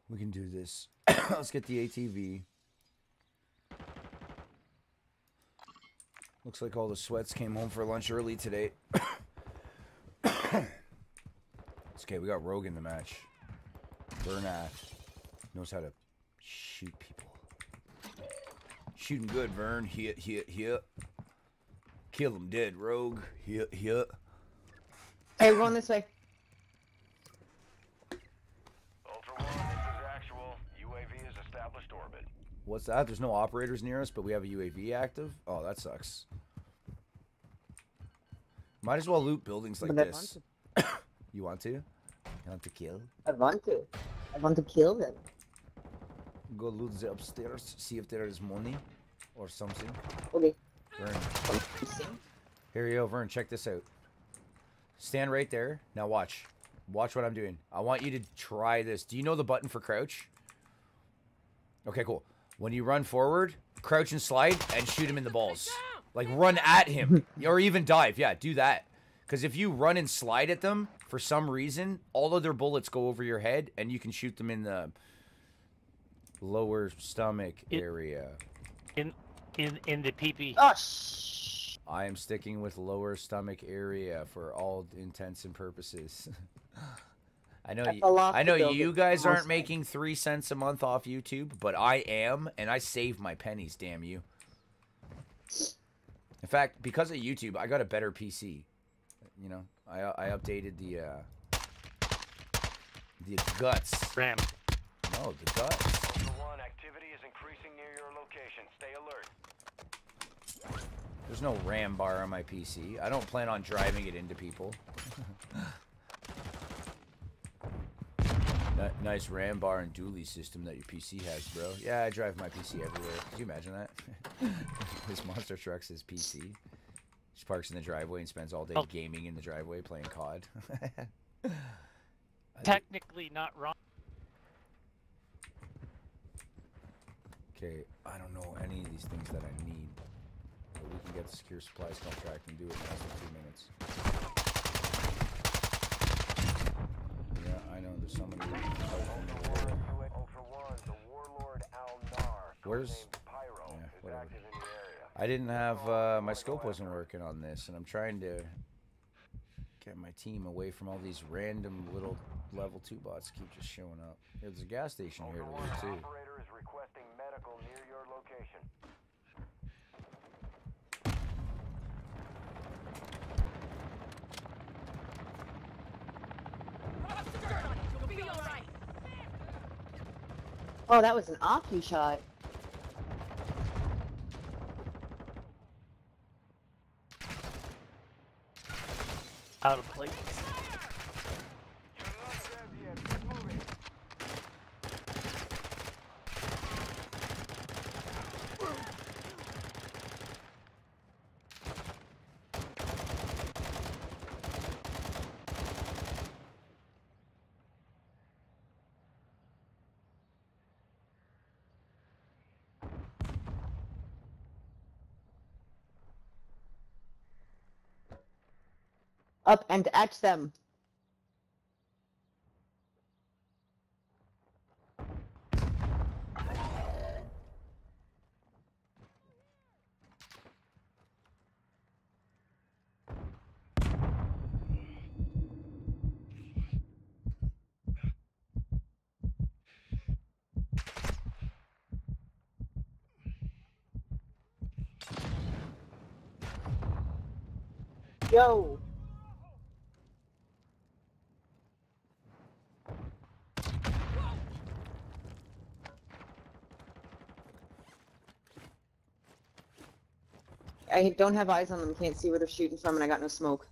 We can do this. Let's get the ATV. Looks like all the sweats came home for lunch early today. it's okay, we got Rogue in the match. Vernath knows how to shoot people. Shooting good, Vern. Hit, hit, hit. Kill him dead, Rogue. Hit, hit. Hey, we're going this way. What's that? There's no operators near us, but we have a UAV active? Oh, that sucks. Might as well loot buildings like But this. you want to? You want to kill? I want to. I want to kill them. Go loot the upstairs, see if there is money or something. Okay. Vern. Here you go, Vern. Check this out. Stand right there. Now watch. Watch what I'm doing. I want you to try this. Do you know the button for crouch? Okay, cool. When you run forward, crouch and slide and shoot him in the balls. Like run at him or even dive. Yeah, do that. Because if you run and slide at them for some reason, all of their bullets go over your head and you can shoot them in the lower stomach It- area. In in in the peepee. Oh, shh. I am sticking with lower stomach area for all intents and purposes. I know you, fell off I know you guys aren't last making three cents a month off YouTube, but I am, and I save my pennies. Damn you! In fact, because of YouTube, I got a better PC. You know, I I updated the uh, the guts. Ram. No, the guts. One, activity is increasing near your location. Stay alert. There's no RAM bar on my PC. I don't plan on driving it into people. Ni- nice RAM bar and dually system that your PC has, bro. Yeah, I drive my PC everywhere. Could you imagine that? this monster truck's his PC. Just parks in the driveway and spends all day Oh. gaming in the driveway playing COD. Technically not wrong. Okay, I don't know any of these things that I need. But we can get the secure supplies contract and do it in less than two minutes. Yeah, I know. There's somebody. Where's? Yeah, whatever. I didn't have uh, my scope wasn't working on this, and I'm trying to get my team away from all these random little level two bots keep just showing up. There's a gas station here too. operator is requesting medical near your location. You'll be all right. Oh, that was an Aki shot. Out of place. Up and at them. Yo. I don't have eyes on them, can't see where they're shooting from, and I got no smoke.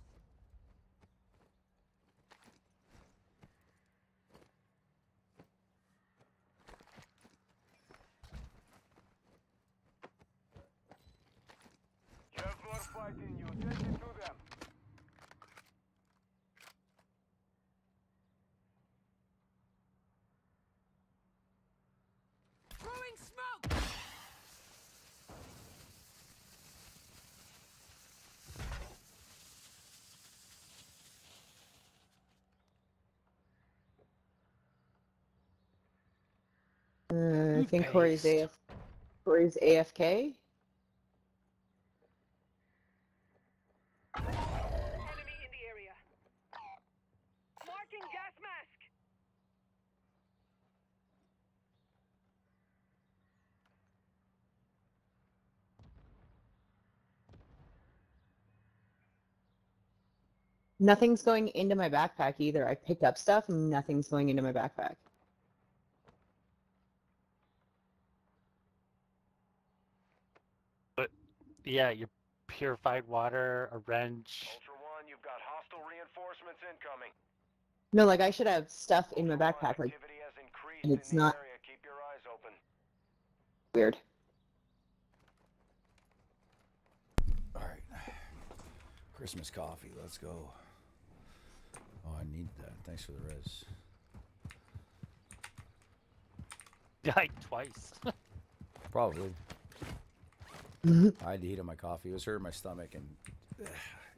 You have more fight in you. Take it to them. Throwing smoke. Uh, I think Cory's AF Cory's AFK. Enemy in the area. Marking gas mask. Nothing's going into my backpack either. I picked up stuff, nothing's going into my backpack. But yeah, your purified water, a wrench. Ultra One, you've got hostile reinforcements incoming. No, like I should have stuff in my backpack, like, has and it's in not area. Keep your eyes open. weird. All right. Christmas coffee. Let's go. Oh, I need that. Thanks for the res. Died twice. Probably. I had to heat up my coffee. It was hurting my stomach, and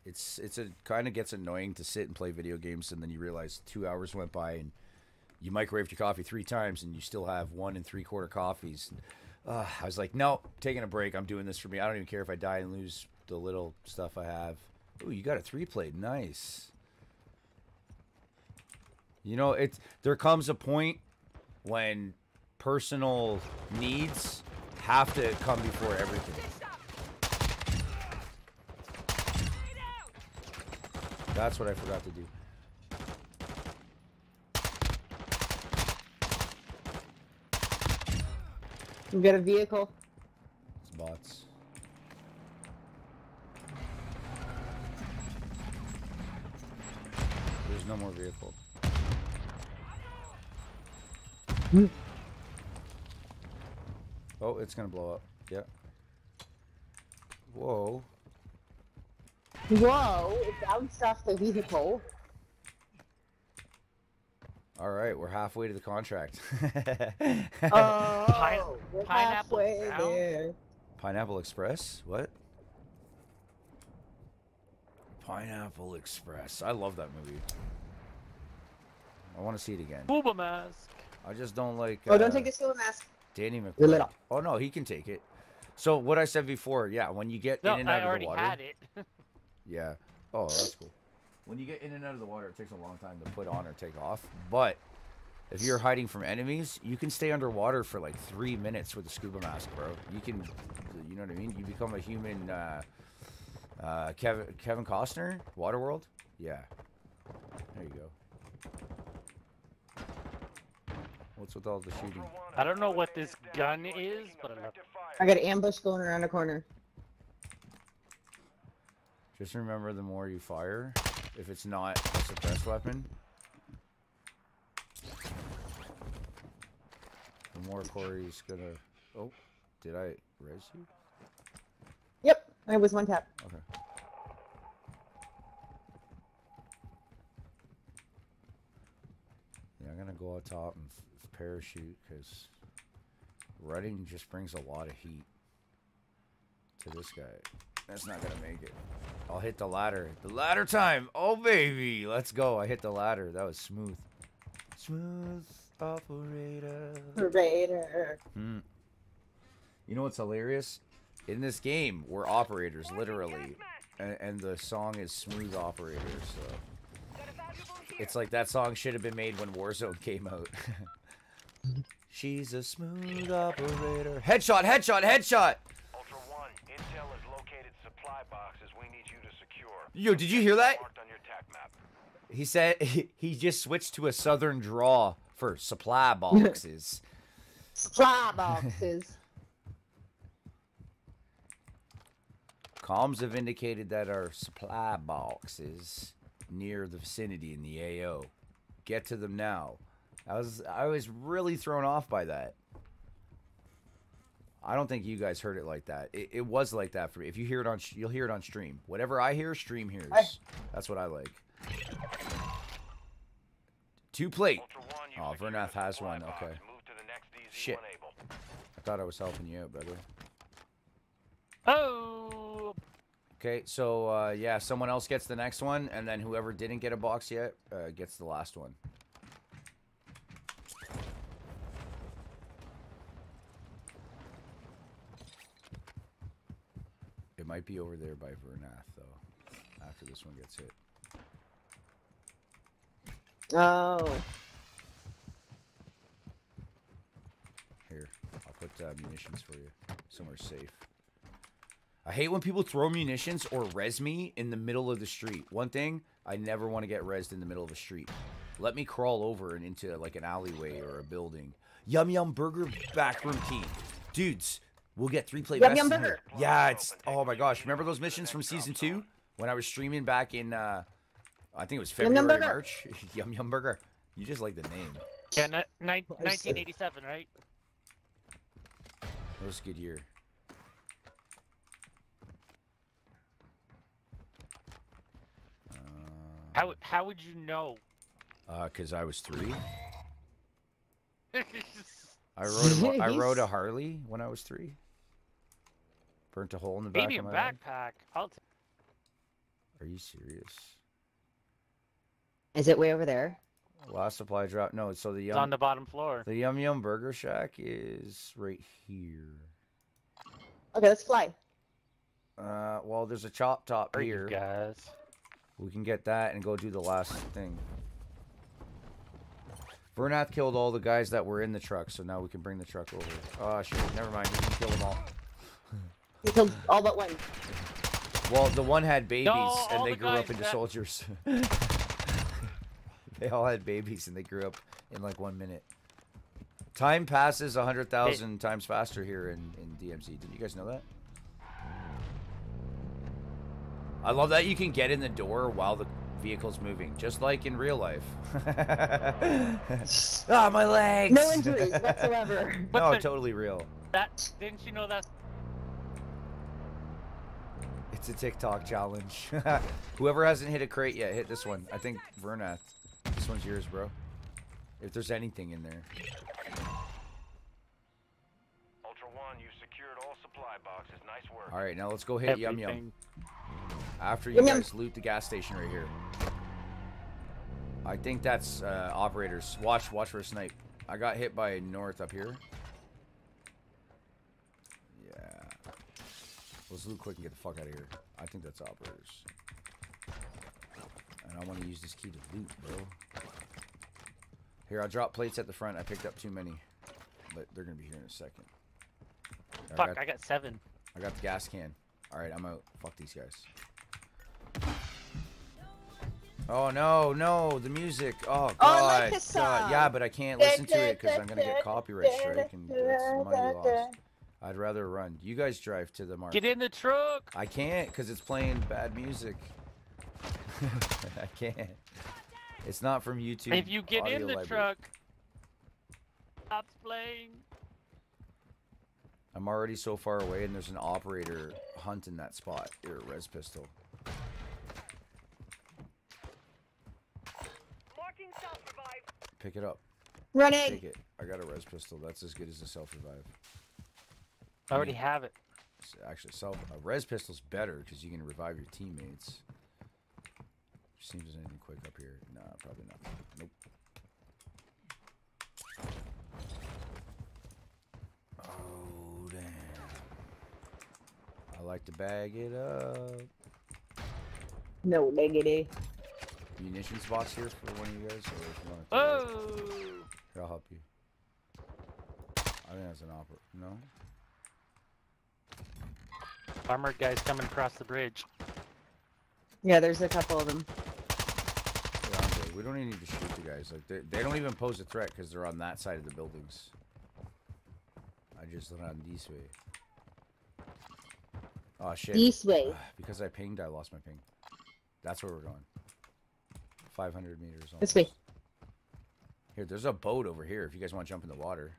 it's it's a kind of gets annoying to sit and play video games, and then you realize two hours went by, and you microwaved your coffee three times, and you still have one and three quarter coffees. Uh, I was like, no, taking a break. I'm doing this for me. I don't even care if I die and lose the little stuff I have. Ooh, you got a three plate. Nice. You know, it's there comes a point when personal needs have to come before everything. That's what I forgot to do. We got a vehicle. It's bots. There's no more vehicle. Hmm. Oh, it's gonna blow up. Yeah. Whoa. Whoa! It bounced off the vehicle. All right, we're halfway to the contract. Oh, we're Pineapple halfway Brown? there. Pineapple Express? What? Pineapple Express. I love that movie. I want to see it again. Booba mask. I just don't like. Oh, don't uh, take the skill mask. Danny Reel it McBride. up. Oh no, he can take it. So what I said before, yeah, when you get No, in and I out of the water, had it. yeah. Oh, that's cool. When you get in and out of the water, it takes a long time to put on or take off. But if you're hiding from enemies, you can stay underwater for like three minutes with a scuba mask, bro. You can, you know what I mean? You become a human. Uh, uh, Kevin Kevin Costner, Waterworld. Yeah. There you go. What's with all the shooting? I don't know what this gun is, but I love it. I got an ambush going around a corner. Just remember, the more you fire, if it's not a suppressed weapon, the more Cory's gonna. Oh, did I res you? Yep, I was one tap. Okay. Yeah, I'm gonna go out top and f- parachute because running just brings a lot of heat to this guy. That's not gonna make it. I'll hit the ladder. The ladder time. Oh baby, let's go. I hit the ladder. That was smooth. Smooth operator. Raider. Hmm. You know what's hilarious? In this game, we're operators, literally, and, and the song is "Smooth Operator." So it's like that song should have been made when Warzone came out. She's a smooth operator. Headshot! Headshot! Headshot! Ultra One, intel has located supply boxes we need you to secure. Yo, did you hear that? On your tac map. He said he he just switched to a southern draw for supply boxes. Supply boxes. Comms have indicated that our supply boxes near the vicinity in the AO. Get to them now. I was I was really thrown off by that. I don't think you guys heard it like that. It, it was like that for me. If you hear it on, you'll hear it on stream. Whatever I hear, stream hears. That's what I like. Two plate. Oh, Vernath has one. Okay. Shit. I thought I was helping you out, brother. Oh, Okay, so uh, yeah, someone else gets the next one, and then whoever didn't get a box yet uh, gets the last one. It might be over there by Vernath, though, after this one gets hit. Oh. Here, I'll put uh, munitions for you. Somewhere safe. I hate when people throw munitions or res me in the middle of the street. One thing, I never want to get resed in the middle of a street. Let me crawl over and into like an alleyway or a building. Yum Yum Burger backroom team. Dudes, we'll get three plate Yum vests Yum in here. Yeah, it's oh my gosh. Remember those missions from season two? When I was streaming back in uh I think it was Yum Yum February, March. Yum Yum Burger. You just like the name. yeah, ni- ni- 1987, right? That was a good year. How how would you know? Uh, cause I was three. I rode a, mo- I rode a Harley when I was three. Burnt a hole in the back Maybe of my head. backpack. I'll. T- Are you serious? Is it way over there? Last supply drop. No, so the yum, it's on the bottom floor. the Yum Yum Burger Shack is right here. Okay, let's fly. Uh, well, there's a chop top Are you here. guys? We can get that and go do the last thing. Vernath killed all the guys that were in the truck, so now we can bring the truck over. Oh shit! Never mind. We can kill them all. We killed all but one. Well, the one had babies all and they the grew up into that- soldiers. they all had babies and they grew up in like one minute. Time passes a hundred thousand times faster here in, in DMZ. Did you guys know that? I love that you can get in the door while the vehicles moving, just like in real life. ah, my legs! No injuries whatsoever. no, the- totally real. That didn't you know that's It's a TikTok challenge. Whoever hasn't hit a crate yet, hit this one. I think Vernath. This one's yours, bro. If there's anything in there. Ultra One, you secured all supply boxes. Nice work. All right, now let's go hit Yum Yum. After you Yum Yum. guys loot the gas station right here. I think that's uh, operators. Watch, watch for a snipe. I got hit by north up here. Let's loot quick and get the fuck out of here. I think that's operators. And I want to use this key to loot, bro. Here, I'll drop plates at the front. I picked up too many. But they're going to be here in a second. I Fuck, got- I got seven. I got the gas can. All right, I'm out. Fuck these guys. Oh no, no, the music. Oh god. Oh, I like this God. song. Yeah, but I can't listen to it because I'm gonna get copyright strike and it's money lost. I'd rather run. You guys drive to the market. Get in the truck. I can't because it's playing bad music. I can't. It's not from YouTube. If you get in the library. truck, stops playing. I'm already so far away, and there's an operator hunting that spot. Your res pistol. Marking self-revive. Pick it up. Running. Take it. I got a res pistol. That's as good as a self revive. I already have it. Actually, self a res pistol's better because you can revive your teammates. See if there's anything quick up here. Nah, probably not. Nope. Oh damn! I like to bag it up. No diggity. Munitions box here for one of you guys, or if you want to. Oh. Here, I'll help you. I think that's an opera. No. Armored guys coming across the bridge. Yeah, there's a couple of them. Yeah, We don't even need to shoot the guys. Like they, they don't even pose a threat because they're on that side of the buildings. I just ran this way. Oh shit. This way. Ah, because I pinged, I lost my ping. That's where we're going. 500 meters. This way. Here, there's a boat over here. If you guys want to jump in the water.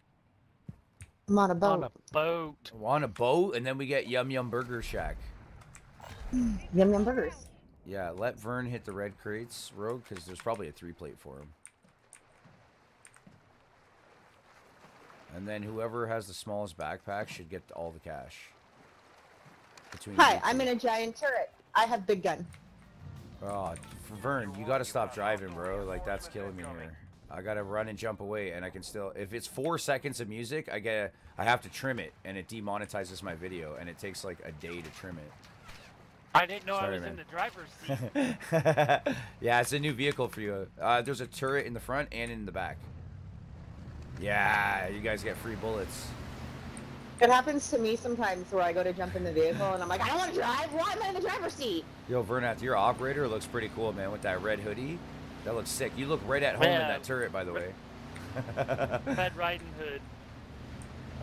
I'm on a boat. On a boat. On a boat, and then we get Yum Yum Burger Shack. Mm, yum yum burgers. Yeah, let Vern hit the red crates, Rogue, because there's probably a three plate for him. And then whoever has the smallest backpack should get all the cash. Between Hi, I'm in a giant turret. I have big gun. Oh, Vern, you gotta stop driving, bro. Like that's killing me here. I gotta run and jump away, and I can still. If it's four seconds of music, I get. I have to trim it, and it demonetizes my video, and it takes like a day to trim it. I didn't know I was man. in the driver's seat. yeah, it's a new vehicle for you. Uh, there's a turret in the front and in the back. Yeah, you guys get free bullets. It happens to me sometimes where I go to jump in the vehicle and I'm like, I don't want to drive. Why am I in the driver's seat? Yo, Vernath, your operator looks pretty cool, man, with that red hoodie. That looks sick. You look right at home in that turret, by the way. Red Riding Hood.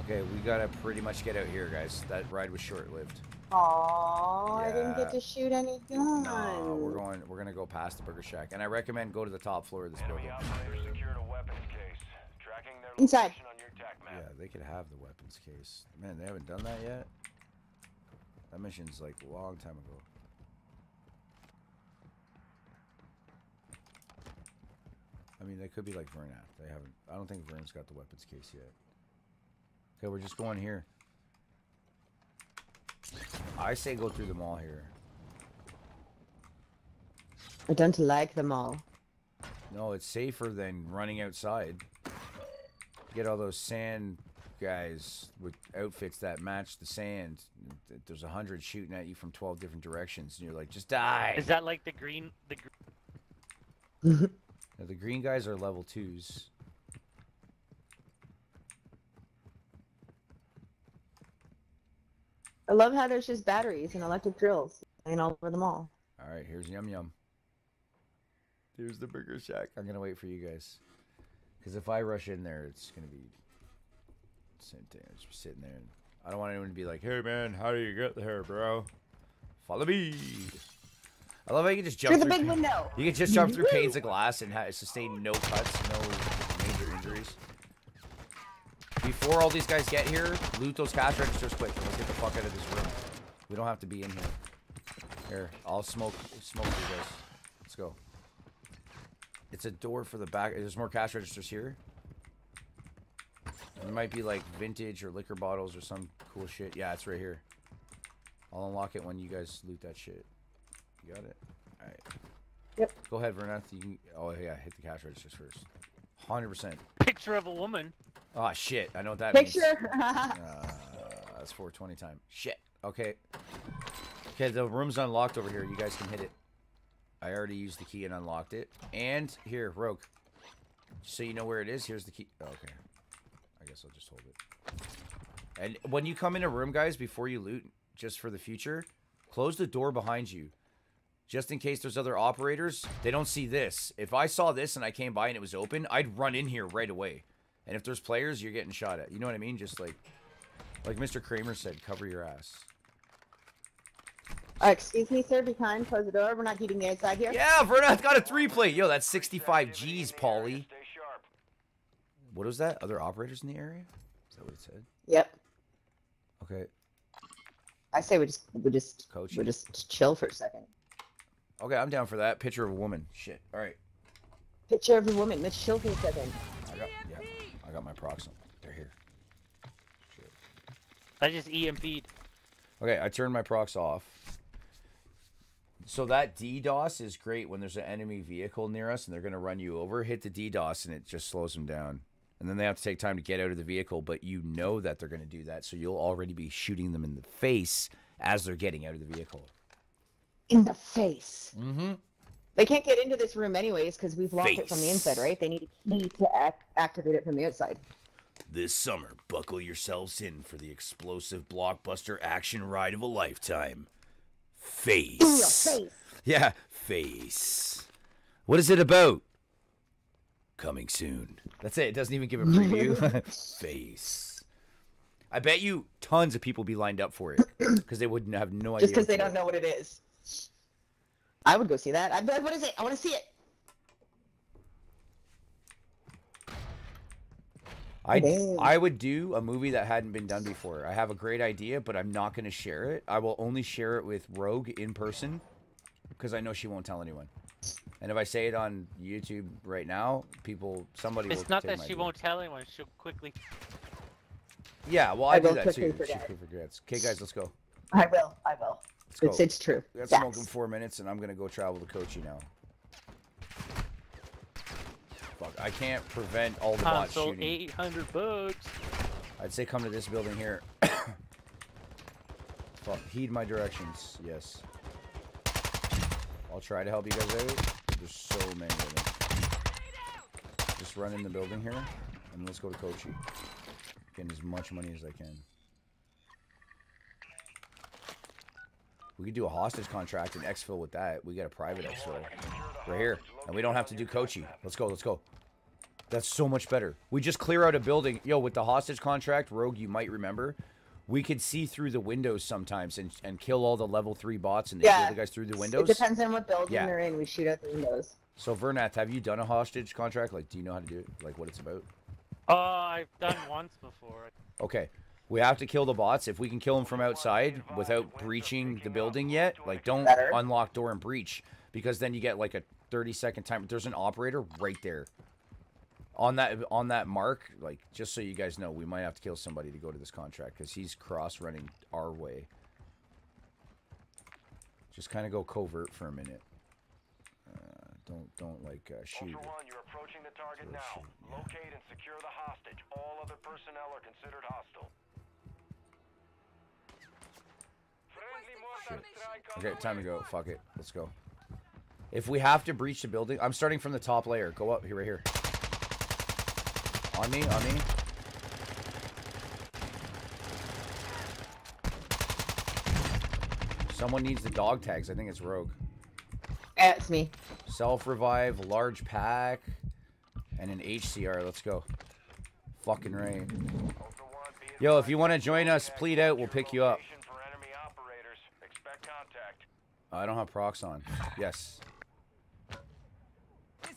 okay, we gotta pretty much get out here, guys. That ride was short-lived. Aww, I didn't get to shoot any guns. No, we're going. We're gonna go past the Burger Shack, and I recommend go to the top floor of this Enemy building. secured a weapons case. Tracking their Inside. on your map. Yeah, they could have the weapons case. Man, they haven't done that yet. That mission's like a long time ago. Mean, they could be like Vernath. They haven't. I don't think Vern's got the weapons case yet. Okay, we're just going here. I say go through the mall here. I don't like them all. No, it's safer than running outside. Get all those sand guys with outfits that match the sand. There's a hundred shooting at you from twelve different directions, and you're like, just die. Is that like the green? The gr- Now, the green guys are level twos. I love how there's just batteries and electric drills laying all over the mall. All right, here's Yum Yum. Here's the Burger Shack. I'm gonna wait for you guys, because if I rush in there, it's gonna be same thing. I'm just sitting there, and I don't want anyone to be like, "Hey man, how do you get there, bro? Follow me." I love how you can just jump Through the big window. You can just jump through panes of glass and sustain no cuts, no major injuries. Before all these guys get here, loot those cash registers quick. Let's get the fuck out of this room. We don't have to be in here. Here, I'll smoke smoke through this. Let's go. It's a door for the back. There's more cash registers here. There might be like vintage or liquor bottles or some cool shit. Yeah, it's right here. I'll unlock it when you guys loot that shit. You got it? Alright. Yep. Go ahead, Vernath. You can, oh, yeah, hit the cash register first. 100%. Picture of a woman. Oh, shit. I know what that Picture. means. Uh, that's 420 time. Shit. Okay. Okay, the room's unlocked over here. You guys can hit it. I already used the key and unlocked it. And here, Rogue. So you know where it is. Here's the key. Oh, okay. I guess I'll just hold it. And when you come in a room, guys, before you loot, just for the future, close the door behind you. Just in case there's other operators, they don't see this. If I saw this and I came by and it was open, I'd run in here right away. And if there's players, you're getting shot at. You know what I mean? Just like, like Mr. Kramer said, cover your ass. Uh, excuse me, sir. Be kind. Close the door. We're not heating the outside here. Yeah, Vernath got a three plate. Yo, that's 65 G's, Paulie. What was that? Other operators in the area? Is that what it said? Yep. Okay. I say we just we just Coach we just chill for a second. Okay, I'm down for that. Picture of a woman. Shit. All right. Picture of a woman. Let's chill for a second. I got, yeah, I got my proxim. They're here. I just EMP'd. Okay, I turned my procs off. So that DDoS is great when there's an enemy vehicle near us and they're going to run you over. Hit the DDoS and it just slows them down. And then they have to take time to get out of the vehicle, but you know that they're going to do that. So you'll already be shooting them in the face as they're getting out of the vehicle. In the face. Mm-hmm. They can't get into this room anyways because we've locked it from the inside, right? They need a key to act- activate it from the outside. This summer, buckle yourselves in for the explosive blockbuster action ride of a lifetime. Face. In your face. Yeah, face. What is it about? Coming soon. That's it. It doesn't even give a preview. face. I bet you tons of people be lined up for it because they wouldn't have no idea. Just because they don't do. know what it is. I would go see that. I'd be like, what is it? I want to see it. I Damn. I would do a movie that hadn't been done before. I have a great idea, but I'm not going to share it. I will only share it with Rogue in person because I know she won't tell anyone. And if I say it on YouTube right now, people somebody will It's not take that she idea. won't tell anyone. She'll quickly. Yeah, well, I I, do will that quickly too. She forget. quickly forgets. Okay, guys, let's go. I will. I will. Let's It's, go. it's true. We got Facts. smoke in four minutes, and I'm gonna go travel to Koschei now. Fuck, I can't prevent all the bots Console shooting. 800 bucks. I'd say come to this building here. Fuck, heed my directions. Yes. I'll try to help you guys out. There's so many of them. Just run in the building here, and let's go to Koschei. Getting as much money as I can. We could do a hostage contract and exfil with that. We got a private exfil. Right here. And we don't have to do Koschei. Let's go, let's go. That's so much better. We just clear out a building. Yo, with the hostage contract, Rogue, you might remember, we could see through the windows sometimes and, and kill all the level three bots and they Yeah. kill the guys through the windows. It windows. depends on what building Yeah. they're in. We shoot out the windows. So Vernath, have you done a hostage contract? Like, do you know how to do it? Like, what it's about? Oh, I've done once before. Okay. We have to kill the bots. If we can kill them from outside without breaching the building yet, like don't Better. unlock door and breach because then you get like a 30 second time. There's an operator right there. On that on that mark, like just so you guys know, we might have to kill somebody to go to this contract cuz he's cross running our way. Just kind of go covert for a minute. Uh, don't don't like uh, shoot. Ultra One, you're approaching the target now. shoot, yeah. Locate and secure the hostage. All other personnel are considered hostile. Friendly mortar strike on Okay, time to go. Fuck it. Let's go. If we have to breach the building, I'm starting from the top layer. Go up here, right here. On me, on me. Someone needs the dog tags. I think it's Rogue. It's me. Self revive, large pack, and an HCR. Let's go. Fucking right. Ultra One, be Yo, if you want to join us, plead out. We'll pick you up. Location for enemy operators. Expect contact. I don't have procs on. Yes.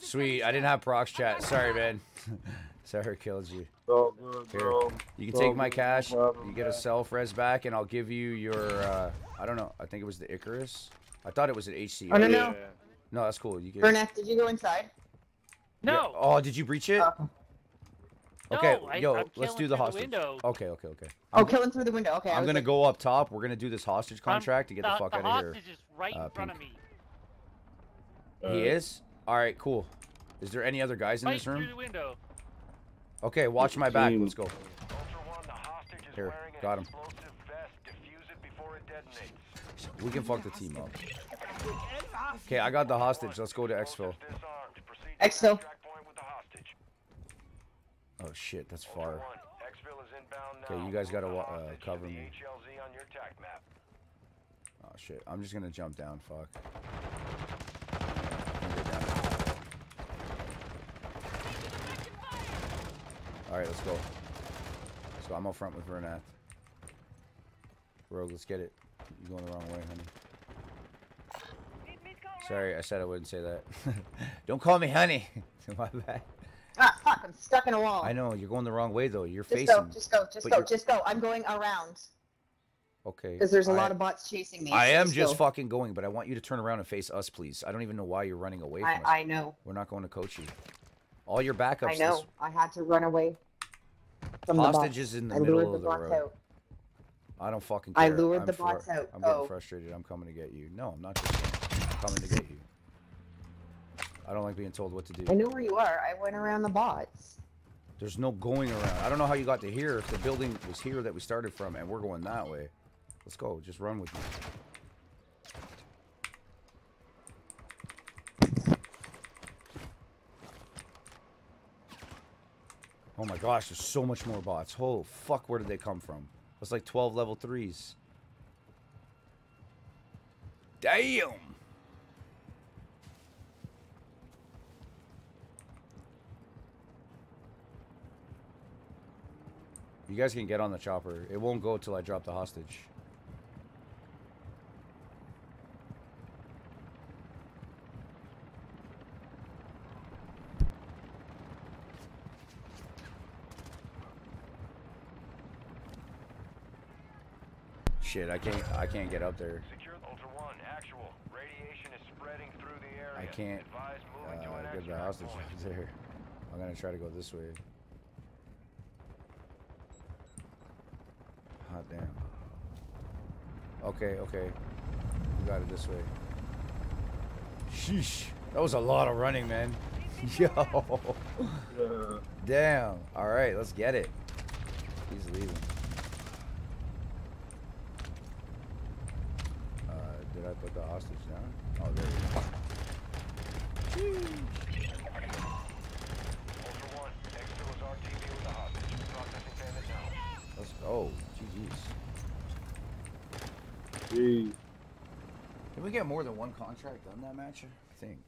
Sweet. I didn't have procs chat. Sorry, man. Sorry, I killed you. all good, Here, bro. you can It's take my cash. problem, You get a self res back, and I'll give you your. Uh, I don't know. I think it was the Icarus. I thought it was an HC. Oh, no, no. No, that's cool. You get. Burnett, did you go inside? No. Oh, did you breach it? Uh, okay, No, yo, I'm let's do the through the hostage. window. okay, okay, okay. Oh, killing through the window. Okay. I I'm gonna like, go up top. We're gonna do this hostage I'm- contract to get the, fuck the out of here. hostage is right uh, in front Pink. of me. He is. All right, cool. Is there any other guys in Right this through room? the window. Okay, watch my back. Let's go. Here, got him. We can fuck the team up. Okay, I got the hostage. Let's go to exfil. Exfil. Oh shit, that's far. Okay, you guys gotta uh, cover me. Oh shit, I'm just gonna jump down. Fuck. I'm gonna go. All right, let's go. So I'm up front with Vernath. Rogue, let's get it. You're going the wrong way, honey. Sorry, I said I wouldn't say that. Don't call me honey. My bad. Ah, fuck, I'm stuck in a wall. I know you're going the wrong way though. You're Just facing. go, just go, just go, you're- just go. I'm going around Okay. because there's a I- lot of bots chasing me. I am just just go. fucking going, but I want you to turn around and face us, please. I don't even know why you're running away from I, us. I know. We're not going to coach you. All your backups. I know. I had to run away from the bots. Hostage is in the I middle of the the road. out. I don't fucking care. I lured I'm the bots out. I'm getting Oh. frustrated. I'm coming to get you. No, I'm not just I'm coming to get you. I don't like being told what to do. I know where you are. I went around the bots. There's no going around. I don't know how you got to here if the building was here that we started from and we're going that way. Let's go. Just run with me. Oh my gosh, there's so much more bots. Oh fuck, where did they come from? That's like 12 level 3s. Damn! You guys can get on the chopper. It won't go till I drop the hostage. Shit, I can't I can't get up there. Secure Ultra One, actual. Radiation is spreading through the area. I can't Advise moving to uh, get the hostage point. up there. I'm gonna try to go this way. Hot damn. Okay, okay. We got it this way. Sheesh. That was a lot of running, man. Yo. Damn. All right, let's get it. He's leaving. Uh, did I put the hostage down? Oh, there you go. Ultra One, exfil is RTV with the hostage. Processing payment now. Let's go. GG's. Jeez. Can we get more than one contract on that match? I think.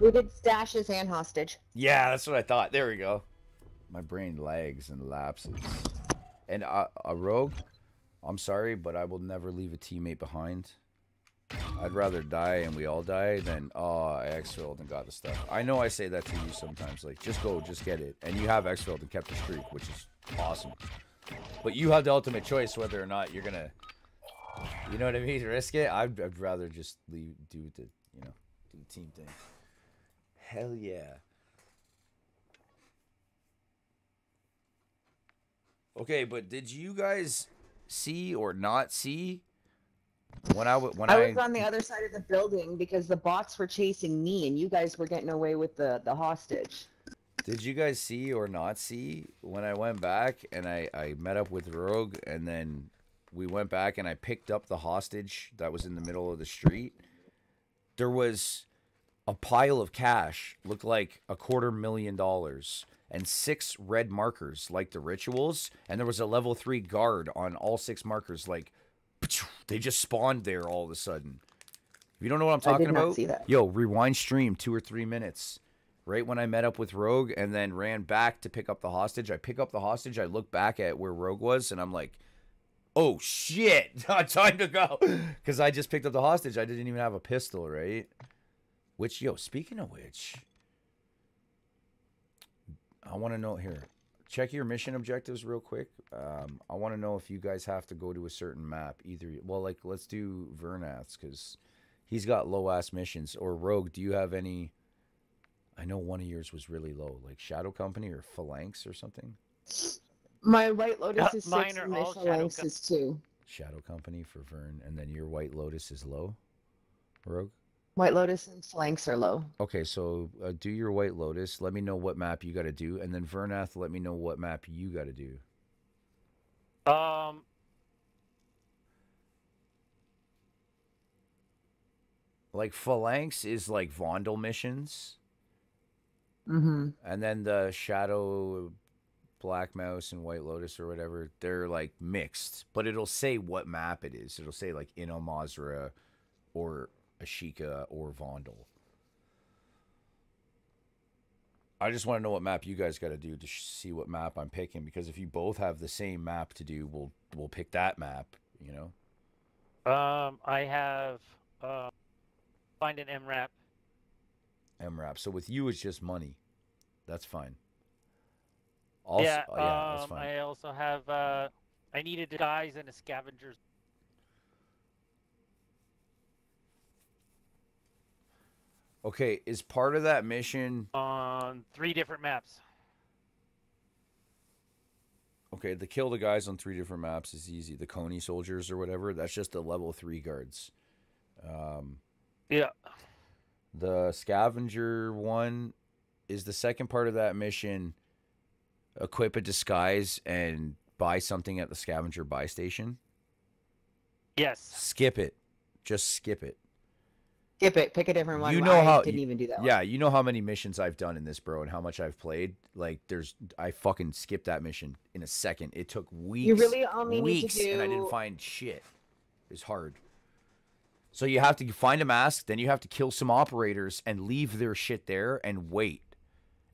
We did stashes and hostage. Yeah, that's what I thought. There we go. My brain lags and lapses. And uh, a rogue, I'm sorry, but I will never leave a teammate behind. I'd rather die and we all die than oh I exfilled and got the stuff. I know I say that to you sometimes, like just go, just get it. And you have exfilled and kept the streak, which is awesome. But you have the ultimate choice whether or not you're gonna, you know what I mean, risk it. I'd, I'd rather just leave, do the, you know, do the team thing. Hell yeah. Okay, but did you guys see or not see when I when I, I was on the other side of the building because the bots were chasing me and you guys were getting away with the, the hostage. Did you guys see or not see when I went back and I I met up with Rogue and then we went back and I picked up the hostage that was in the middle of the street. There was a pile of cash, looked like a quarter million dollars, and six red markers like the rituals, and there was a level three guard on all six markers. Like they just spawned there all of a sudden. If you don't know what I'm talking about, see that. yo, rewind stream two or three minutes. Right when I met up with Rogue and then ran back to pick up the hostage, I pick up the hostage. I look back at where Rogue was, and I'm like, Oh shit! Time to go. Because I just picked up the hostage. I didn't even have a pistol, right? Which, yo, speaking of which, I want to know here. Check your mission objectives real quick. Um, I want to know if you guys have to go to a certain map. Either, well, like let's do Vernath's because he's got low ass missions. Or Rogue, do you have any? I know one of yours was really low, like Shadow Company or Phalanx or something. My White Lotus Uh, is mine six and my Shadow Phalanx Co- is two. Shadow Company for Vern, and then your White Lotus is low. Rogue. White Lotus and Phalanx are low. Okay, so uh, do your White Lotus. Let me know what map you got to do, and then Vernath, let me know what map you got to do. Um, Like Phalanx is like Vondel missions, Mm-hmm. and then the Shadow, Black Mous, and White Lotus or whatever, they're like mixed, but it'll say what map it is. It'll say like Al Mazrah, or Ashika or Vondel. I just want to know what map you guys got to do to sh- see what map I'm picking because if you both have the same map to do, we'll we'll pick that map. You know, um, I have uh, find an M MRAP. MRAP. So with you, it's just money. That's fine. Also, yeah, oh, yeah, that's um, fine. I also have uh, I need a disguise and a scavenger's. Okay, is part of that mission on three different maps. okay? to kill the guys on three different maps is easy. The Konni soldiers or whatever, that's just the level three guards. Um, Yeah. The scavenger one is the second part of that mission. Equip a disguise and buy something at the scavenger buy station. Yes. Skip it. Just skip it. Skip it. Pick a different one. You know I how didn't y- even do that. one. Yeah, you know how many missions I've done in this, bro, and how much I've played. Like, there's I fucking skipped that mission in a second. It took weeks. You really only need to weeks, and I didn't find shit. It's hard. So you have to find a mask, then you have to kill some operators and leave their shit there and wait.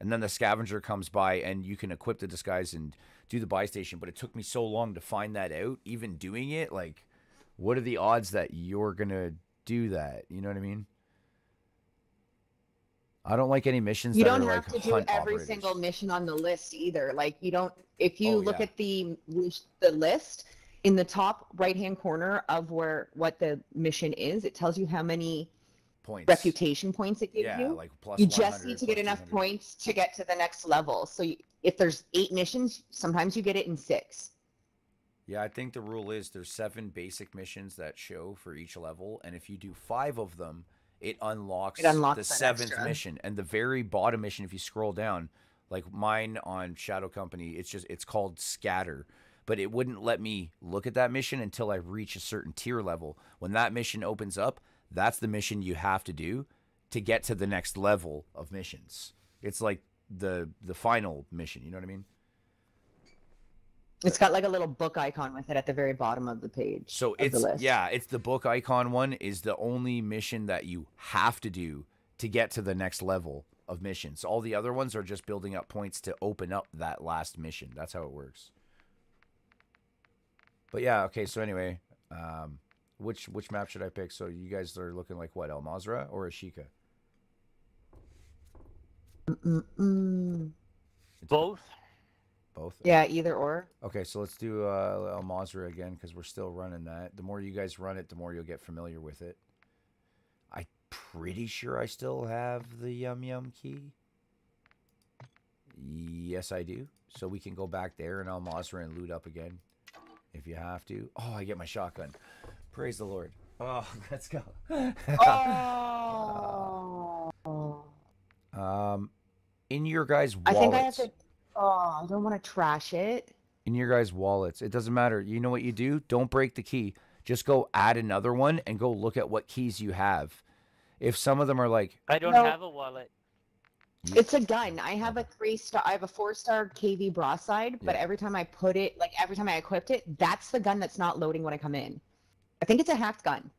And then the scavenger comes by and you can equip the disguise and do the buy station. But it took me so long to find that out, even doing it. Like, what are the odds that you're gonna do that? You know what I mean? I don't like any missions. You that don't have like to do every operators. single mission on the list either. Like you don't. If you Oh, look yeah. at the the list in the top right hand corner of where what the mission is, it tells you how many points. reputation points it gives Yeah, you. like plus you just need to get enough points to get to the next level. So you, if there's eight missions, sometimes you get it in six. Yeah, I think the rule is there's seven basic missions that show for each level, and if you do five of them, it unlocks, It unlocks the seventh extra. mission. And the very bottom mission, if you scroll down, like mine on Shadow Company, it's just it's called Scatter. But it wouldn't let me look at that mission until I reach a certain tier level. When that mission opens up, that's the mission you have to do to get to the next level of missions. It's like the the final mission, you know what I mean? It's got like a little book icon with it at the very bottom of the page. So it's list. yeah, it's the book icon one is the only mission that you have to do to get to the next level of missions. All the other ones are just building up points to open up that last mission. That's how it works. But yeah, okay, so anyway, um which which map should I pick? So you guys are looking like what, Al Mazrah or Ashika? Both. Both. Yeah, either or. Okay, so let's do uh, Al Mazrah again because we're still running that. The more you guys run it, the more you'll get familiar with it. I'm pretty sure I still have the Yum Yum key. Yes, I do. So we can go back there and Al Mazrah and loot up again if you have to. Oh, I get my shotgun. Praise the Lord. Oh, let's go. Oh. um, in your guys' wallets. I think I have to. Oh, I don't want to trash it. in your guys' wallets. It doesn't matter. You know what you do? Don't break the key. Just go add another one and go look at what keys you have. If some of them are like, I don't No. have a wallet. It's a gun. I have a three star. I have a four star KV broadside, but Yeah. every time I put it, like every time I equipped it, that's the gun that's not loading when I come in. I think it's a hacked gun.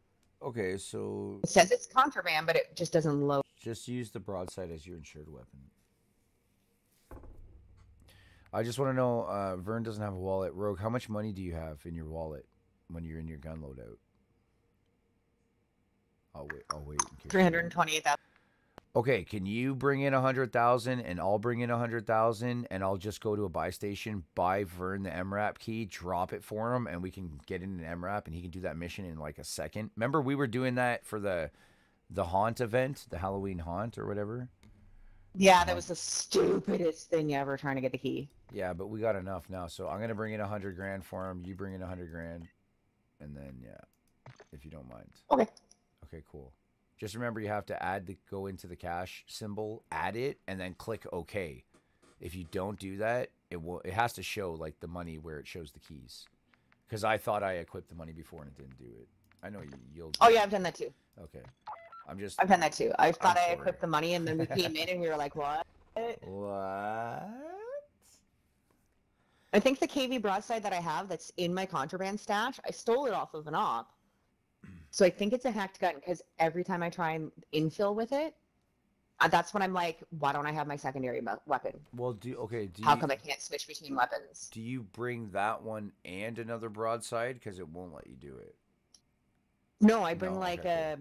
okay, so It says it's contraband, but it just doesn't load. just use the broadside as your insured weapon. I just want to know, uh, Vern doesn't have a wallet. Rogue, how much money do you have in your wallet? when you're in your gun loadout. I'll wait. I'll wait. Three hundred and twenty-eight thousand. Okay, can you bring in a hundred thousand and I'll bring in a hundred thousand and I'll just go to a buy station, buy Vern the MRAP key, drop it for him, and we can get in an MRAP and he can do that mission in like a second. Remember we were doing that for the the haunt event, the Halloween haunt or whatever? Yeah, that uh-huh. was the stupidest thing ever. Trying to get the key. Yeah, but we got enough now. So I'm gonna bring in a hundred grand for him. You bring in a hundred grand, and then yeah, if you don't mind. Okay. Okay, cool. Just remember you have to add the go into the cash symbol, add it, and then click OK. If you don't do that, it will it has to show like the money where it shows the keys. Because I thought I equipped the money before and it didn't do it. I know you you'll Oh yeah, I've done that too. Okay. I'm just I've done that too. I thought I sorry. equipped the money, and then we came in, and we were like, "What?" What? I think the KV broadside that I have that's in my contraband stash, I stole it off of an op. So I think it's a hacked gun because every time I try and infill with it, uh, that's when I'm like, why don't I have my secondary mo- weapon? Well do okay, do How you come I can't switch between weapons? do you bring that one and another broadside? Because it won't let you do it. No, I bring No, like okay, a,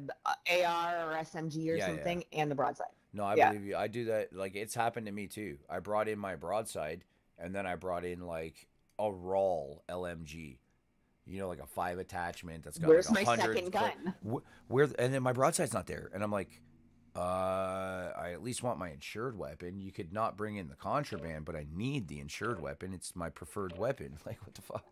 a AR or SMG or Yeah, yeah. something and the broadside. No, I Yeah. believe you. I do that. Like it's happened to me too. I brought in my broadside, and then I brought in like a raw LMG. You know, like a five attachment that's got Where's like a my second gun? Wh- Where and then my broadside's not there, and I'm like, uh, I at least want my insured weapon. You could not bring in the contraband, but I need the insured weapon. It's my preferred weapon. Like what the fuck?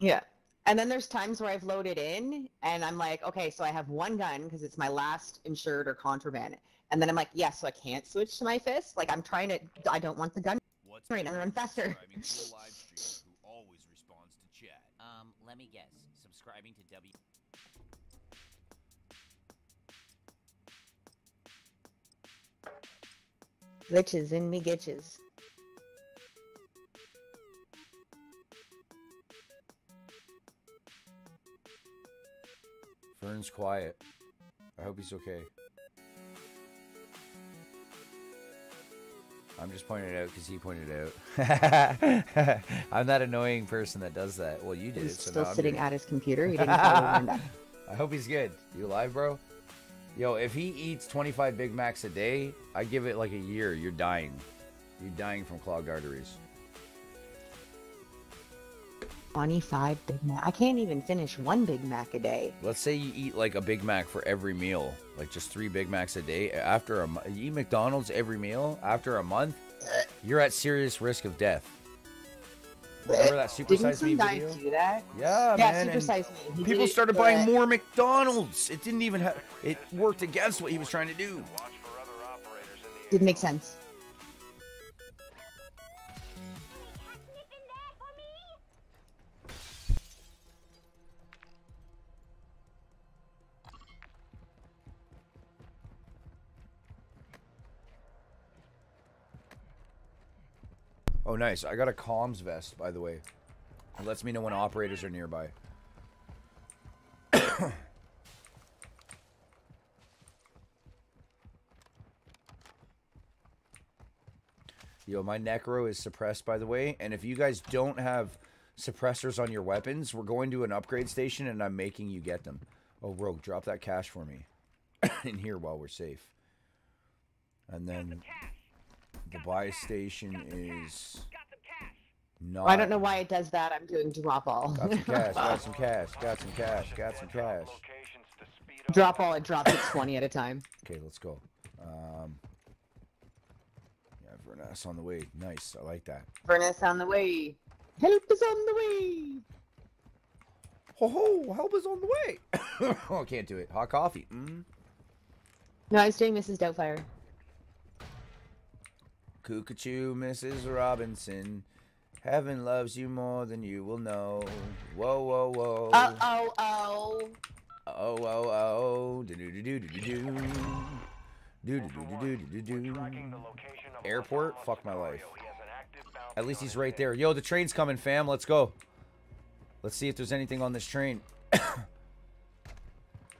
Yeah. And then there's times where I've loaded in and I'm like, okay, so I have one gun because it's my last insured or contraband. And then I'm like, yes, so I can't switch to my fist. Like I'm trying to, I don't want the gun What's right now. Run faster. Let me guess. Subscribing to W. Glitches in me gitches. Fern's quiet. I hope he's okay. I'm just pointing it out because he pointed it out. I'm that annoying person that does that. Well, you did He's it, so still sitting at his computer. He didn't. I hope he's good. You alive, bro? Yo, if he eats 25 Big Macs a day, I give it like a year. You're dying. You're dying from clogged arteries. 25 Big Mac. I can't even finish one Big Mac a day. Let's say you eat like a Big Mac for every meal, like just three Big Macs a day. After a you eat McDonald's every meal, after a month, you're at serious risk of death. Remember that Super Didn't Size Me video? do that? Yeah, yeah, man. Super Size Me. People started buying more McDonald's. It didn't even have. It worked against what he was trying to do. Didn't make sense. Nice. I got a comms vest, by the way. It lets me know when operators are nearby. Yo, my necro is suppressed, by the way. And if you guys don't have suppressors on your weapons, we're going to an upgrade station and I'm making you get them. Oh, Rogue, drop that cash for me in here while we're safe. And then the buy station is not. I don't know why it does that. I'm doing drop all. Got some cash, got some cash, got some cash, got some cash. drop all. It drops it 20 at a time. Okay, let's go. Um, yeah, Vernas on the way. Nice, I like that. Furnace on the way. Help is on the way. Ho ho, help is on the way. oh, can't do it. Hot coffee. Mm. No, I was doing Mrs. Doubtfire. Cuckoo, Mrs. Robinson. Heaven loves you more than you will know. Whoa, whoa, whoa. Uh oh oh. Oh, oh, oh. Do do do do do do. Do do do do do do do. Airport? Fuck my life. At least he's right there. Yo, the train's coming, fam. Let's go. Let's see if there's anything on this train.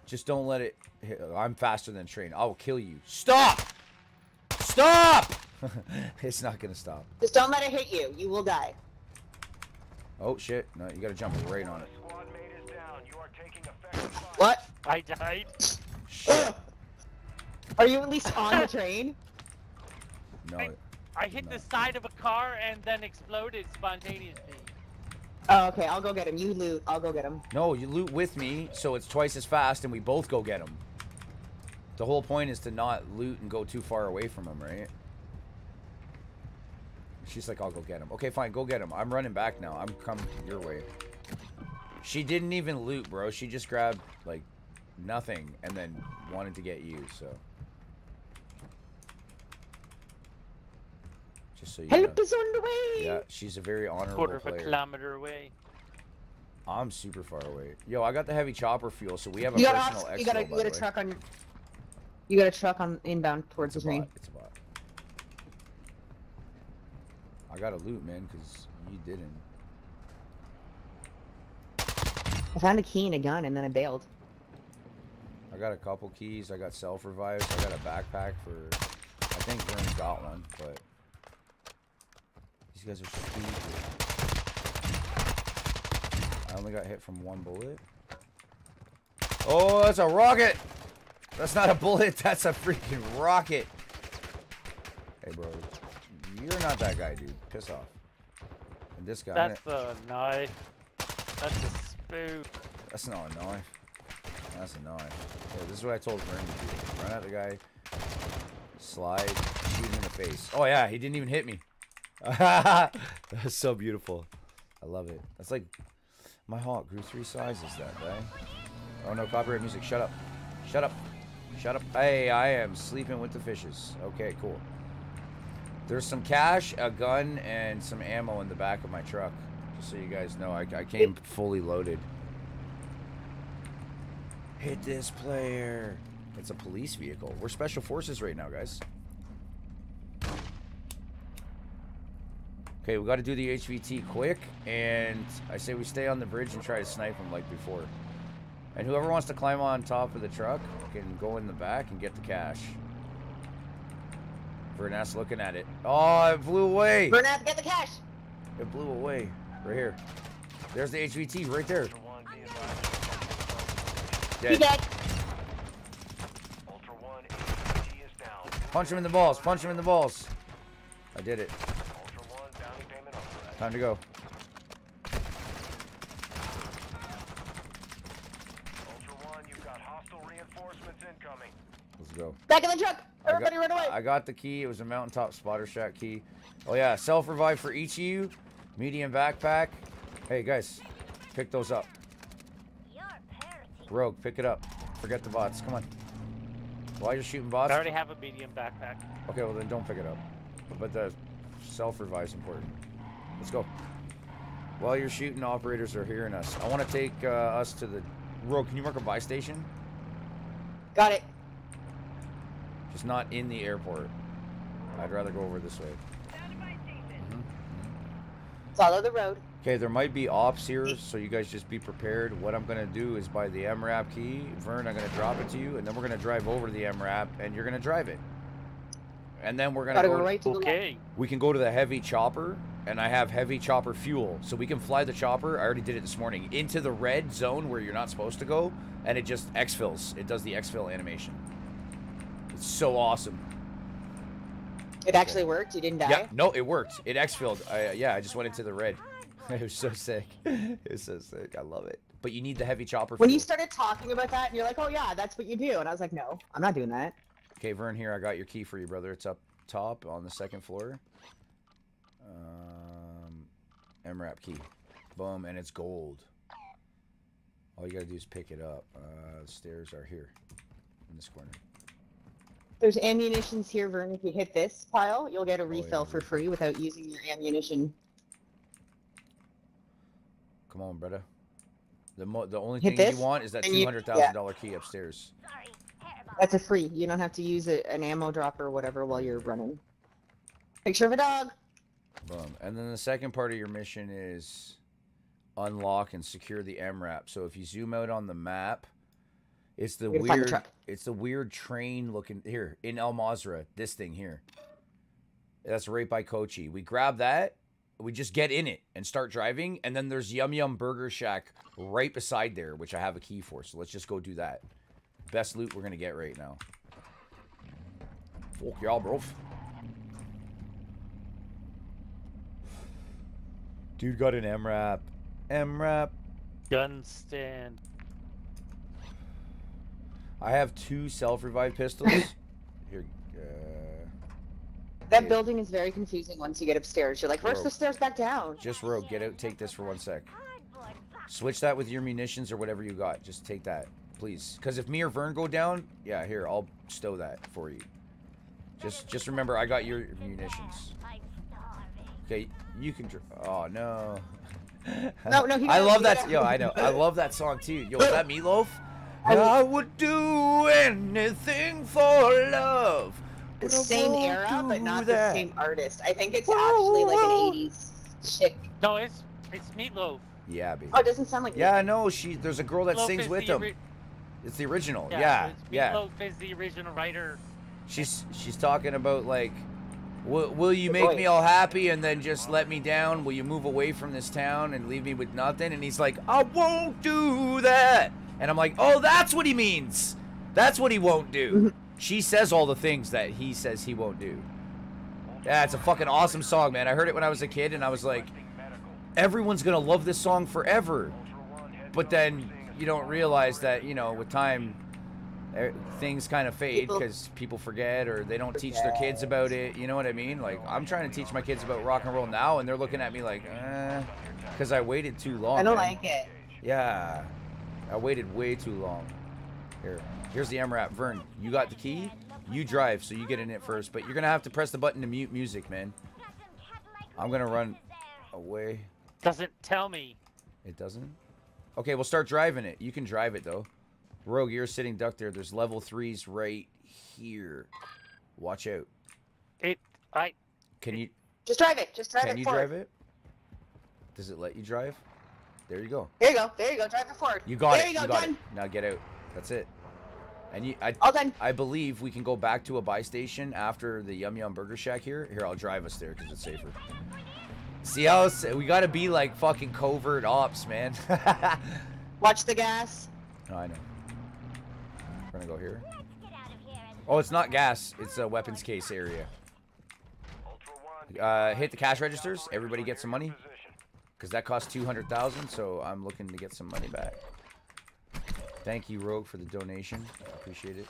Just don't let it. I'm faster than train. I will kill you. Stop! Stop! it's not gonna stop. Just don't let it hit you. You will die. Oh shit! No, you gotta jump right on it. taking effective fire. What? I died. Ugh. Are you at least on the train? No. I hit the side of a car and then exploded spontaneously. Oh, okay. I'll go get him. You loot. I'll go get him. No, you loot with me, so it's twice as fast, and we both go get him. The whole point is to not loot and go too far away from him, right? She's like, I'll go get him. Okay, fine, go get him. I'm running back now. I'm coming your way. She didn't even loot, bro. She just grabbed, like, nothing and then wanted to get you, so. Just so you know. Help is on the way. Yeah, she's a very honorable Quarter of a kilometer away. I'm super far away. Yo, I got the heavy chopper fuel, so we have a You got personal off, exfil, you got a you got a truck on. You got a truck on inbound towards It's the a train. bot. It's a bot. I got a loot, man, because you didn't. I found a key and a gun, and then I bailed. I got a couple keys. I got self revives. I got a backpack for. I think Vern's got one, but these guys are stupid. I only got hit from one bullet. Oh, that's a rocket! That's not a bullet. That's a freaking rocket. Hey, bro, you're not that guy, dude. Piss off. And this guy. That's a knife. That's a spoon. That's not a knife. That's a knife. Yeah, this is what I told Vern to do. Run at the guy, slide, shoot him in the face. Oh yeah, he didn't even hit me. That's so beautiful. I love it. That's like my hawk grew three sizes that day. Oh no, copyright music. Shut up. Shut up. Shut up. Hey, I am sleeping with the fishes. Okay, cool. There's some cash, a gun, and some ammo in the back of my truck. Just so you guys know, I, I came fully loaded. Hit this player. It's a police vehicle. We're special forces right now, guys. Okay, we got to do the HVT quick, and I say we stay on the bridge and try to snipe them like before. And whoever wants to climb on top of the truck can go in the back and get the cash. Vernat's looking at it. Oh, it blew away. Bernat, get the cash. It blew away. Right here. There's the HVT right there. He Dead. dead. Ultra One, HVT is down. Punch him in the balls. Punch him in the balls. I did it. Ultra One, bounty payment authorized. Time to go. Ultra One, you've got hostile reinforcements incoming. Let's go. Back in the truck. I Everybody got, run away. I got the key. It was a mountaintop spotter shack key. Oh yeah, self revive for each of you. Medium backpack. Hey guys, pick those up. Rogue, pick it up. Forget the bots. Come on. While you're shooting bots. I already have a medium backpack. Okay, well then don't pick it up. But the self revive's important. Let's go. While you're shooting, operators are hearing us. I want to take uh, us to the. Rogue, can you mark a buy station? Got it. Just not in the airport. I'd rather go over this way. Follow the road. Okay, there might be ops here, so you guys just be prepared. What I'm gonna do is buy the MRAP key. Vern, I'm gonna drop it to you, and then we're gonna drive over to the MRAP, and you're gonna drive it. And then we're gonna Gotta go. go right to the. Okay. We can go to the heavy chopper, and I have heavy chopper fuel, so we can fly the chopper. I already did it this morning into the red zone where you're not supposed to go, and it just exfils. It does the exfil animation. It's so awesome. It actually worked. You didn't die. Yeah, no, it worked. It exfilled. I, yeah, I just went into the red. it was so sick. It was so sick. I love it. But you need the heavy chopper. When you started talking about that, and you're like, "Oh yeah, that's what you do," and I was like, "No, I'm not doing that." Okay, Vern, here I got your key for you, brother. It's up top on the second floor. Um, MRAP key. Boom, and it's gold. All you gotta do is pick it up. Uh, the stairs are here in this corner. There's ammunitions here, Vern. If you hit this pile, you'll Oh, get a oh, refill for free without using your ammunition. Come on, brother. The mo- the only Hit thing this, you want is that two hundred thousand dollar key upstairs. That's a free. You don't have to use a, an ammo dropper or whatever while you're running. Picture of a dog. Boom. And then the second part of your mission is unlock and secure the MRAP. So if you zoom out on the map, it's the You gotta the weird it's the weird train looking here in Al Mazrah, this thing here. That's right by Koschei. We grab that we just get in it and start driving, and then there's Yum Yum Burger Shack right beside there, which I have a key for. So let's just go do that. Best loot we're gonna get right now. Fuck y'all, bro. Dude got an MRAP. MRAP. Gun stand. I have two self-revive pistols. Here, uh, That building is very confusing once you get upstairs. You're like, where's Bro. the stairs back down? just rogue. Get out. Take this for one sec. Switch that with your munitions or whatever you got. Just take that, please. Because if me or Vern go down, yeah, here I'll stow that for you. Just, just remember, I got your munitions. Okay, you can. Dr- oh no. No, no, he I love that. Yo, I know. I love that song too. Yo, is that Meatloaf? I would do anything for love. The same era, but not that. the same artist. I think it's actually like an 80s chick. No, it's it's Meatloaf. Yeah, baby. Oh, it doesn't sound like Yeah, I know. She there's a girl that Meatloaf sings with him. ori- It's the original. Yeah, Yeah, it's yeah. Meatloaf is the original writer. She's she's talking about like, will, will you make me all happy and then just let me down? Will you move away from this town and leave me with nothing? And he's like, I won't do that. And I'm like, oh, that's what he means. That's what he won't do. she says all the things that he says he won't do. Yeah, it's a fucking awesome song, man. I heard it when I was a kid, and I was like, everyone's gonna love this song forever. But then you don't realize that you know with time eh, things kind of fade because people forget or they don't teach their kids about it. You know what I mean? Like I'm trying to teach my kids about rock and roll now, and they're looking at me like, eh, because I waited too long. I don't man. like it. Yeah, I waited way too long. Here, here's the MRAP. Vern, you got the key. You drive, so you get in it first. But you're gonna have to press the button to mute music, man. I'm gonna run away. Doesn't tell me. It doesn't? Okay, we'll start driving it. You can drive it, though. Rogue, you're sitting duck there. There's level threes right here. Watch out. It. I. Can you Just drive it. Just drive can it Can you forward. drive it? Does it let you drive? There you go. There you go. There you go. Drive it forward. You got it. there it. you go. got done. it. Now get out. That's it. And you, I, All done. I believe we can go back to a buy station after the Yum Yum Burger Shack here. Here, I'll drive us there because it's safer. See how we gotta be like fucking covert ops, man. Watch the gas. No, I know. We're gonna go here. Oh, it's not gas. It's a weapons case area. Uh, hit the cash registers. Everybody get some money. Because that cost 200000 so I'm looking to get some money back. Thank you, Rogue, for the donation. Appreciate it.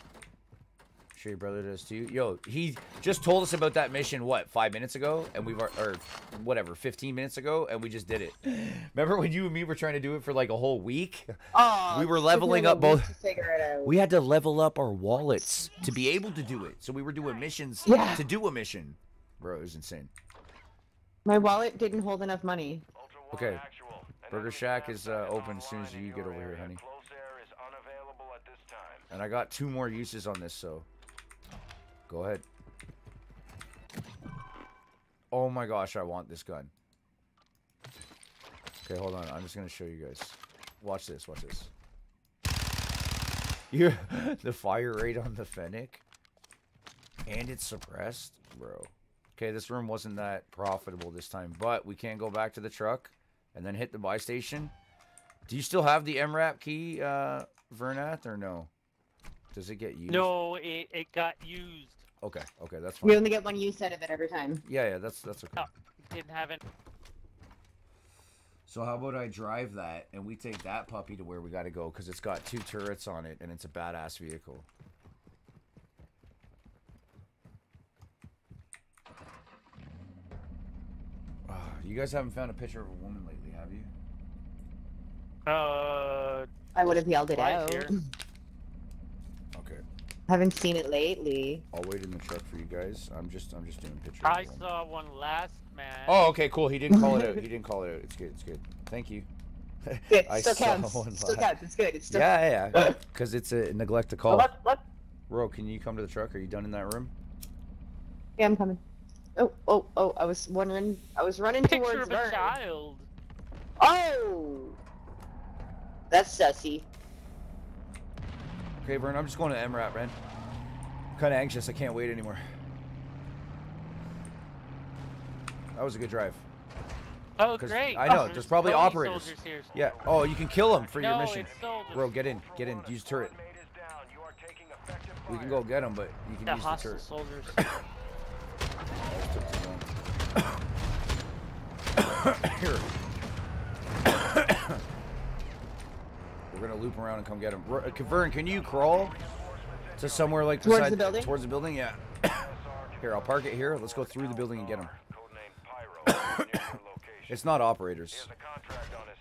Sure your brother does too. Yo, he just told us about that mission, what, five minutes ago? And we've, or whatever, 15 minutes ago, and we just did it. Remember when you and me were trying to do it for like a whole week? Oh, we were it took me leveling up both. to figure it out. We had to level up our wallets to be able to do it. So we were doing missions Yeah. to do a mission. Bro, it was insane. My wallet didn't hold enough money. Okay. Burger Shack is uh, open as soon as you get over here, honey. And I got two more uses on this, so go ahead. Oh my gosh, I want this gun. Okay, hold on. I'm just gonna show you guys. Watch this. Watch this. You, the fire rate on the Fennec, and it's suppressed, bro. Okay, this room wasn't that profitable this time, but we can go back to the truck and then hit the buy station. Do you still have the MRAP key, uh, Vernath, or no? Does it get used? No, it, it got used. Okay, okay, that's fine. We only get one use out of it every time. Yeah, yeah, that's that's okay. No, didn't have it. So how about I drive that and we take that puppy to where we got to go because it's got two turrets on it and it's a badass vehicle. You guys haven't found a picture of a woman lately, have you? Uh. I would have yelled it out. here? Okay. Haven't seen it lately. I'll wait in the truck for you guys. I'm just I'm just doing pictures. I of saw one last man. Oh, okay, cool. He didn't call it out. He didn't call it out. It's good. It's good. Thank you. Good. I still saw counts. one Still counts. It's good. It's still. Yeah, yeah. Because it's a neglect to call. Look, look. Ro, can you come to the truck? Are you done in that room? Yeah, I'm coming. Oh, oh, oh! I was wondering. I was running Picture towards of a Vern. child. Oh, that's sussy. Okay, Vern, I'm just going to MRAP, man. I'm kind of anxious. I can't wait anymore. That was a good drive. Oh, great. I know. There's There's probably Konni operators. here. Yeah. Oh, you can kill them for your mission. Bro, get in. Get in. Use turret. We can go get them, but you can Yeah, use the hostile turret. soldiers. Here. Here we're gonna loop around and come get him. Uh, Vern, can you crawl to somewhere like Towards beside- the building? Towards the building, yeah. here, I'll park it here. Let's go through the building and get him. it's not operators.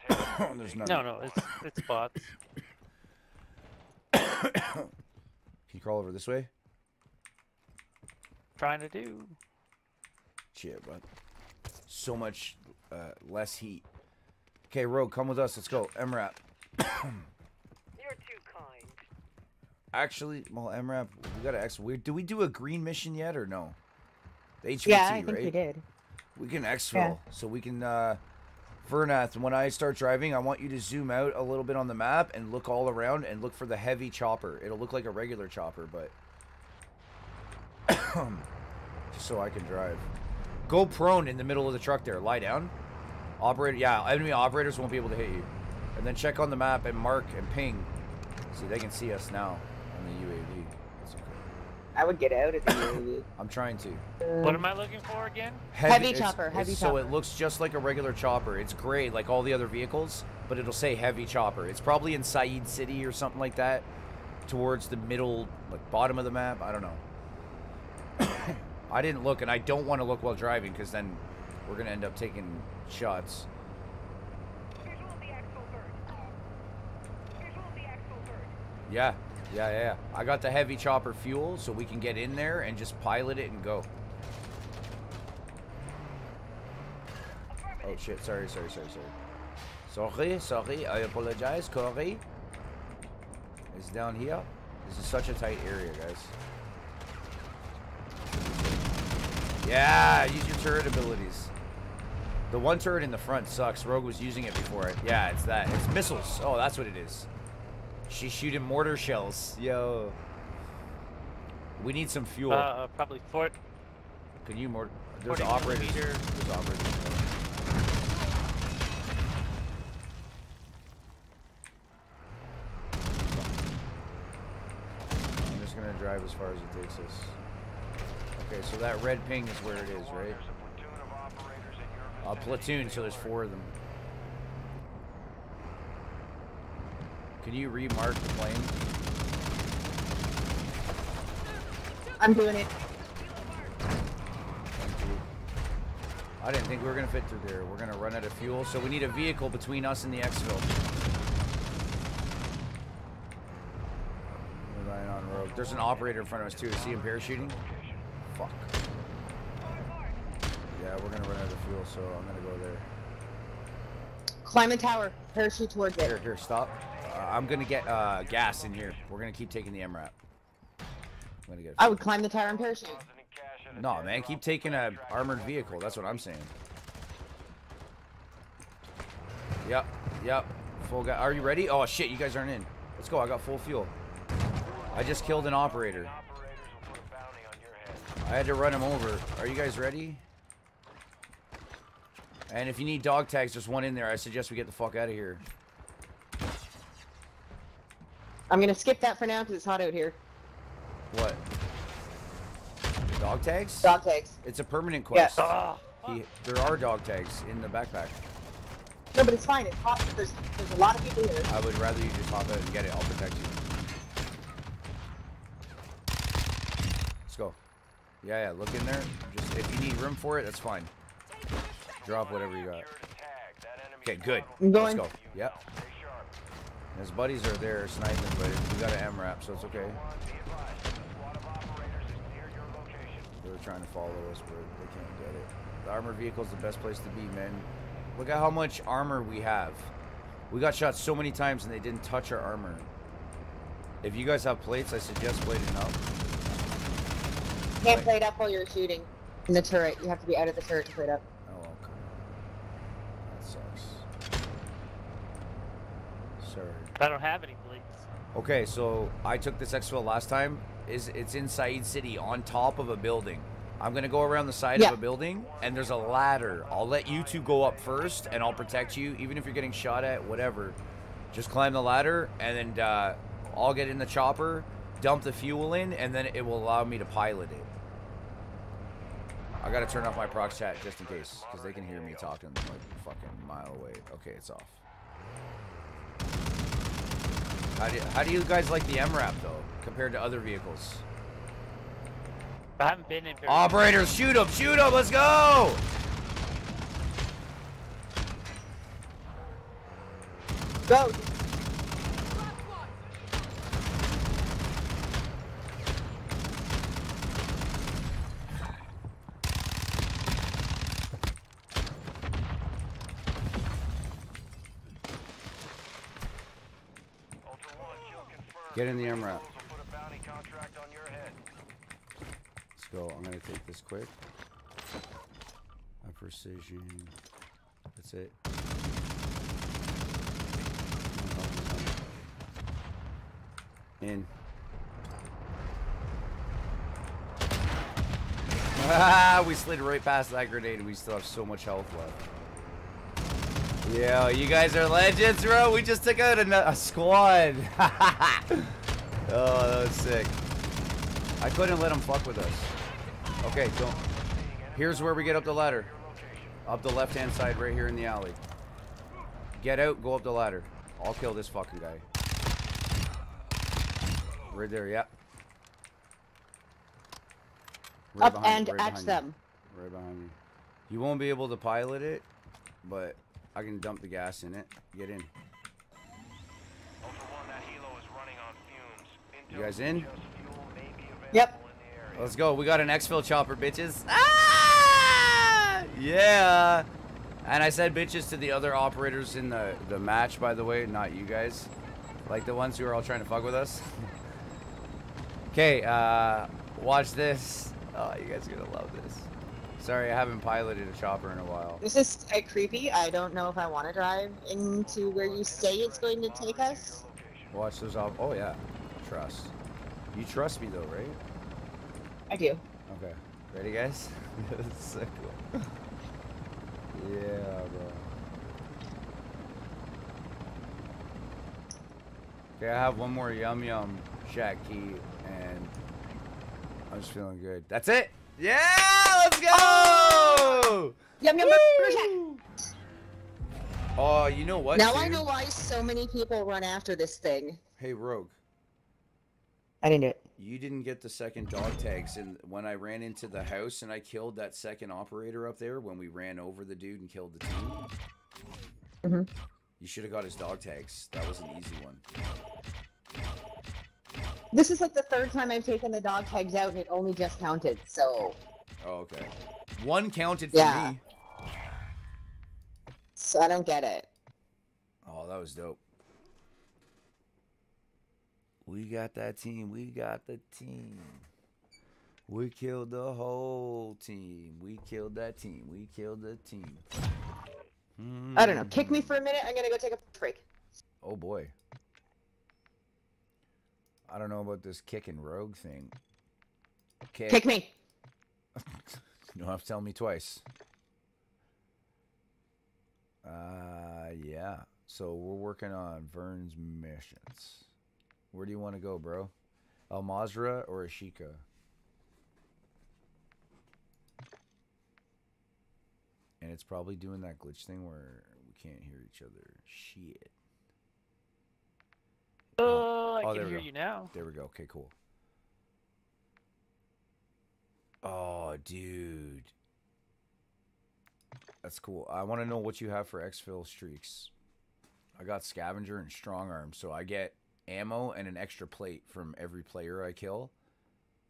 There's none. No, no, it's it's bots. Can you crawl over this way? Trying to do. Shit, but so much uh, less heat. Okay, Rogue, come with us. Let's go. MRAP. You're too kind. Actually, well, MRAP, we got to X. We, do we do a green mission yet or no? The HVT, yeah, I think right? we did. We can exfil, Yeah. so we can. Uh, Vernath, when I start driving, I want you to zoom out a little bit on the map and look all around and look for the heavy chopper. It'll look like a regular chopper, but just so I can drive. Go prone in the middle of the truck there. Lie down. Operator, yeah, enemy operators won't be able to hit you. And then check on the map and mark and ping. See, they can see us now on the UAV. That's okay. I would get out of the UAV. I'm trying to. Uh, what am I looking for again? Heavy it's- chopper, it's- heavy So chopper. So it looks just like a regular chopper. It's gray like all the other vehicles, but it'll say heavy chopper. It's probably in Sa'id City or something like that, towards the middle, like bottom of the map. I don't know. I didn't look, and I don't want to look while driving because then we're gonna end up taking shots. Yeah, yeah, yeah. yeah. I got the heavy chopper fuel, so we can get in there and just pilot it and go. Oh shit! Sorry, sorry, sorry, sorry. Sorry, sorry. I apologize. Cory is down here. This is such a tight area, guys. Yeah, use your turret abilities. The one turret in the front sucks. Rogue was using it before it. Yeah, it's that. It's missiles. Oh, that's what it is. She's shooting mortar shells. Yo. We need some fuel. Uh, probably Fort. Can you more? There's 40 operators. There's operators. I'm just gonna drive as far as it takes us. Okay, so that red ping is where it is, right? A uh, platoon, so there's four of them. Can you remark the plane? I'm doing it. Thank you. I didn't think we were gonna fit through there. We're gonna run out of fuel, so we need a vehicle between us and the exfil. We're running on road. There's an operator in front of us too. See him parachuting? Fuck. Yeah, we're gonna run out of fuel, so I'm gonna go there. Climb the tower. Parachute towards Here, it. here, stop. Uh, I'm gonna get uh, gas in here. We're gonna keep taking the MRAP. I'm gonna get. I would climb the tower and parachute. No, man, keep taking a armored vehicle. That's what I'm saying. Yep, yep. Full guy. Are you ready? Oh shit, you guys aren't in. Let's go. I got full fuel. I just killed an operator. I had to run him over. Are you guys ready? And if you need dog tags, there's one in there. I suggest we get the fuck out of here. I'm gonna skip that for now because it's hot out here. What? Dog tags? Dog tags. It's a permanent Yeah. quest. He, there are dog tags in the backpack. No, but it's fine. It's hot. There's there's a lot of people here. I would rather you just hop out and get it. I'll protect you. Let's go. Yeah, yeah. Look in there. Just if you need room for it, that's fine. Drop whatever you got. Okay, good. I'm going. Let's go. Yep. His buddies are there sniping, but we got an MRAP, so it's okay. They were trying to follow us, but they can't get it. The armored vehicle's the best place to be, man. Look at how much armor we have. We got shot so many times and they didn't touch our armor. If you guys have plates, I suggest plating up. Can't plate up while you're shooting in the turret. You have to be out of the turret to plate up. Oh, okay. That sucks. Sorry. I don't have any bleeds. Okay, so I took this exfil last time. Is it's in Sa'id City on top of a building. I'm gonna go around the side Yeah. of a building, and there's a ladder. I'll let you two go up first, and I'll protect you, even if you're getting shot at, whatever. Just climb the ladder, and then uh, I'll get in the chopper, dump the fuel in, and then it will allow me to pilot it. I gotta turn off my prox chat just in case, because they can hear me talking like a fucking mile away. Okay, it's off. How do, how do you guys like the MRAP though, compared to other vehicles? I haven't been in very Operators, shoot him, shoot him, let's go! Go. Ultra One, kill confirmed. Get in the MRAP. Will put a bounty contract on your head. Let's go. I'm gonna take this quick. My precision. That's it. In. Ah, we slid right past that grenade and we still have so much health left. Yeah, you guys are legends, bro. We just took out a, a squad. oh, that was sick. I couldn't let him fuck with us. Okay, don't. Here's where we get up the ladder. Up the left-hand side, right here in the alley. Get out, go up the ladder. I'll kill this fucking guy. Right there, yeah. Right Up and right at behind you. them. Right behind you. You won't be able to pilot it, but I can dump the gas in it. Get in. Ultra One, that helo is running on fumes. You guys in? Just fuel may be available Yep. Let's go. We got an exfil chopper, bitches. Ah! Yeah. And I said bitches to the other operators in the, the match, by the way, not you guys. Like the ones who are all trying to fuck with us. Okay, uh, watch this. Oh, you guys are gonna love this. Sorry, I haven't piloted a chopper in a while. This is uh, creepy. I don't know if I want to drive into where you say it's going to take us. Watch those off. Oh, yeah. Trust. You trust me, though, right? I do. Okay. Ready, guys? this is so cool. Yeah, bro. Okay, I have one more Yum Yum Shack key, and I'm just feeling good. That's it! Yeah! Let's go! Yum yum burger shack. Oh, you know what? Now I know why so many people run after this thing. Hey, Rogue. I didn't do it. You didn't get the second dog tags, and when I ran into the house and I killed that second operator up there, when we ran over the dude and killed the team, Mhm. you should have got his dog tags. That was an easy one. This is like the third time I've taken the dog tags out and it only just counted. So, Oh, okay. One counted for Yeah. me. so I don't get it. Oh, that was dope. We got that team. We got the team. We killed the whole team. We killed that team. We killed the team. I don't know. Kick me for a minute. I'm gonna go take a break. Oh boy. I don't know about this kick and rogue thing. Okay. Kick me. You don't have to tell me twice. Uh, yeah. So we're working on Vern's missions. Where do you want to go, bro? Al Mazrah or Ashika? And it's probably doing that glitch thing where we can't hear each other. Shit. Oh, I Oh, can hear you now. There we go. Okay, cool. Oh, dude. That's cool. I want to know what you have for exfil streaks. I got scavenger and strong arm, so I get ammo and an extra plate from every player I kill.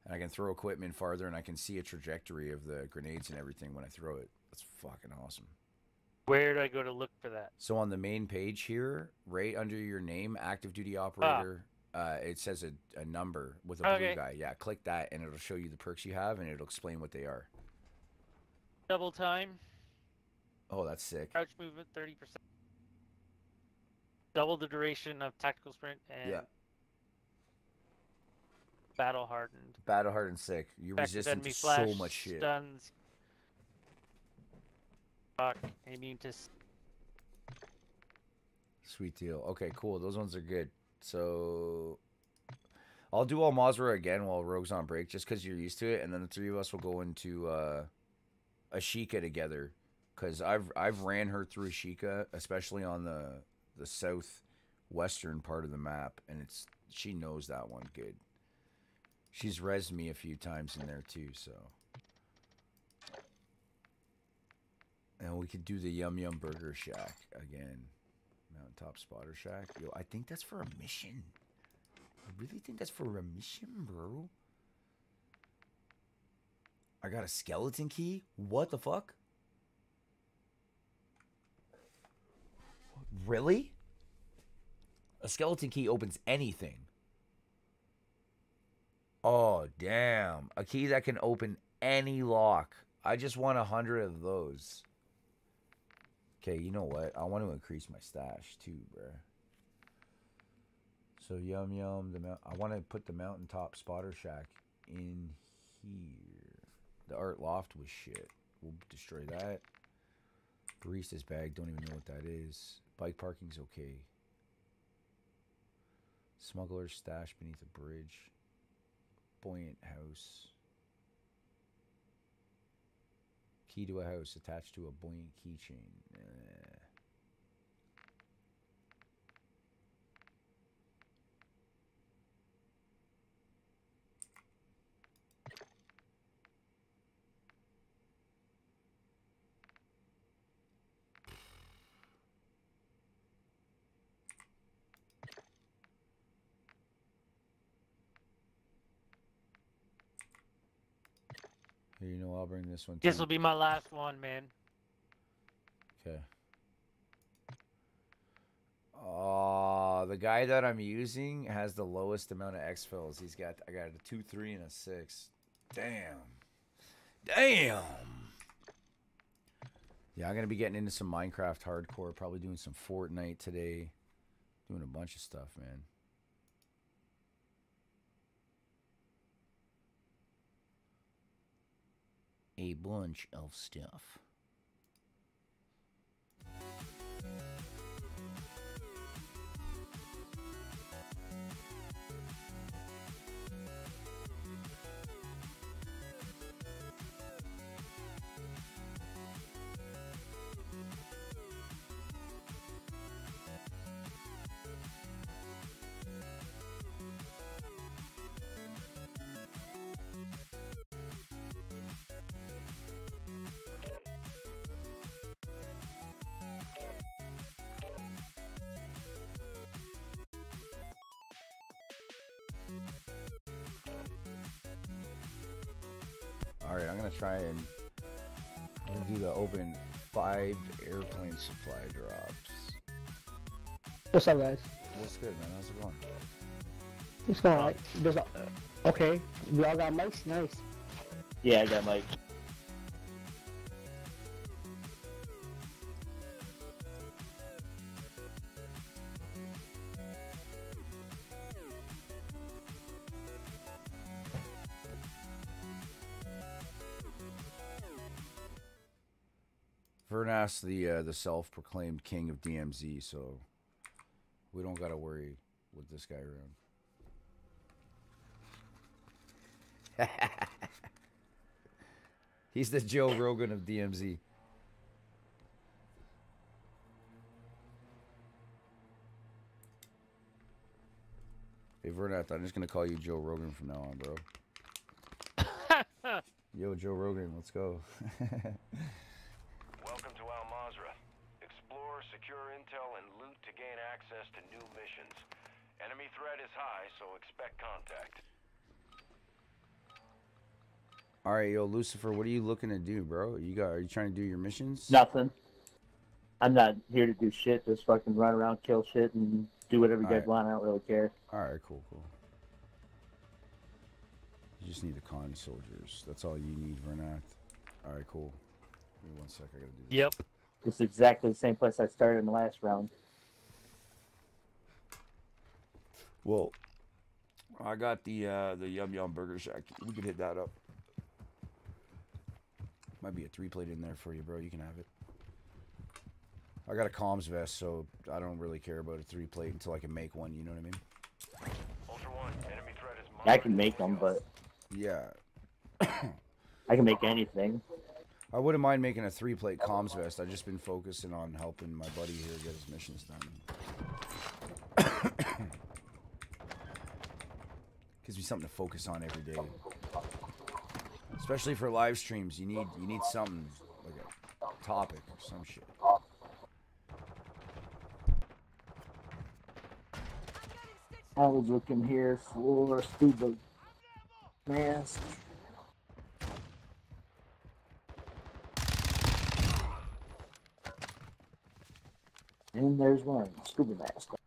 And I can throw equipment farther and I can see a trajectory of the grenades and everything when I throw it. That's fucking awesome. Where do I go to look for that? So on the main page here, right under your name, active duty ah. operator, uh, it says a, a number with a blue guy. Yeah, click that and it'll show you the perks you have and it'll explain what they are. Double time, Oh, that's sick. crouch movement 30%. Double the duration of tactical sprint and Yeah. battle hardened. Battle hard and sick. You're Effective resistant to flash, so much shit. Stuns. Fuck. Immune to. Sweet deal. Okay, cool. Those ones are good. So I'll do Al Mazrah again while Rogue's on break, just because you're used to it, and then the three of us will go into uh, Ashika together. Because I've I've ran her through Ashika, especially on the the southwestern part of the map, and it's she knows that one good. She's res me a few times in there too, so. And we could do the Yum Yum Burger Shack again. Mountaintop Spotter Shack. Yo, I think that's for a mission. I really think that's for a mission, bro. I got a skeleton key? What the fuck? Really? A skeleton key opens anything. Oh, damn. A key that can open any lock. I just want a hundred of those. Okay, you know what? I want to increase my stash too, bruh. So yum yum. The mount. I want to put the mountaintop spotter shack in here. The art loft was shit. We'll destroy that. Barista's bag. Don't even know what that is. Bike parking's okay. Smuggler's stash beneath a bridge. Buoyant house. Key to a house attached to a buoyant keychain. Eh. Bring this one. This will be my last one, man. Okay. Oh, the guy that I'm using has the lowest amount of exfils. He's got I got a two, three, and a six. Damn. Damn. Yeah, I'm gonna be getting into some Minecraft hardcore. Probably doing some Fortnite today. Doing a bunch of stuff, man. A bunch of stuff. Gonna try and I'm gonna do the open five airplane supply drops. What's up, guys? What's good, man? How's it going? What's going on? There's a, okay, we all got mics. Nice. Yeah, I got Mike. Vernas, the uh, the self-proclaimed king of DMZ, so we don't gotta worry with this guy around. He's the Joe Rogan of DMZ. Hey Vernat, I'm just gonna call you Joe Rogan from now on, bro. Yo, Joe Rogan, let's go. Welcome to Al Mazrah. Explore, secure intel, and loot to gain access to new missions. Enemy threat is high, so expect contact. All right, yo, Lucifer, what are you looking to do, bro? You got? Are you trying to do your missions? Nothing. I'm not here to do shit. Just fucking run around, kill shit, and do whatever you guys Alright. want. I don't really care. All right, cool, cool. You just need the con soldiers. That's all you need, Vernat. All right, cool. Give me one sec. I gotta do this. Yep. This is exactly the same place I started in the last round. Well, I got the uh, the Yum Yum Burger Shack. We could hit that up. Might be a three plate in there for you, bro. You can have it. I got a comms vest, so I don't really care about a three plate until I can make one. You know what I mean? Ultra One, enemy threat is I can make them, but Yeah. I can make anything. I wouldn't mind making a three plate comms vest. I've just been focusing on helping my buddy here get his missions done. Gives me something to focus on every day. Especially for live streams, you need you need something like a topic or some shit. I was looking here for scuba mask. And there's one scuba mask.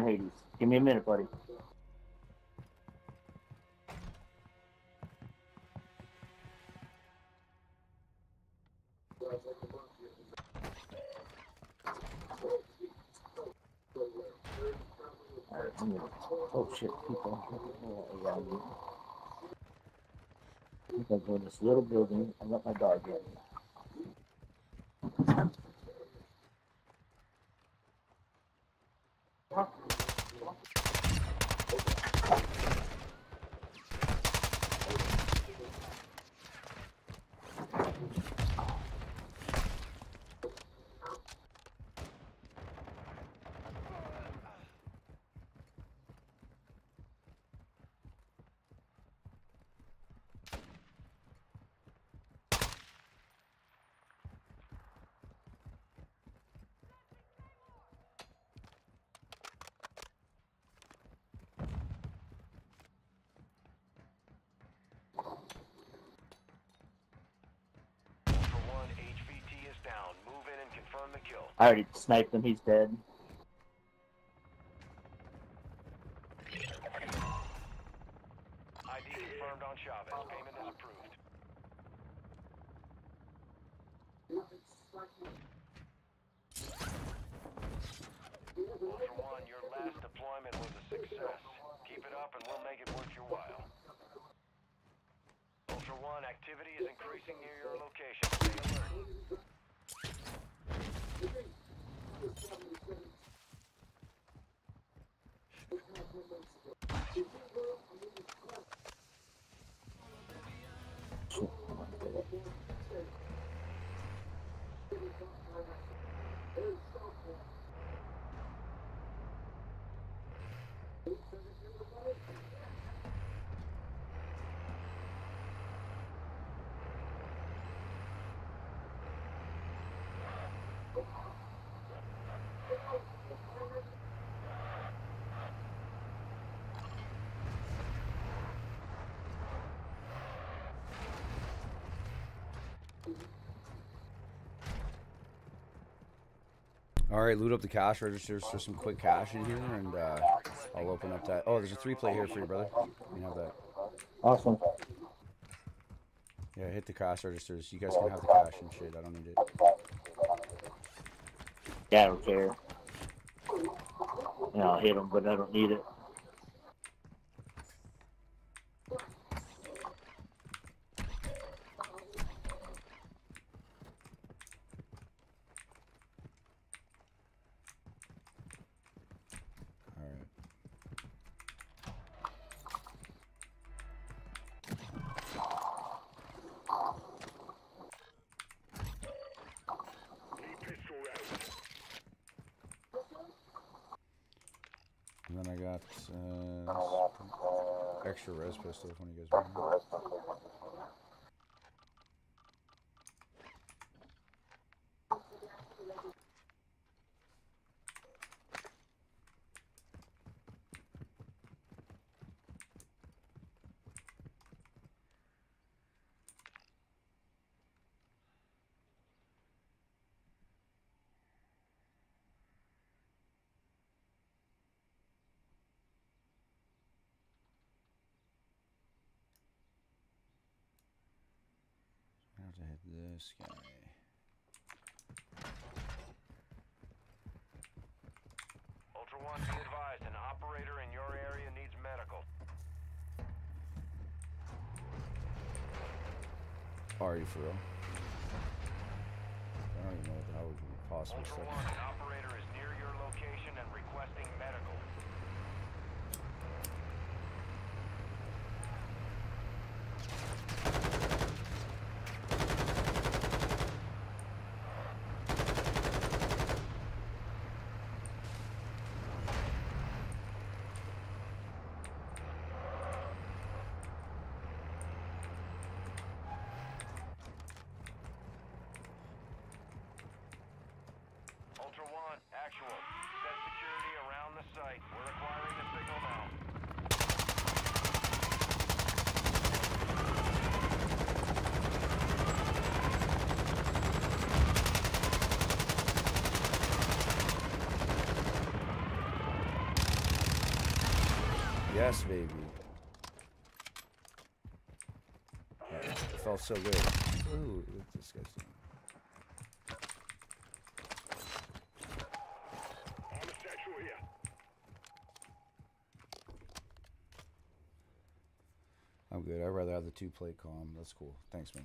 Hades. Give me a minute, buddy. I'm gonna- Oh shit, people. Oh, I think I'll go in this little building and let my dog in. Ultra One, HVT is down. Move in and confirm the kill. I already sniped him. He's dead. ID confirmed on Chavez. Payment is approved. Ultra One, your last deployment was a success. Keep it up and we'll make it worth your while. Ultra One, activity is increasing near your location. Stay alert. All right, loot up the cash registers for some quick cash in here, and uh, I'll open up that. Oh, there's a three play here for you, brother. You can have that. Awesome. Yeah, hit the cash registers. You guys can have the cash and shit. I don't need it. Yeah, I don't care. Yeah, I'll hit them, but I don't need it. All right. And then I got got uh, extra res pistols when you guys want. I have to hit this guy. Ultra One, be advised, an operator in your area needs medical. Are you for real? I don't even know what the hell we could possibly Ultra. One, an operator is near your location and requesting medical. Ultra One, actual. Set security around the site. We're acquiring the signal now. Yes, baby. Alright, It felt so good. Ooh, that's disgusting. Rather have the two plate calm. That's cool. Thanks, man.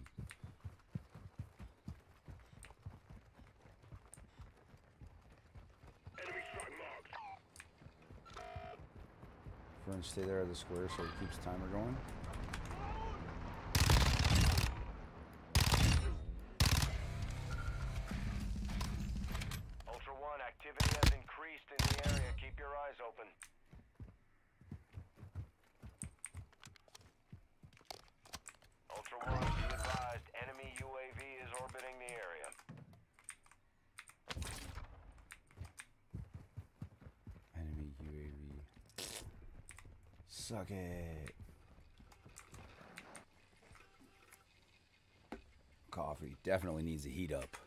Everyone stay there at the square so it keeps timer going. Ultra One, activity has increased in the area. Keep your eyes open. Ultra One, be advised, enemy UAV is orbiting the area. Enemy UAV. Suck it. Coffee definitely needs to heat up.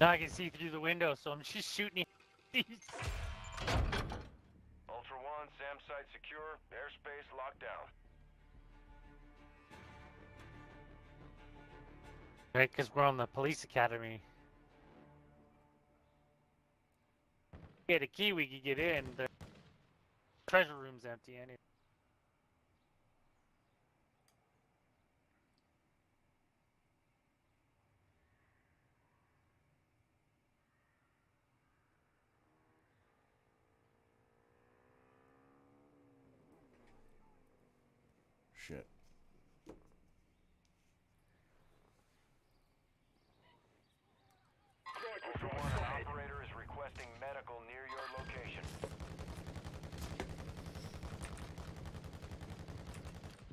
Now I can see through the window, so I'm just shooting. these. Ultra One, SAM site secure. Airspace locked down. Right, because we're on the police academy. Get a key, we could get in. The treasure room's empty anyway. Shit. Ultra One, an operator is requesting medical near your location.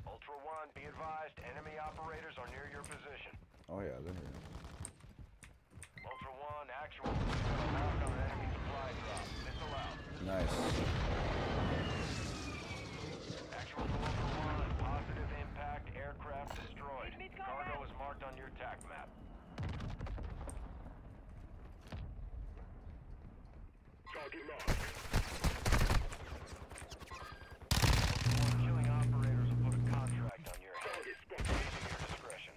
Ultra One, be advised, enemy operators are near your position. Oh yeah, they're here. Ultra One, actual. Mark on an enemy supply drop. Missile out. Nice. Actual to Ultra One, positive impact, aircraft destroyed. Cargo is marked on your TAC map. Target locked. Killing operators will put a contract on your head. Using your discretion.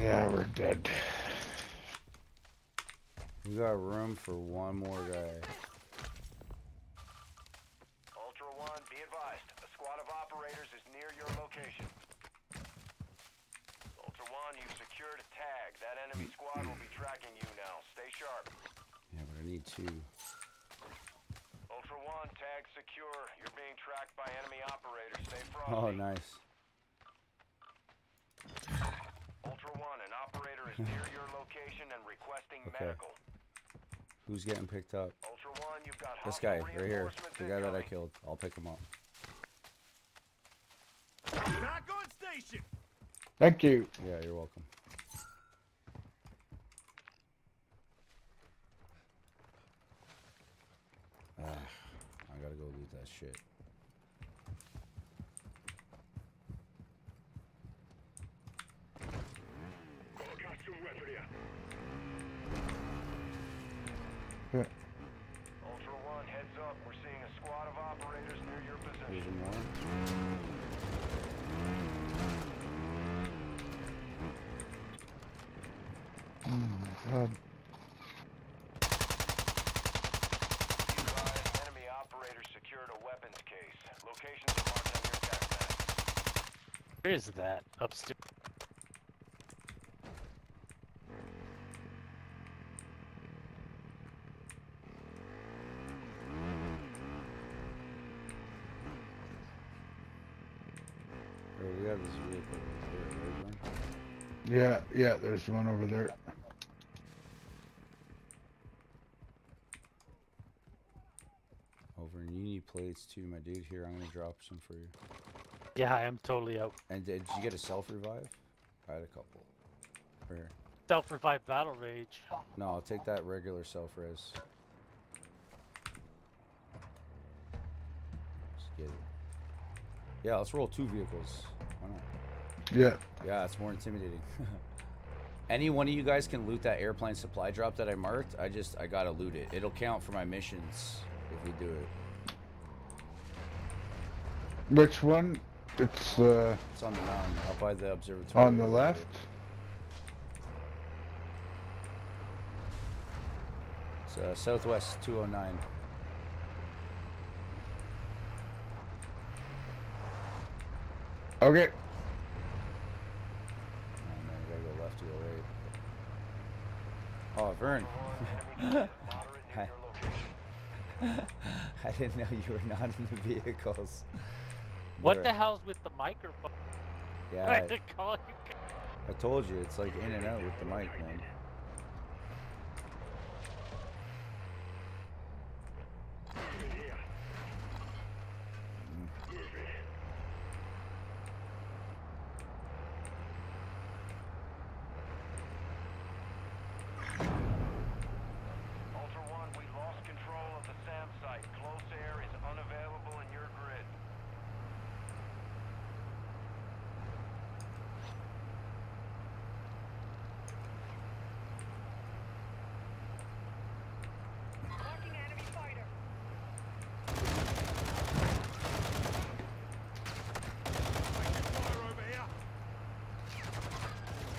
Yeah, we're dead. We got room for one more guy. Ultra One, be advised. A squad of operators is near your location. Ultra One, you've secured a tag. That enemy squad will be tracking you now. Stay sharp. Yeah, but I need two. Ultra One, tag secure. You're being tracked by enemy operators. Stay frosty. Oh, nice. Ultra One, an operator is near your location and requesting Okay. medical. Who's getting picked up? Ultra One, you've got This guy right here. The guy that I killed. I'll pick him up. Back on station. Thank you. Yeah, you're welcome. Ah, I gotta go loot that shit. Yeah. Ultra One, heads up. We're seeing a squad of operators near your There's position. more. Oh my god. Advised, enemy operators secured a weapons case. Locations are marked on your TAC map. Where is that? Upstairs. Bro, we have this Um, vehicle right here, right, Glenn? Yeah, yeah, there's one over there. Over, and you need plates too, my dude. Here, I'm gonna drop some for you. Yeah, I am totally out. And uh, did you get a self revive? I had a couple. Right here. Self revive battle rage. No, I'll take that regular self res. Let's get it. Yeah, let's roll two vehicles. Why not? Yeah. Yeah, it's more intimidating. Any one of you guys can loot that airplane supply drop that I marked. I just I gotta loot it. It'll count for my missions if we do it. Which one? It's uh It's on the mountain, up by the observatory. on the left. It's uh, Southwest 209. Okay. Oh man, you gotta go left to go. Oh, Vern. I, I didn't know you were not in the vehicles. What the hell's with the microphone? Yeah, I I, had to call you. I told you, it's like in and out with the mic, man. Ultra One, we lost control of the SAM site. Close air is unavailable in your grid. Marking enemy fighter.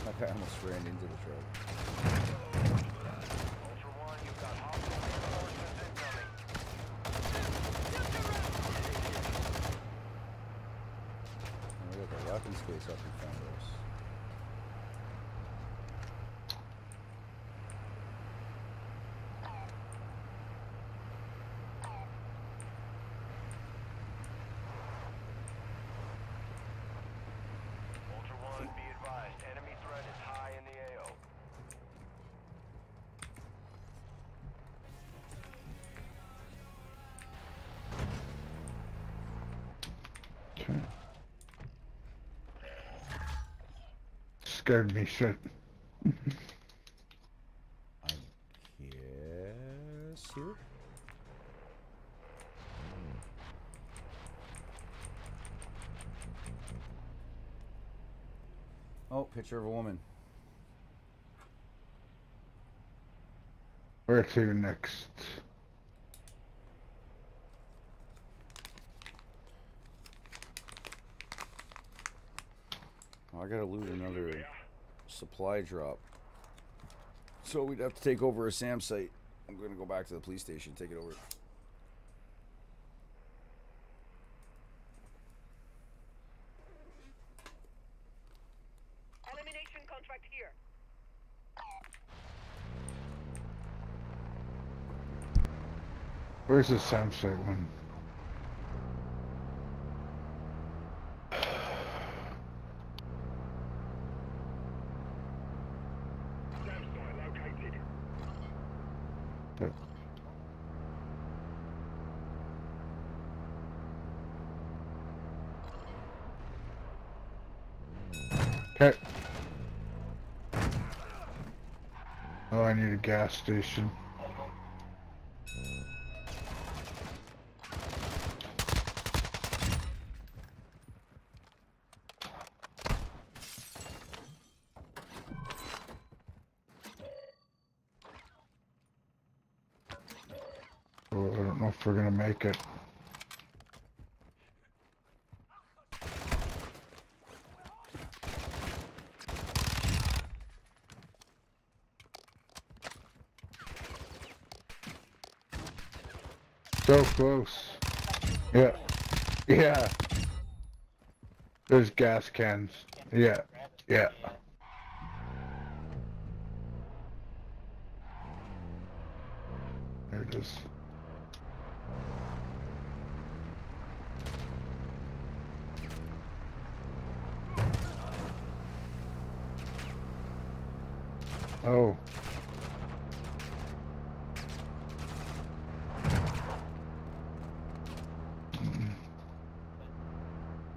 That guy almost ran into the truck. Ultra One, you've got hostile reinforcements incoming. And we got the weapons case up in front of us. Ultra One, be advised, enemy threat is high in the AO. Okay. Scared me shit. Yes, here. Oh, picture of a woman. Where to next? Oh, I gotta loot another Supply drop. So we'd have to take over a SAM site. I'm going to go back to the police station, take it over. Elimination contract here. Where's the SAM site one? Yep. Okay. Oh, I need a gas station. Oh, I don't know if we're gonna make it. So close. Yeah. Yeah. There's gas cans. Yeah. Yeah. There it is. Oh. Mm.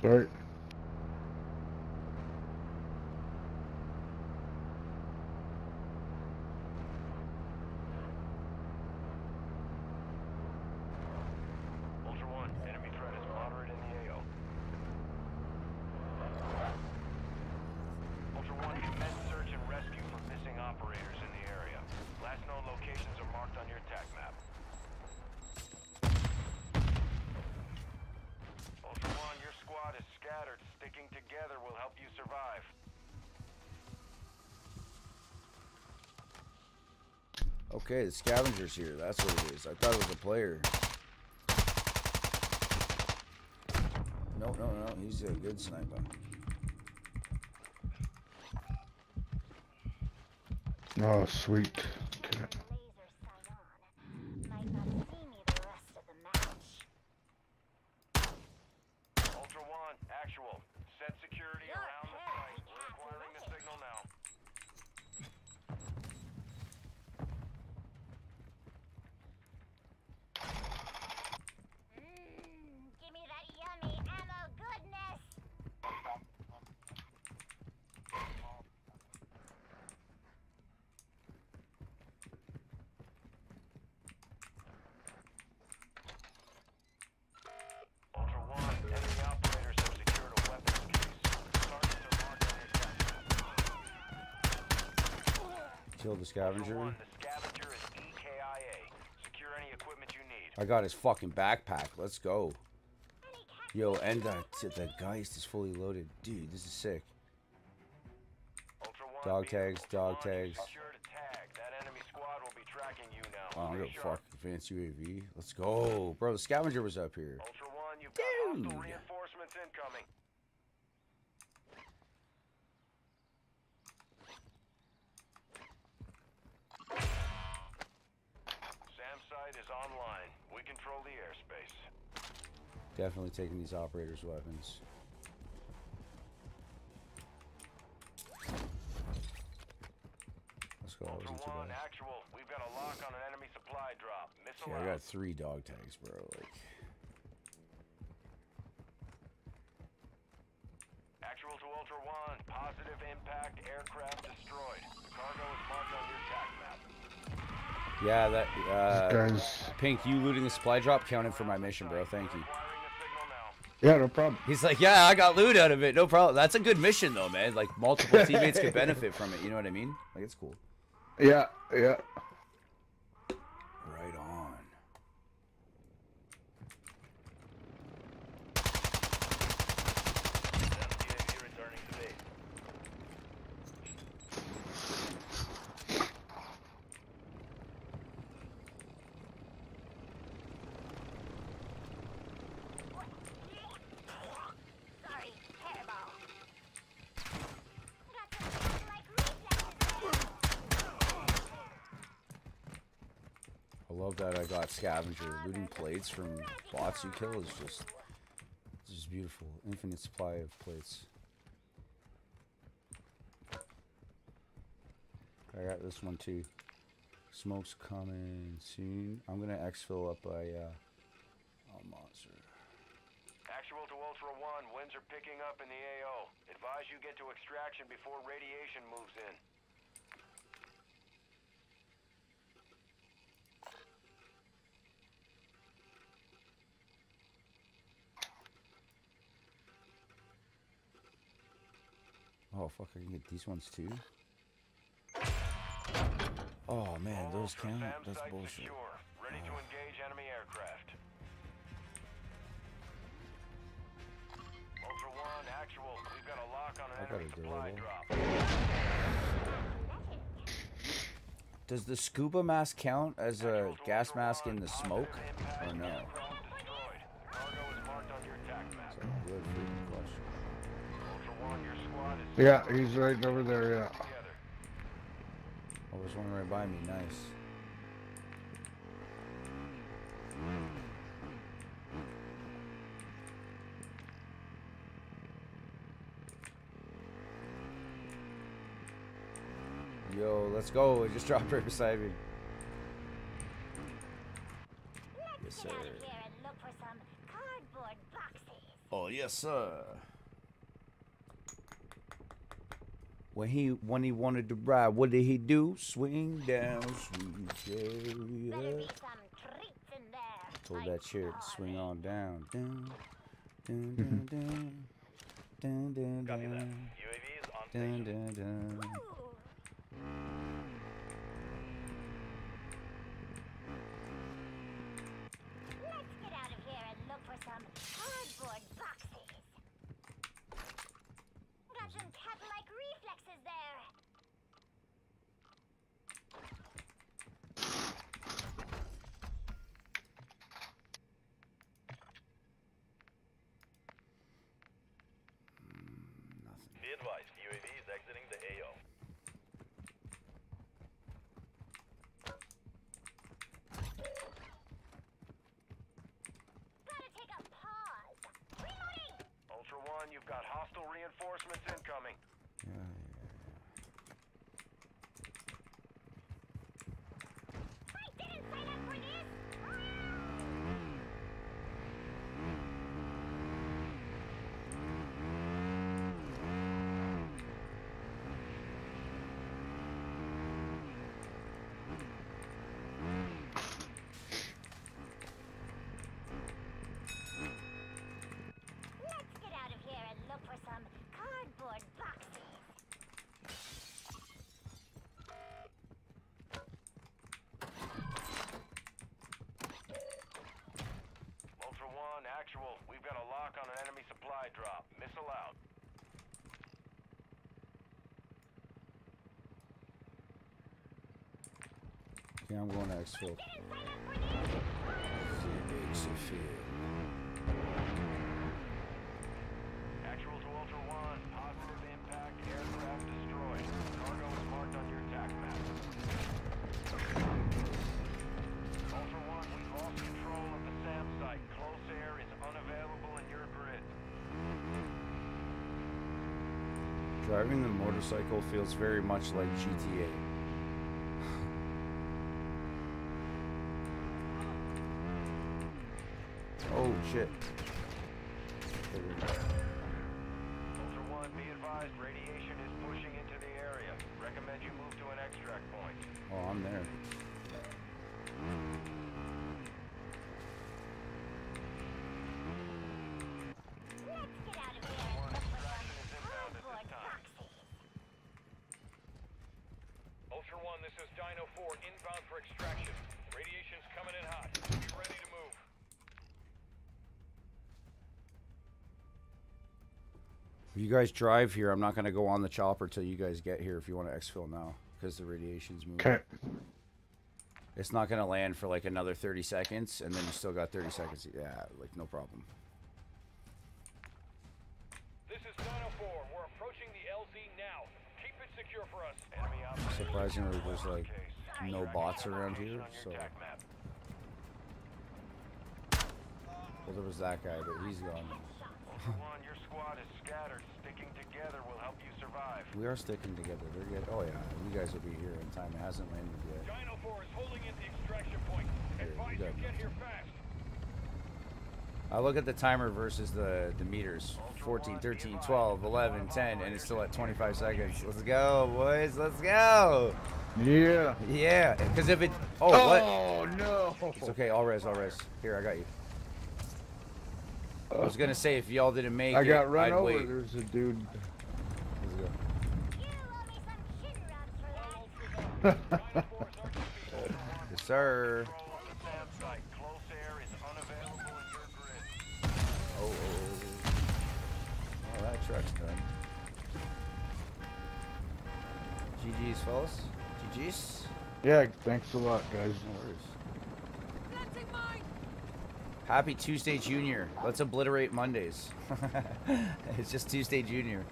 Sorry. Ultra One, enemy threat is moderate in the AO. Ultra One, commence search and rescue for missing operators in the area. Last known locations are marked on your TAC map. Ultra One, your squad is scattered. Sticking together will help you survive. Okay, the scavenger's here. That's what it is. I thought it was a player. No, no, no. He's a good sniper. Oh, sweet. Okay. Ultra One, actual. Set security around the site. We're acquiring the signal now. Give me that yummy ammo goodness. Ultra One, enemy operators have secured a weapons case. Targets are marked on your TAC Kill the scavenger. One, the scavenger is EKIA. Secure any equipment you need. I got his fucking backpack. Let's go. Yo, and the, the Geist is fully loaded. Dude, this is sick. Dog tags, dog tags. Secured a tag. That enemy squad will be tracking you now. Oh, gonna fuck advanced UAV. Let's go. Bro, the scavenger was up here. Ultra One, you've got hostile Dude. Online. We control the airspace. Definitely taking these operators' weapons. Let's go. Ultra One, actual. We've got a lock on an enemy supply drop. Missile Yeah, I got three dog tags, bro. Like, Actual to Ultra One. Positive impact. Aircraft destroyed. The cargo is marked on your TAC map. Yeah, that uh, guy's- Pink, you looting the supply drop counted for my mission, bro. Thank you. Yeah, no problem. He's like, yeah, I got loot out of it. No problem. That's a good mission, though, man. Like multiple teammates could benefit from it. You know what I mean? Like it's cool. Yeah, yeah. Right on. now that I got scavenger looting plates from bots you kill is just it's just beautiful. Infinite supply of plates. I got this one too. Smoke's coming soon. I'm gonna exfil up a uh, oh, monster. Actual to Ultra One, winds are picking up in the AO. Advise you get to extraction before radiation moves in. Oh fuck! I can get these ones too. Oh man, those count. That's bullshit. Ready to oh. engage enemy aircraft. Ultra One, actual. We've got a lock on an enemy supply drop. Does the scuba mask count as a gas mask in the smoke, or no? Yeah, he's right over there, yeah. Oh, there's one right by me. Nice. Yo, let's go. It just dropped right beside me. Yes, sir. Get out of here and look for some cardboard boxes. Oh, yes, sir. When he when he wanted to ride, what did he do? Swing down, sweet Better be chariot. some treats in there. Told that chariot to swing on down. Dun, dun, dun, dun. Dun, dun, dun. Dun, dun, dun. Let's get out of here and look for some cardboard boxes. Got some cat-like reflexes there. Be advised, UAV is exiting the AO. Gotta take a pause. Reloading. Ultra One, you've got hostile reinforcements incoming. Yeah, yeah, I didn't sign up for this. Let's get out of here and look for some cardboard boxes. Ultra One, actual. We've got a lock on an enemy supply drop. Missile out. I'm going to exfil. Actual to Ultra One. Positive impact. Aircraft destroyed. Cargo is marked on your TAC map. Ultra One, we've lost control of the SAM site. Close air is unavailable in your grid. Driving the motorcycle feels very much like GTA. you guys drive here. I'm not going to go on the chopper till you guys get here if you want to exfil now because the radiation's moving. Okay. It's not going to land for like another 30 seconds and then you still got 30 seconds. Yeah, like no problem. This is 904. We're approaching the LZ now. Keep it secure for us. Enemy. Surprisingly, there's like no bots around here, so... Well, there was that guy, but he's gone. We are sticking together. They're good. Oh yeah, you guys will be here in time. It hasn't landed yet. Dino 4 is holding at the extraction point. Yeah, Advise you you get here fast. I look at the timer versus the, the meters 14, 13, 12, 11, 10, and it's still at 25 seconds. Let's go, boys. Let's go. Yeah. Yeah. Because if it. Oh, oh what? Oh, no. It's okay. All res, all res. Here, I got you. I was going to say, if y'all didn't make I it, got run I'd over. wait. There's a dude. Let's go. Yes, sir. Oh, oh, oh. Oh, that truck's done. GG's, fellas. GG's. Yeah, thanks a lot, guys. No worries. Happy Tuesday Junior. Let's obliterate Mondays. it's just Tuesday Junior.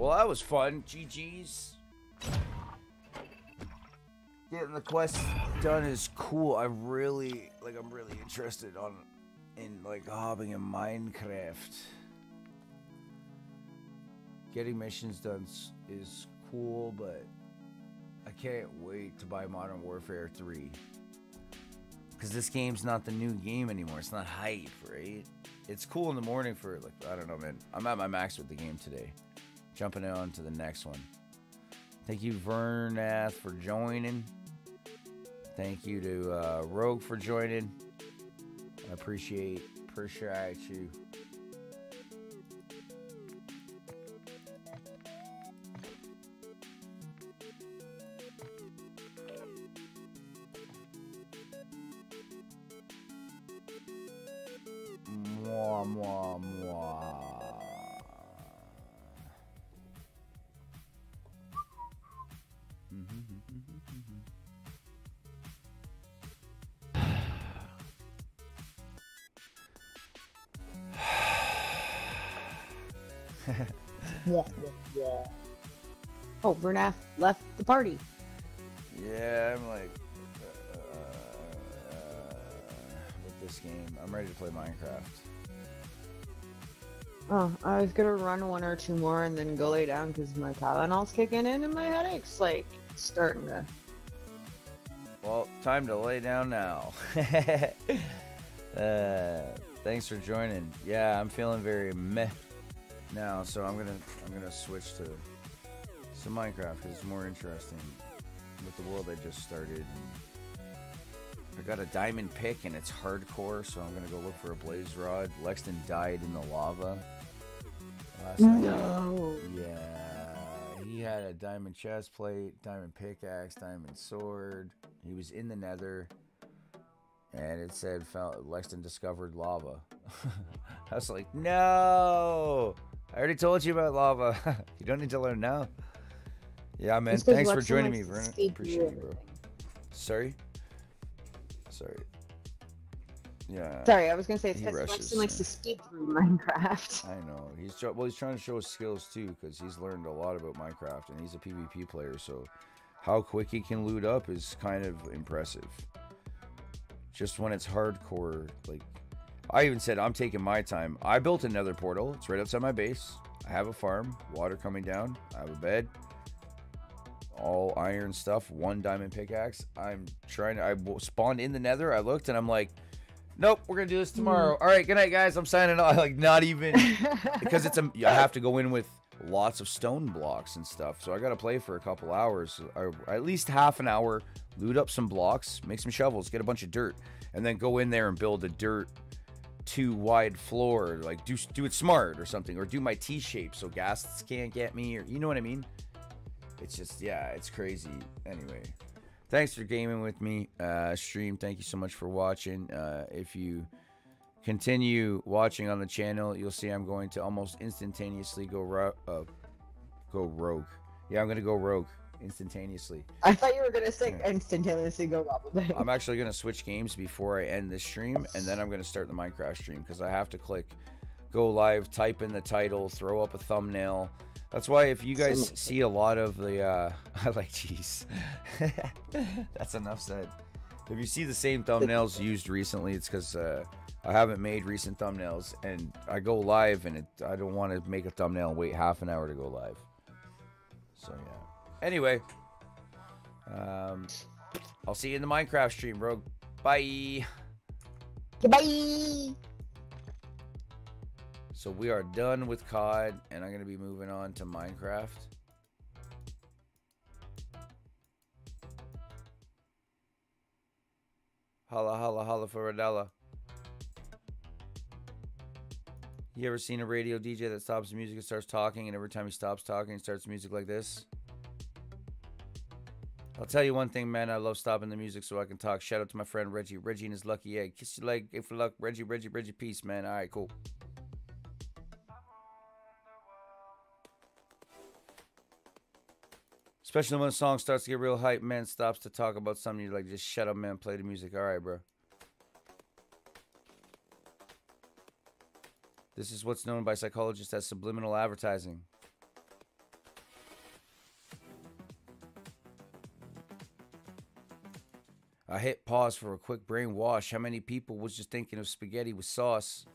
Well, that was fun. GG's. Getting the quest done is cool. I really like. I'm really interested on in like hopping in Minecraft. Getting missions done is cool, but I can't wait to buy Modern Warfare 3. Because this game's not the new game anymore. It's not hype, right? It's cool in the morning for, like, I don't know, man. I'm at my max with the game today. Jumping on to the next one. Thank you, Vernath, for joining. Thank you to uh, Rogue for joining. I appreciate, appreciate you. Vernath left the party. Yeah, I'm like, uh, with this game, I'm ready to play Minecraft. Oh, I was gonna run one or two more and then go lay down because my Tylenol's kicking in and my headache's like starting to. Well, time to lay down now. uh, thanks for joining. Yeah, I'm feeling very meh now, so I'm gonna I'm gonna switch to some Minecraft because it's more interesting with the world I just started. I got a diamond pick and it's hardcore, so I'm gonna go look for a blaze rod. Lexton died in the lava last night. No. Yeah, he had a diamond chest plate, diamond pickaxe, diamond sword. He was in the nether, and it said Lexton discovered lava. I was like, no! I already told you about lava. you don't need to learn now. Yeah, man. It's Thanks for joining me, Vernon. Appreciate you, bro. Sorry. Sorry. Yeah. Sorry, I was gonna say it's because Lexton likes to speed through Minecraft. I know he's well. He's trying to show his skills too, because he's learned a lot about Minecraft, and he's a PvP player. So, how quick he can loot up is kind of impressive. Just when it's hardcore, like I even said, I'm taking my time. I built another portal. It's right outside my base. I have a farm, water coming down. I have a bed, all iron stuff, one diamond pickaxe. I'm trying to. I spawned in the Nether. I looked and I'm like. Nope, we're gonna do this tomorrow. Mm. All right, good night, guys. I'm signing off. Like, not even because it's a. I have to go in with lots of stone blocks and stuff. So I got to play for a couple hours, or at least half an hour. Loot up some blocks, make some shovels, get a bunch of dirt, and then go in there and build a dirt two wide floor. Like do do it smart or something, or do my T shape so ghasts can't get me, or you know what I mean? It's just yeah, it's crazy. Anyway, thanks for gaming with me. Uh, stream. Thank you so much for watching. Uh, if you continue watching on the channel, you'll see I'm going to almost instantaneously go ro- uh, go rogue. Yeah, I'm gonna go rogue instantaneously. I thought you were gonna say instantaneously go Goblin. I'm actually gonna switch games before I end this stream, and then I'm gonna start the Minecraft stream because I have to click go live, type in the title, throw up a thumbnail. That's why if you guys see a lot of the, uh, I like cheese. That's enough said. If you see the same thumbnails used recently, it's because uh, I haven't made recent thumbnails, and I go live, and it, I don't want to make a thumbnail and wait half an hour to go live. So yeah. Anyway, um, I'll see you in the Minecraft stream, bro. Bye. Goodbye. So we are done with COD, and I'm gonna be moving on to Minecraft. Holla, holla, holla for a dollar. You ever seen a radio DJ that stops the music and starts talking, and every time he stops talking, he starts music like this? I'll tell you one thing, man. I love stopping the music so I can talk. Shout out to my friend Reggie. Reggie and his lucky egg. Kiss your leg, for luck. Reggie, Reggie, Reggie. Peace, man. All right, cool. Especially when a song starts to get real hype, man stops to talk about something. You're like, just shut up, man. Play the music. All right, bro. This is what's known by psychologists as subliminal advertising. I hit pause for a quick brainwash. How many people was just thinking of spaghetti with sauce?